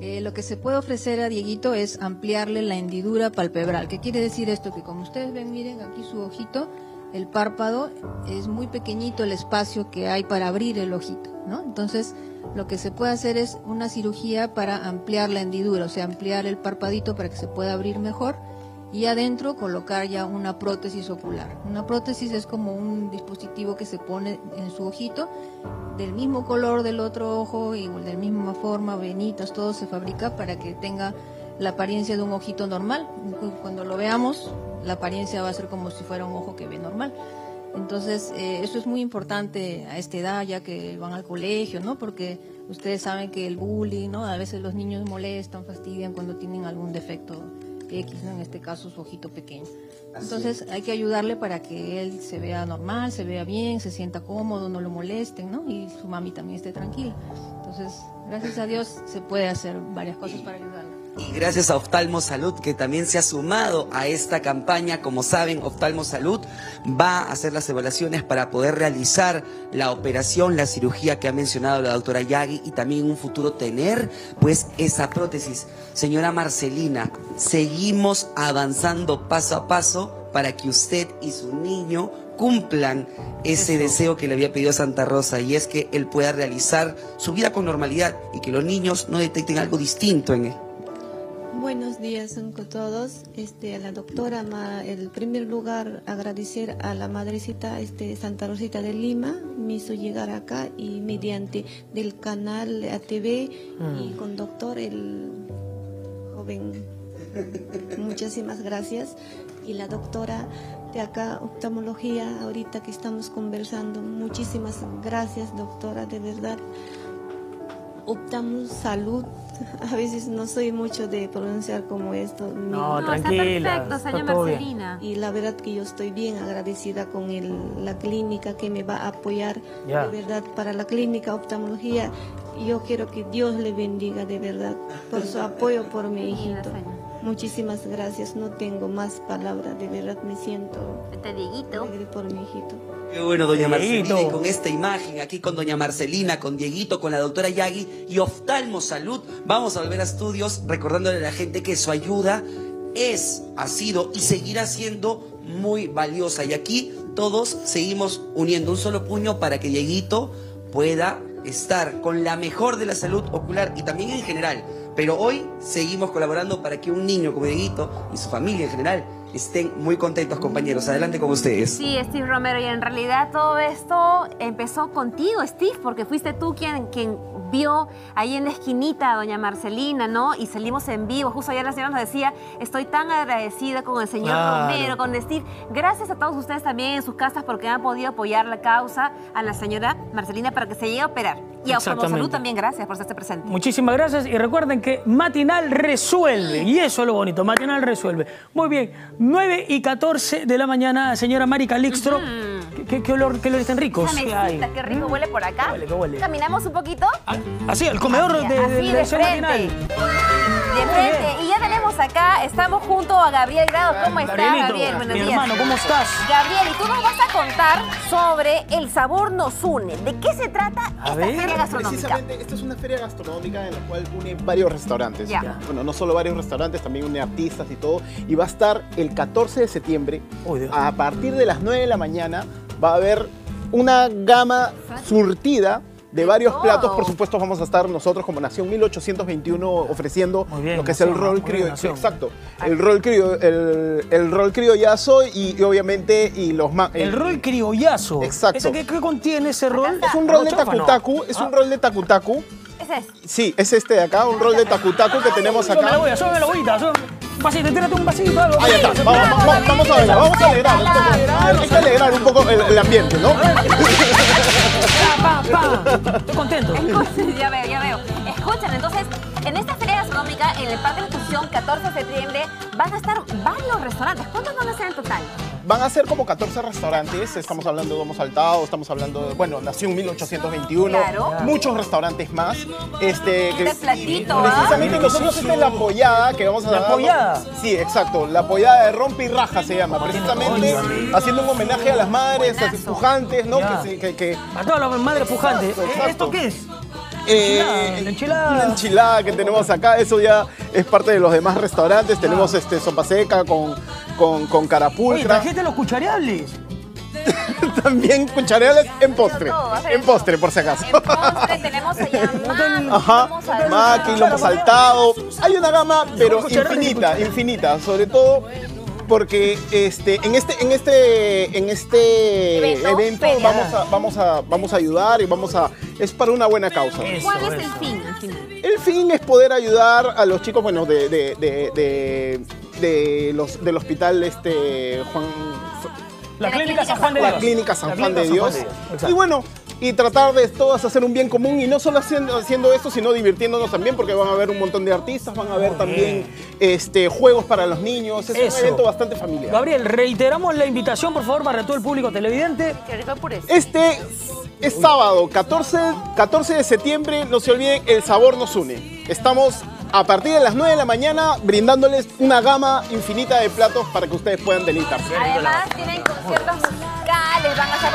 Eh, lo que se puede ofrecer a Dieguito es ampliarle la hendidura palpebral. ¿Qué quiere decir esto? Que como ustedes ven, miren aquí su ojito, el párpado es muy pequeñito el espacio que hay para abrir el ojito, ¿no? Entonces, lo que se puede hacer es una cirugía para ampliar la hendidura, o sea, ampliar el parpadito para que se pueda abrir mejor y adentro colocar ya una prótesis ocular. Una prótesis es como un dispositivo que se pone en su ojito del mismo color del otro ojo y de la misma forma, venitas, todo se fabrica para que tenga la apariencia de un ojito normal. Cuando lo veamos, la apariencia va a ser como si fuera un ojo que ve normal. Entonces, eh, eso es muy importante a esta edad, ya que van al colegio, ¿no? Porque ustedes saben que el bullying, ¿no? A veces los niños molestan, fastidian cuando tienen algún defecto X, ¿no? En este caso, su ojito pequeño. Entonces, hay que ayudarle para que él se vea normal, se vea bien, se sienta cómodo, no lo molesten, ¿no? Y su mami también esté tranquila. Entonces, gracias a Dios se puede hacer varias cosas para ayudarle.
Y gracias a Oftalmo Salud, que también se ha sumado a esta campaña. Como saben, Oftalmo Salud va a hacer las evaluaciones para poder realizar la operación, la cirugía que ha mencionado la doctora Yagi y también en un futuro tener pues esa prótesis. Señora Marcelina, seguimos avanzando paso a paso para que usted y su niño cumplan ese deseo que le había pedido Santa Rosa y es que él pueda realizar su vida con normalidad y que los niños no detecten algo distinto en él.
Buenos días con todos. Este, a la doctora, ma- en primer lugar agradecer a la madrecita este, Santa Rosita de Lima, me hizo llegar acá y mediante del canal ATV y
Mm.
con doctor el joven. Muchísimas gracias. Y la doctora de acá, oftalmología, ahorita que estamos conversando, muchísimas gracias doctora, de verdad. Optamos salud. A veces no soy mucho de pronunciar como esto.
No, No, está tranquila, perfecto, está señora bien. Marcelina.
Y la verdad que yo estoy bien agradecida con el- la clínica que me va a apoyar.
Ya.
De verdad, para la clínica oftalmología, yo quiero que Dios le bendiga de verdad por su apoyo por mi hijito. Muchísimas gracias. No tengo más palabras. De verdad me siento alegre por mi hijito.
Qué bueno, doña
Dieguito.
Marcelina, y con esta imagen aquí con doña Marcelina, con Dieguito, con la doctora Yagi y Oftalmo Salud, vamos a volver a estudios recordándole a la gente que su ayuda es, ha sido y seguirá siendo muy valiosa. Y aquí todos seguimos uniendo un solo puño para que Dieguito pueda estar con la mejor de la salud ocular y también en general. Pero hoy seguimos colaborando para que un niño como Dieguito y su familia en general estén muy contentos, compañeros. Adelante con ustedes.
Sí, Steve Romero, y en realidad todo esto empezó contigo, Steve, porque fuiste tú quien, quien vio ahí en la esquinita a doña Marcelina, ¿no? Y salimos en vivo. Justo ayer la señora nos decía, estoy tan agradecida con el señor
Claro.
Romero, con Steve. Gracias a todos ustedes también en sus casas porque han podido apoyar la causa a la señora Marcelina para que se llegue a operar. Y a Salud también, gracias por estarse presente.
Muchísimas gracias y recuerden que Matinal resuelve y eso es lo bonito, Matinal resuelve. Muy bien, 9 y 14 de la mañana, señora Mari Calixtro. ¿Qué, qué, qué olor, qué olores tan ricos?
Esa
¿Qué hay?
mesita, qué rico huele por acá.
Huele, que huele.
Caminamos un poquito.
Así, el comedor
Así,
de,
así,
de,
frente.
Matinal.
De frente. Y ya tenemos acá, estamos junto a Gabriel Grado. ¿Cómo estás, Gabriel? Buenos
mi
días.
hermano, ¿cómo estás?
Gabriel, y tú nos vas a contar sobre El Sabor Nos Une. ¿De qué se trata esta feria gastronómica?
Precisamente, esta es una feria gastronómica en la cual une varios restaurantes.
Ya. Ya.
Bueno, no solo varios restaurantes, también une artistas y todo. Y va a estar el 14 de septiembre. A partir de las 9 de la mañana va a haber una gama surtida de varios platos. Por supuesto, vamos a estar nosotros como Nación 1821 ofreciendo lo que es el rol criollo. Exacto. El rol criollo, el, el rol criollazo y, y obviamente y los ma-
El rol criollazo.
Exacto.
¿Ese qué, qué contiene ese rol?
Es un rol de
¿Chaufa, no?
takutaku, es un rol de takutaku.
Es.
Sí, es este de acá, un rol de takutaku que tenemos
Súbeme la
acá.
olla, súbeme la ollita, Un vasito, tírate un vasito, algo.
Ahí está, vamos, vamos, vamos a alegrar, vamos a alegrar un poco. Hay que alegrar un poco el, el ambiente, ¿no?
Pa, pa. Estoy contento.
ya veo, ya veo. Escuchen, entonces, en esta feria gastronómica, en el Parque de la Exposición, 14 de septiembre, van a estar varios restaurantes. ¿Cuántos van a ser en total?
Van a ser como 14 restaurantes, estamos hablando de Domo Saltado, estamos hablando de, bueno, Nación 1821,
Claro.
muchos restaurantes más. Este, que-
Este platito, ¿ah?
Precisamente nosotros esta es la pollada que vamos a
¿La
dar-
pollada?
Sí, exacto, la pollada de rompe y raja se llama, precisamente haciendo un homenaje a las madres, a sus pujantes, ¿no? Que, que, que-
A todas las madres pujantes.
Exacto,
¿Eh,
exacto.
¿Esto qué es?
Eh,
La enchilada.
Una enchilada que tenemos acá, eso ya es parte de los demás restaurantes. Tenemos este sopa seca con, con, con
Oye,
carapulcra.
trajiste los cuchareables.
También cuchareales en postre. En postre, por si acaso.
Postre, tenemos allá
Ajá, lomo saltado. Hay una gama, pero infinita, infinita. Sobre todo porque este, en este, en este, en este
Evento,
evento,
feria.
vamos, a, vamos, a, vamos a ayudar y vamos a. Es para una buena causa.
¿Cuál es el fin? al final?
El fin es poder ayudar a los chicos, bueno, de, de, de, de- de los, del hospital este Juan.
La clínica San Juan de
La
Dios.
clínica San
La
Juan de
clínica San. Juan de Dios.
Y bueno, y tratar de todos hacer un bien común y no solo haciendo, haciendo esto, sino divirtiéndonos también, porque van a haber un montón de artistas, van a haber también este, juegos para los niños. Es
Eso.
un evento bastante familiar.
Gabriel, reiteramos la invitación, por favor, para todo el público televidente.
Este es sábado, 14, 14 de septiembre, no se olviden, el sabor nos une. Estamos a partir de las 9 de la mañana brindándoles una gama infinita de platos para que ustedes puedan deleitarse.
Además, tienen conciertos musicales, van a estar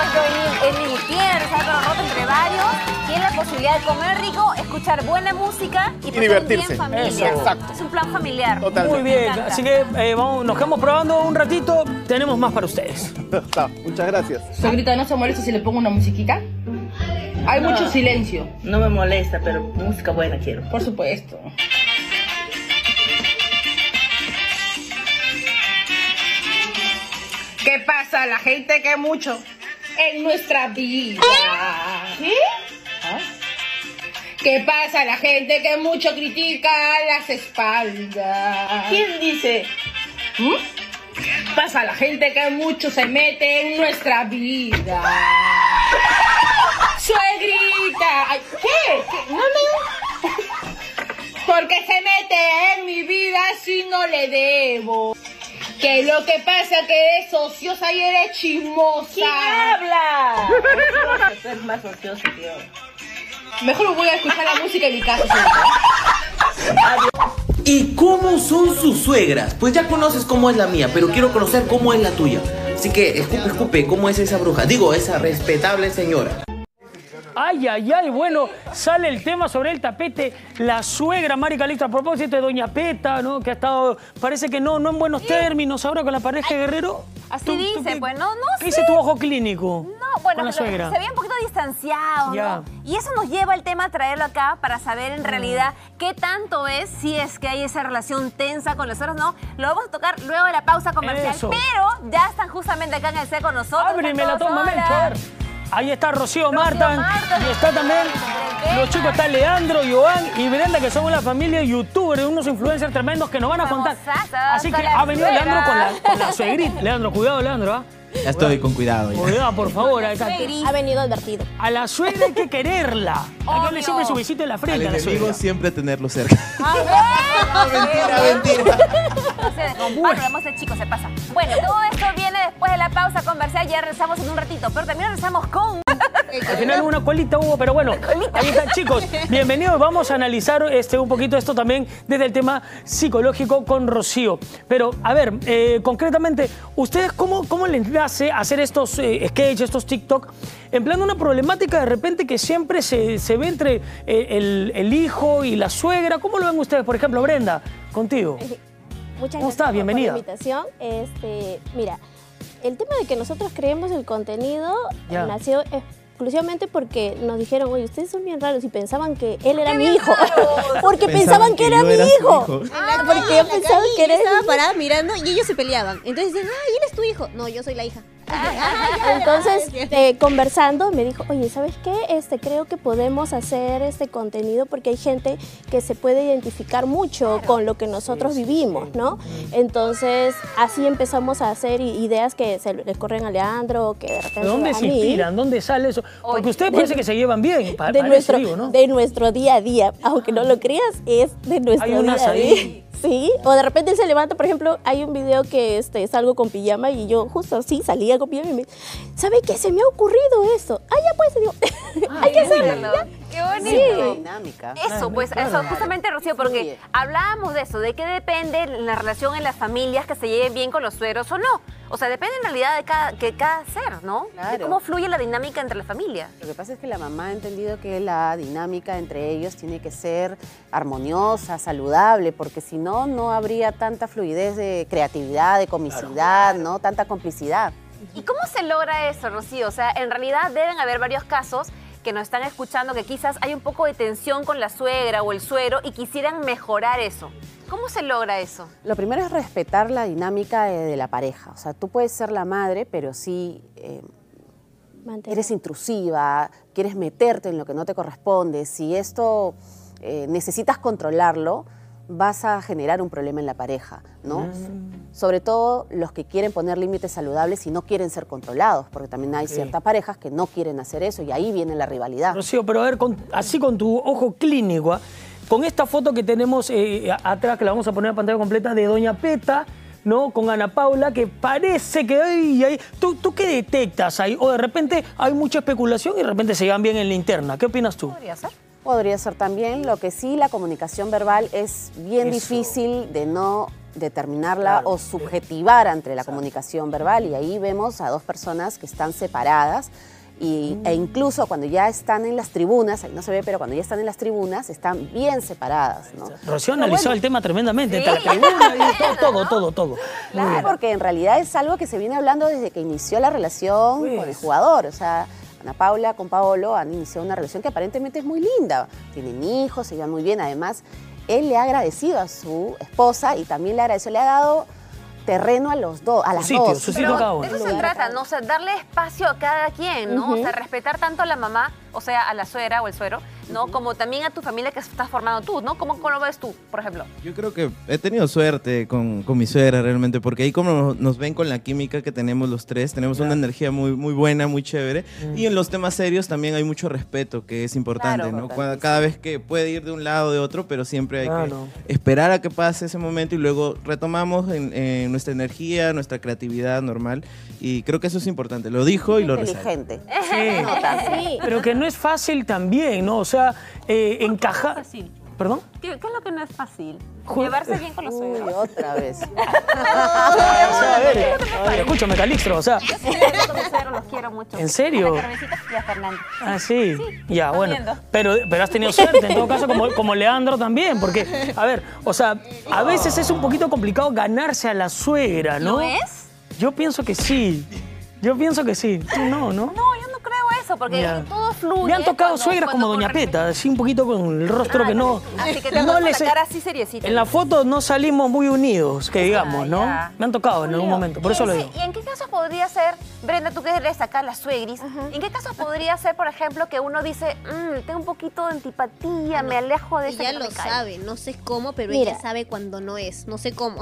en el Gutiérrez, algo roto entre varios. Tienen la posibilidad de comer rico, escuchar buena música y, día
divertirse.
en familia.
Eso. Exacto.
Es un plan familiar.
Muy bien, así que eh, vamos, nos quedamos probando un ratito. Tenemos más para ustedes.
Muchas gracias.
Suegrita, ¿no se molesta si le pongo una musiquita? Hay
No.
mucho silencio.
No me molesta, pero música buena quiero.
Por supuesto. ¿Qué pasa? La gente que mucho en nuestra vida. ¿Qué? ¿Qué pasa? La gente que mucho critica las espaldas.
¿Quién dice?
¿Mm? Pasa la gente que mucho se mete en nuestra vida. Suegrita. Ay, ¿Qué? ¿Qué? No me... Porque se mete en mi vida si no le debo. Que lo que pasa que eres ociosa y eres chismosa.
¿Quién habla? Tú eres más ocioso yo.
Mejor voy a escuchar la música en mi casa.
¿Y cómo son sus suegras? Pues ya conoces cómo es la mía, pero quiero conocer cómo es la tuya. Así que, escupe, escupe, ¿cómo es esa bruja? Digo, esa respetable señora.
Ay, ay, ay, bueno, sale el tema sobre el tapete. La suegra, Mari Calixto, a propósito de Doña Peta, ¿no? Que ha estado, parece que no, no en buenos términos ahora con la pareja de Guerrero.
Así dice, pues no, no
¿Qué
sé.
dice tu ojo clínico?
No, bueno,
la suegra.
se ve un poquito distanciado,
Ya.
¿no? Y eso nos lleva al tema a traerlo acá para saber en realidad qué tanto es, si es que hay esa relación tensa con los otros, ¿no? Lo vamos a tocar luego de la pausa comercial,
Eso.
pero ya están justamente acá en el set con nosotros.
Ábreme la toma. Melchor. Ahí está Rocío Marta.
Marta.
Y está también los chicos, está Leandro, Joan y Brenda, que son una familia de youtubers, unos influencers tremendos que nos van a contar. Así que
la
ha venido. Leandro con la, con la suegrita. Leandro, cuidado, Leandro, ¿ah?
Ya estoy con cuidado. ya.
Cuidado, por favor. acá.
Ha venido advertido.
A la suegra hay que quererla. Que darle siempre su besito en la
Al
frente a la
enemigo
suegra.
siempre tenerlo cerca.
mentira, mentira. Vamos a chicos, se pasa. Bueno, todo esto viene después de la pausa comercial. Ya regresamos en un ratito, pero también regresamos con.
Al final una colita hubo, pero bueno, ahí están chicos. Bienvenidos, vamos a analizar este, un poquito esto también desde el tema psicológico con Rocío. Pero, a ver, eh, concretamente, ¿ustedes cómo, cómo les nace hacer estos eh, sketches, estos TikTok, empleando una problemática de repente que siempre se, se ve entre eh, el, el hijo y la suegra? ¿Cómo lo ven ustedes? Por ejemplo, Brenda, contigo.
Muchas
¿Cómo
gracias
estás? Bienvenida.
por la invitación. Este, mira, el tema de que nosotros creemos el contenido nació exclusivamente porque nos dijeron, oye, ustedes son bien raros y pensaban que él era mi hijo. porque pensaban, que, era mi hijo.
hijo.
Ah, porque yo pensaba que era
yo estaba parada mirando y ellos se peleaban. Entonces dicen, ay, él es tu hijo. No, yo soy la hija.
Entonces, eh, conversando, me dijo, oye, ¿sabes qué? Este, creo que podemos hacer este contenido porque hay gente que se puede identificar mucho con lo que nosotros vivimos, ¿no? Entonces, así empezamos a hacer ideas que se le corren a Leandro, que de repente
¿De dónde
a
se
mí.
inspiran? ¿Dónde sale eso? Porque ustedes
de-
parece que se llevan bien. pa-
de nuestro,
digo, ¿no?
de nuestro día a día, aunque no lo creas, es de nuestro
Hay
día a
ahí.
Sí, o de repente él se levanta, por ejemplo, hay un video que este, salgo con pijama y yo justo así salía con pijama y me ¿sabe qué? Se me ha ocurrido eso. Ah, ya pues, digo, hay que hacerlo.
Qué bonito.
Sí.
Dinámica.
Eso, pues, eso, justamente, Rocío, porque hablábamos de eso, de qué depende la relación en las familias que se lleven bien con los suegros o no. O sea, depende en realidad de cada, que cada ser, ¿no? De
Claro.
cómo fluye la dinámica entre la familia.
Lo que pasa es que la mamá ha entendido que la dinámica entre ellos tiene que ser armoniosa, saludable, porque si no, no habría tanta fluidez de creatividad, de comicidad, ¿no? Tanta complicidad.
¿Y cómo se logra eso, Rocío? O sea, en realidad deben haber varios casos que nos están escuchando que quizás hay un poco de tensión con la suegra o el suegro y quisieran mejorar eso. ¿Cómo se logra eso?
Lo primero es respetar la dinámica de la pareja. O sea, tú puedes ser la madre, pero sí eh, eres intrusiva, quieres meterte en lo que no te corresponde. Si esto eh, necesitas controlarlo, vas a generar un problema en la pareja, ¿no? Sobre todo los que quieren poner límites saludables y no quieren ser controlados, porque también hay ciertas parejas que no quieren hacer eso y ahí viene la rivalidad.
Rocío, pero a ver, con- así con tu ojo clínico, ¿ah? con esta foto que tenemos eh, atrás, que la vamos a poner en pantalla completa, de Doña Peta, ¿no? Con Ana Paula, que parece que hay... hay ¿tú, ¿Tú qué detectas ahí? O de repente hay mucha especulación y de repente se llevan bien en la interna. ¿Qué opinas tú?
Podría ser.
Podría ser también. Lo que sí, la comunicación verbal es bien
Eso.
difícil de no determinarla o subjetivar entre la comunicación verbal y ahí vemos a dos personas que están separadas y, e incluso cuando ya están en las tribunas, ahí no se ve, pero cuando ya están en las tribunas están bien separadas, ¿no?
Rocío analizó
bueno.
el tema tremendamente.
Sí.
entre la tribuna y todo, todo, todo. todo.
Claro, porque en realidad es algo que se viene hablando desde que inició la relación
Pues.
con el jugador. O sea, Ana Paula con Paolo han iniciado una relación que aparentemente es muy linda. Tienen hijos, se llevan muy bien. Además, él le ha agradecido a su esposa y también le agradeció, le ha dado terreno a los dos, a las
sitio,
dos.
su sitio
Pero
cada uno.
de eso se trata, ¿no? O sea, darle espacio a cada quien, ¿no? O sea, respetar tanto a la mamá, o sea, a la suegra o el suero, ¿no? Como también a tu familia que estás formando tú, ¿no? ¿Cómo, cómo lo ves tú, por ejemplo?
Yo creo que he tenido suerte con, con mi suegra realmente, porque ahí como nos, ven con la química que tenemos los tres, tenemos una energía muy, muy buena, muy chévere, y en los temas serios también hay mucho respeto, que es importante,
Claro,
¿no? Cada, cada vez que puede ir de un lado o de otro, pero siempre hay
Claro.
que esperar a que pase ese momento y luego retomamos en, en nuestra energía, nuestra creatividad normal, y creo que eso es importante. Lo dijo y lo resalto.
Inteligente.
Sí.
Nota.
Pero que no es fácil también, ¿no? O sea, eh, encajar. ¿Perdón?
¿Qué, qué es lo que no es fácil?
Ju-
Llevarse bien con los
Uy,
suegros.
otra vez.
O sea, a ver, a ver, escúchame, Calixto, o sea,
Yo sí suegros, los quiero mucho.
¿En serio?
A y a Fernando.
Ah, sí. ya, bueno.
viendo.
Pero, pero has tenido suerte, en todo caso, como, como Leandro también, porque, a ver, o sea, a veces es un poquito complicado ganarse a la suegra, ¿no?
¿Lo es?
Yo pienso que sí. Yo pienso que sí. Tú no, ¿no?
No, yo no creo eso, porque
Ya.
todo fluye.
Me han tocado
cuando-
suegras
cuando
como Doña. Peta, así un poquito con el rostro que no.
Así que te
no les-
la cara así seriecita.
En la foto no salimos muy unidos, que digamos, ¿no?
ya.
Me han tocado en algún momento, por eso lo
Sí,
digo.
¿Y en qué casos podría ser, Brenda, tú que eres acá la suegris, ¿en qué casos podría ser, por ejemplo, que uno dice, "Mm, tengo un poquito de antipatía, me alejo de esa
Ella
que
lo
me cae"?
sabe, no sé cómo, pero
Mira.
ella sabe cuando no es, no sé cómo.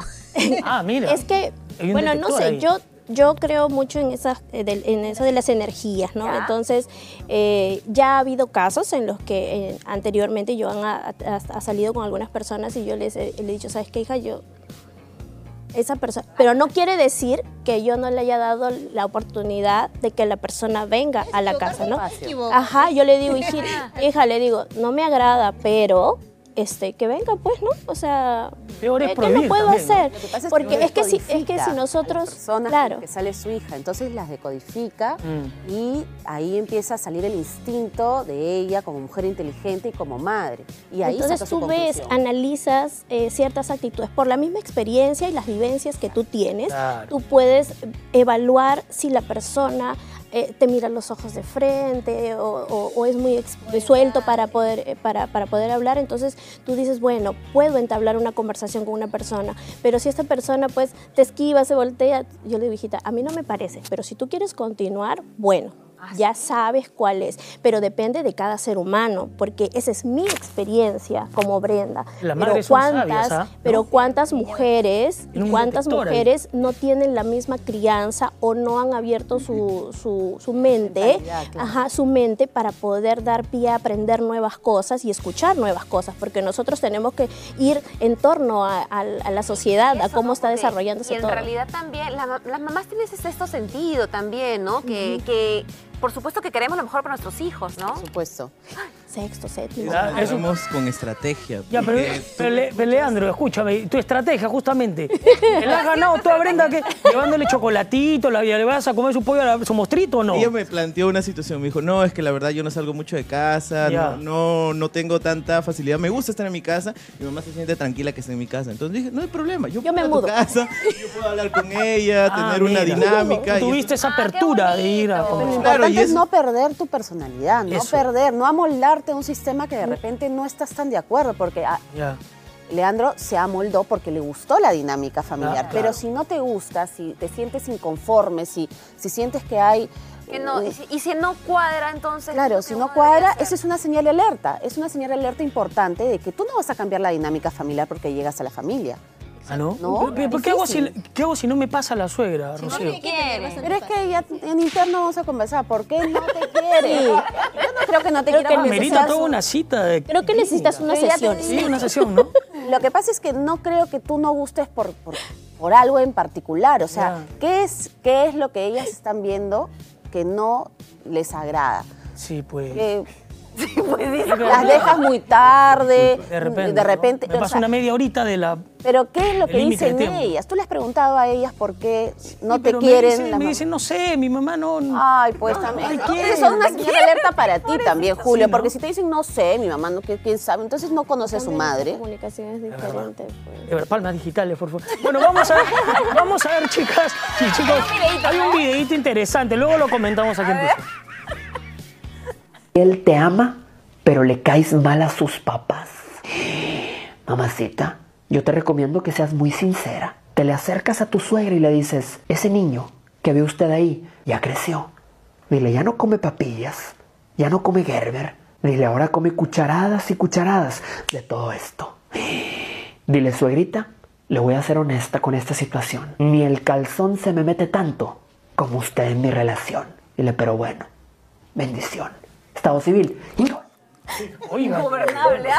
Ah, mira.
Es que,
Hay un
bueno, no
detector
sé,
ahí.
yo, yo creo mucho en, esas, eh, en eso de las energías, ¿no?
Ya.
Entonces, eh, ya ha habido casos en los que eh, anteriormente yo ha, ha- ha salido con algunas personas y yo les he, le he dicho, ¿sabes qué, hija? Yo, esa persona, pero no quiere decir que yo no le haya dado la oportunidad de que la persona venga a la casa, ¿no? Ajá, yo le digo, hija, hija, le digo, no me agrada, pero este, que venga, pues, ¿no? O sea,
Peor es
¿qué lo puedo
también, ¿no?
hacer?
Es
Porque
que
es que si, es que si
a
nosotros,
personas
claro,
que sale su hija, entonces las decodifica
Mm.
y ahí empieza a salir el instinto de ella como mujer inteligente y como madre. Y ahí
entonces
saca su
tú ves, analizas eh, ciertas actitudes por la misma experiencia y las vivencias que tú tienes,
Claro.
tú puedes evaluar si la persona eh, te mira los ojos de frente o, o- o es muy suelto para poder, eh, para, para poder hablar. Entonces tú dices, bueno, puedo entablar una conversación con una persona, pero si esta persona pues te esquiva, se voltea, yo le digo, hijita, a mí no me parece, pero si tú quieres continuar, bueno. Ya sabes cuál es, pero depende de cada ser humano, porque esa es mi experiencia como Brenda.
Las
pero
madres son
cuántas,
sabias, ¿ah?
pero
¿No?
cuántas mujeres, cuántas
ahí.
mujeres no tienen la misma crianza o no han abierto su, su, su mente,
claro.
ajá, su mente para poder dar pie a aprender nuevas cosas y escuchar nuevas cosas, porque nosotros tenemos que ir en torno a, a- a la sociedad, a cómo
¿no?
está desarrollándose
Y en
todo.
realidad también, la ma- las mamás tienen ese sexto sentido también, ¿no? Que, que, por supuesto que queremos lo mejor para nuestros hijos, ¿no?
Por supuesto.
Sexto, séptimo.
Ya,
Lo
eso-
hacemos con estrategia.
Ya, pero,
porque
pero Le- pero Leandro, escúchame, tu estrategia justamente. ¿Le has ganado tú a Brenda que llevándole chocolatito, la, le vas a comer su pollo, a la- su mostrito o no?
Ella me planteó una situación, me dijo, no, es que la verdad yo no salgo mucho de casa, no, no, no tengo tanta facilidad, me gusta estar en mi casa, mi mamá se siente tranquila que esté en mi casa. Entonces dije, no hay problema, yo,
Yo me
puedo ir a tu
mudo.
casa, yo puedo hablar con ella,
Ah,
tener una dinámica. y
Tuviste esa apertura de ir a
Lo
conversar.
Claro,
importante
y
es
eso-
no perder tu personalidad, no
Eso.
perder, no amoldarte a un sistema que de repente no estás tan de acuerdo, porque. Leandro se amoldó porque le gustó la dinámica familiar, pero si no te gusta, si te sientes inconforme, si, si sientes que hay...
Que no,
un-
y, si, y si no cuadra, entonces...
Claro,
¿qué
si no cuadra, esa es una señal de alerta. Es una señal de alerta importante de que tú no vas a cambiar la dinámica familiar porque llegas a la familia.
¿Ah, no?
No,
¿Pero- ¿Por qué hago, si, qué hago si no me pasa la suegra,
No
Rocío?
te quiere.
Pero es que ya en interno vamos a conversar. ¿Por qué no te quiere? Yo no creo que no te
Creo
quiera
que
seas
toda
un-
una cita de
Creo que necesitas una
Pero
sesión.
te-
Sí, una sesión, ¿no?
Lo que pasa es que no creo que tú no gustes por, por, por algo en particular. O sea. ¿qué es, ¿qué es lo que ellas están viendo que no les agrada?
Sí, pues.
Que Las dejas muy tarde.
De repente.
De repente.
Me
o
pasa
sea,
una media horita de la.
Pero ¿qué es lo que dicen ellas? ¿Tú le has preguntado a ellas por qué no
Sí,
te quieren?
Me dicen, me dicen, no sé, mi mamá no.
Ay, pues también.
ay,
no,
¿quién?
Eso es una señal alerta para ti también, Julio,
Sí, ¿no?
porque si te dicen no sé, mi mamá no, ¿qué- quién sabe, entonces no conoce a su madre.
La comunicación es diferente. pues.
De palmas digitales, por favor. Bueno, vamos a ver, vamos a ver, chicas y chicos. Hay un videito interesante, luego lo comentamos aquí en Piso.
Él te ama, pero le caes mal a sus papás. Mamacita, yo te recomiendo que seas muy sincera. Te le acercas a tu suegra y le dices, ese niño que ve usted ahí ya creció. Dile, ya no come papillas, ya no come Gerber. Dile, ahora come cucharadas y cucharadas de todo esto. Dile, suegrita, le voy a ser honesta con esta situación. Ni el calzón se me mete tanto como usted en mi relación. Dile, pero bueno, bendición. Estado civil.
Oiga,
Ingobernable,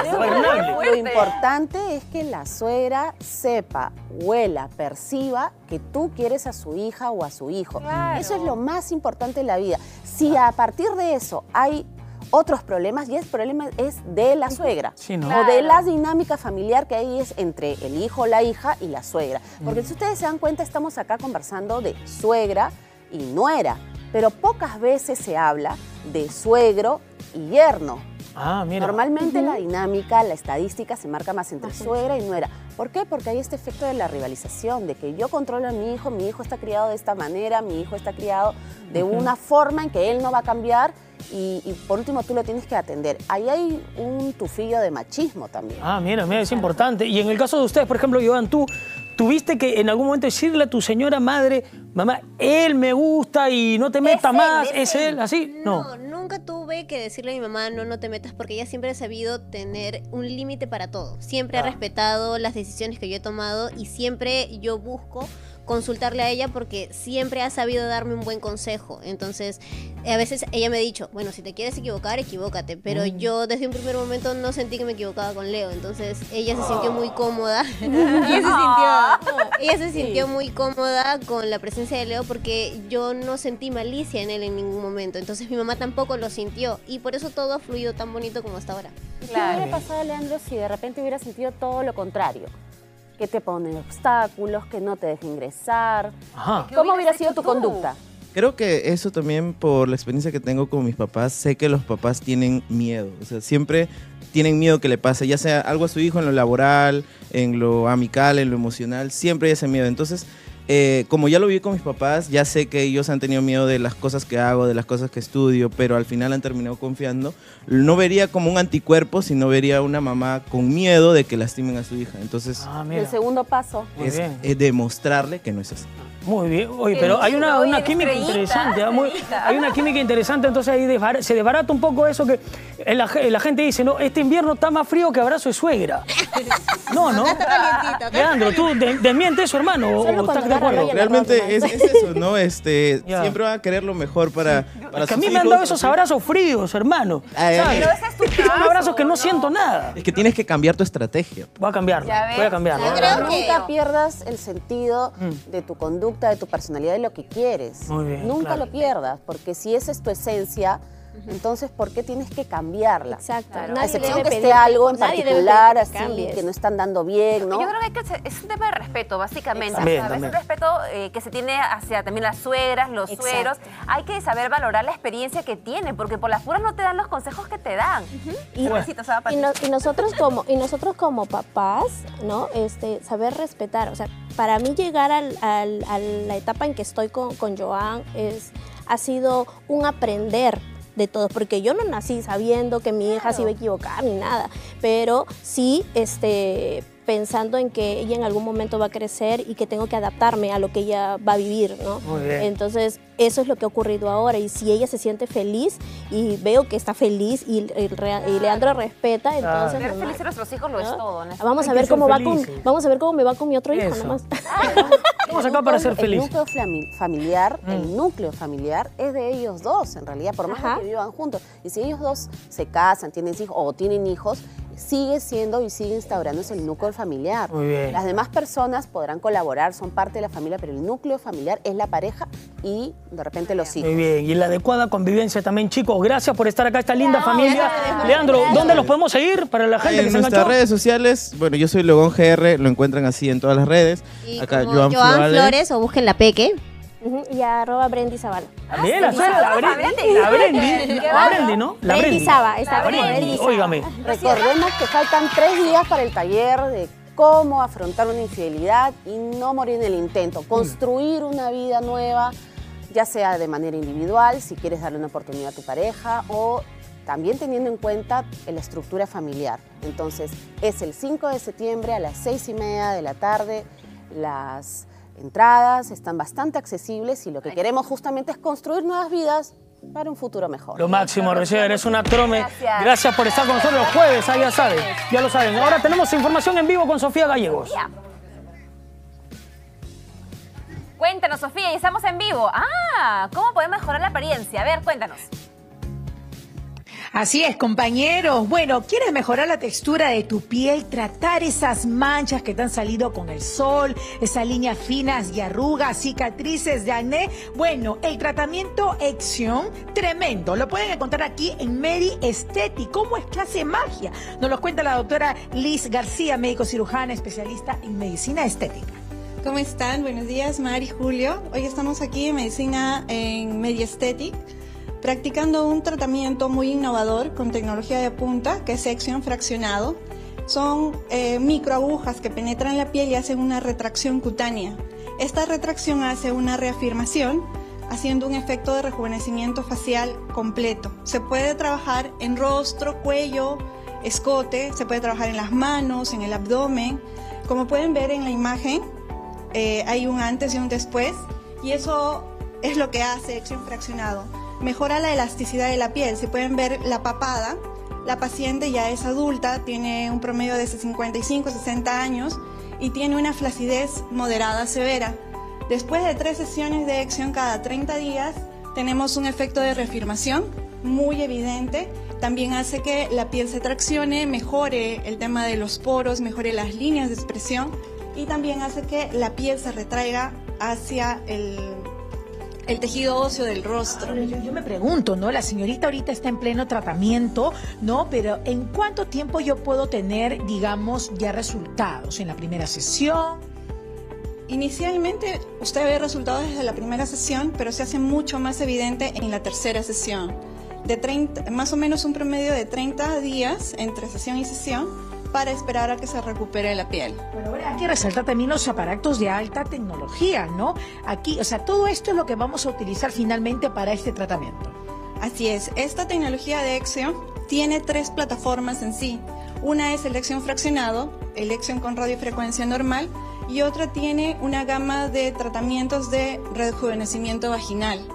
Lo importante es que la suegra sepa, huela, perciba que tú quieres a su hija o a su hijo.
Claro.
Eso es lo más importante en la vida. Si a partir de eso hay otros problemas, y el problema es de la suegra.
Sí, ¿no?
O de la dinámica familiar que hay es entre el hijo, la hija y la suegra. Porque si ustedes se dan cuenta, estamos acá conversando de suegra y nuera. Pero pocas veces se habla de suegro y yerno.
Ah, mira.
Normalmente la dinámica, la estadística se marca más entre suegra y nuera. ¿Por qué? Porque hay este efecto de la rivalización, de que yo controlo a mi hijo, mi hijo está criado de esta manera, mi hijo está criado de una forma en que él no va a cambiar y, y por último tú lo tienes que atender. Ahí hay un tufillo de machismo también.
Ah, mira, mira, es importante. Y en el caso de ustedes, por ejemplo, Joan, tú tuviste que en algún momento decirle a tu señora madre, mamá, él me gusta y no te meta más, es él, así. No.
No, nunca tuve que decirle a mi mamá, no, no te metas, porque ella siempre ha sabido tener un límite para todo. Siempre ha
Ah.
respetado las decisiones que yo he tomado y siempre yo busco consultarle a ella porque siempre ha sabido darme un buen consejo. Entonces, a veces ella me ha dicho, bueno, si te quieres equivocar, equivócate. Pero
Mm.
yo desde un primer momento no sentí que me equivocaba con Leo. Entonces, ella se sintió muy cómoda. ella, se sintió, ella se sintió muy cómoda con la presencia de Leo porque yo no sentí malicia en él en ningún momento. Entonces, mi mamá tampoco lo sintió. Y por eso todo ha fluido tan bonito como hasta ahora.
¿Qué hubiera pasado, Leandro, si de repente hubiera sentido todo lo contrario? Que te pone obstáculos, que no te deja ingresar.
Ajá.
¿Cómo hubiera sido tu conducta?
Creo que eso también por la experiencia que tengo con mis papás, sé que los papás tienen miedo, o sea, siempre tienen miedo que le pase, ya sea algo a su hijo en lo laboral, en lo amical, en lo emocional, siempre hay ese miedo. Entonces, eh, como ya lo vi con mis papás, ya sé que ellos han tenido miedo de las cosas que hago, de las cosas que estudio, pero al final han terminado confiando. No vería como un anticuerpo, sino vería una mamá con miedo de que lastimen a su hija. Entonces,
Ah,
El segundo paso.
Es, es demostrarle que no es así.
Muy bien, oye, pero hay una, una química
estrellita,
interesante, ¿ah? Muy- hay una química interesante, entonces ahí desbar- se desbarata un poco eso que la, ge- la gente dice, no, este invierno está más frío que abrazo de suegra. No, ¿no?
Acá
Leandro, ¿tú de- desmiente eso, hermano? ¿O,
Solo
o
cuando
estás de acuerdo?
Realmente es, es eso, ¿no? Este, siempre van a querer lo mejor para, para
Que a mí me han dado esos abrazos fríos, hermano.
Ay,
¿sabes?
Pero
ese es tu
abrazos que no, siento nada.
Es que tienes que cambiar tu estrategia.
Voy a
ves.
voy a cambiarlo.
Yo creo que nunca pierdas el sentido
Mm.
de tu conducta, de tu personalidad, de lo que quieres.
Muy bien,
Nunca
claro.
lo pierdas, porque si esa es tu esencia, entonces ¿por qué tienes que cambiarla?
Exacto.
A
Nadie
excepción que esté algo en particular,
que
así,
cambies.
que no están dando bien, ¿no?
Yo creo que, es un tema de respeto, básicamente.
También,
¿sabes?
también.
Es un respeto eh, que se tiene hacia también las suegras, los
Exacto.
suegros. Hay que saber valorar la experiencia que tienen, porque por las puras no te dan los consejos que te dan.
Y,
Besitos, ¿ah,
y no- y nosotros como y nosotros como papás, ¿no? Este, saber respetar. O sea, para mí llegar al- al- a la etapa en que estoy con, con Joan es, ha sido un aprender de todos, porque yo no nací sabiendo que mi hija se iba a equivocar ni nada, pero sí este, pensando en que ella en algún momento va a crecer y que tengo que adaptarme a lo que ella va a vivir, ¿no?
Muy bien.
Entonces, eso es lo que ha ocurrido ahora. Y si ella se siente feliz y veo que está feliz y, y Rea- y Leandro respeta, entonces. Normal.
felices a nuestros hijos lo es
¿No?
todo. honestamente.
Vamos a ver cómo
ser
va con, vamos a ver cómo me va con mi otro hijo
Eso.
nomás.
Estamos acá para ser
El
felices.
núcleo familiar,
Mm.
el núcleo familiar es de ellos dos, en realidad, por más
Ajá.
que vivan juntos. Y si ellos dos se casan, tienen hijos o tienen hijos, sigue siendo y sigue instaurándose el núcleo familiar.
Muy bien.
Las demás personas podrán colaborar, son parte de la familia, pero el núcleo familiar es la pareja y de repente los hijos.
Muy bien, y la adecuada convivencia también, chicos. Gracias por estar acá, esta linda familia. Leandro, ¿dónde los podemos seguir para la gente
en
que se
nuestras redes sociales, bueno, yo soy Logón GR, lo encuentran así en todas las redes.
Y
Acá
como
Joan,
Joan
Flores.
Flores o busquen la Peque.
Y arroba Brendy Zavala.
También, la, la, Brendi, la Brendi, la Brendi, ¿no? La
Brendi
Brendi.
Saba, está
Brendi,
Brendi
óigame.
Recordemos que faltan tres días para el taller de cómo afrontar una infidelidad y no morir en el intento. Construir una vida nueva, ya sea de manera individual, si quieres darle una oportunidad a tu pareja o también teniendo en cuenta la estructura familiar. Entonces, es el 5 de septiembre a las 6 y media de la tarde. Las entradas están bastante accesibles y lo que queremos justamente es construir nuevas vidas para un futuro mejor.
Lo máximo, Recién, eres una trome.
Gracias.
Gracias por estar con nosotros los jueves, ah, ya saben, ya lo saben. Ahora tenemos información en vivo con Sofía Gallegos.
Cuéntanos, Sofía, y estamos en vivo. Ah, ¿cómo podemos mejorar la apariencia? A ver, cuéntanos.
Así es, compañeros. Bueno, ¿quieres mejorar la textura de tu piel? Tratar esas manchas que te han salido con el sol, esas líneas finas y arrugas, cicatrices de acné. Bueno, el tratamiento Exion, tremendo. Lo pueden encontrar aquí en Medi Aesthetic. ¿Cómo es clase magia? Nos lo cuenta la doctora Liz García, médico cirujana, especialista en medicina estética.
¿Cómo están? Buenos días, Mari Julio. Hoy estamos aquí en Medicina en Mediaesthetic, practicando un tratamiento muy innovador con tecnología de punta, que es sección fraccionado. Son eh, microagujas que penetran la piel y hacen una retracción cutánea. Esta retracción hace una reafirmación, haciendo un efecto de rejuvenecimiento facial completo. Se puede trabajar en rostro, cuello, escote, se puede trabajar en las manos, en el abdomen. Como pueden ver en la imagen, eh, hay un antes y un después y eso es lo que hace Action Fraccionado. Mejora la elasticidad de la piel. Si pueden ver la papada, la paciente ya es adulta, tiene un promedio de 55, 60 años y tiene una flacidez moderada severa. Después de tres sesiones de Action cada 30 días, tenemos un efecto de reafirmación muy evidente. También hace que la piel se traccione, mejore el tema de los poros, mejore las líneas de expresión y también hace que la piel se retraiga hacia el, el tejido óseo del rostro.
Ahora, yo, yo me pregunto, ¿no? La señorita ahorita está en pleno tratamiento, ¿no? Pero ¿en cuánto tiempo yo puedo tener, digamos, ya resultados? ¿En la primera sesión?
Inicialmente usted ve resultados desde la primera sesión, pero se hace mucho más evidente en la tercera sesión. De 30, más o menos un promedio de 30 días entre sesión y sesión para esperar a que se recupere la piel.
Bueno, ahora hay que resaltar también los aparatos de alta tecnología, ¿no? Aquí, o sea, todo esto es lo que vamos a utilizar finalmente para este tratamiento.
Así es, esta tecnología de Exion tiene tres plataformas en sí. Una es el Exion fraccionado, el Exion con radiofrecuencia normal y otra tiene una gama de tratamientos de rejuvenecimiento vaginal.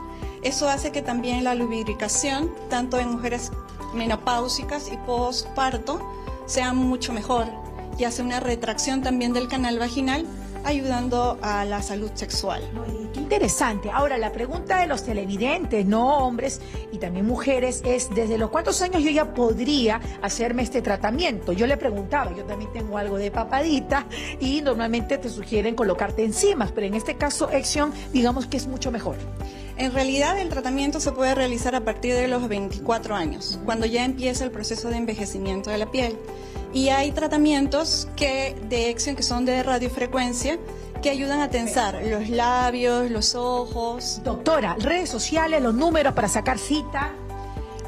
Eso hace que también la lubricación, tanto en mujeres menopáusicas y postparto, sea mucho mejor y hace una retracción también del canal vaginal, ayudando a la salud sexual.
Qué interesante. Ahora, la pregunta de los televidentes, no hombres y también mujeres, es ¿desde los cuántos años yo ya podría hacerme este tratamiento? Yo le preguntaba, yo también tengo algo de papadita y normalmente te sugieren colocarte enzimas, pero en este caso, Exion, digamos que es mucho mejor.
En realidad el tratamiento se puede realizar a partir de los 24 años, cuando ya empieza el proceso de envejecimiento de la piel. Y hay tratamientos que, de Exion que son de radiofrecuencia que ayudan a tensar los labios, los ojos.
Doctora, redes sociales, los números para sacar cita.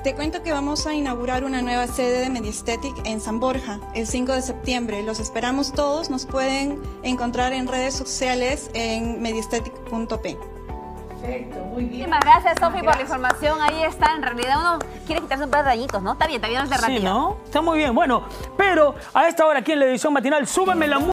Te cuento que vamos a inaugurar una nueva sede de Mediaesthetic en San Borja el 5 de septiembre. Los esperamos todos. Nos pueden encontrar en redes sociales en mediaesthetic.p.
Perfecto, muy bien.
Muchísimas gracias, Sofi, por la información. Ahí está. En realidad uno quiere quitarse un par de rayitos, ¿no? Está bien, está bien la alternativa.
Sí, ¿no? Está muy bien. Bueno, pero a esta hora aquí en la edición matinal, súbeme la música.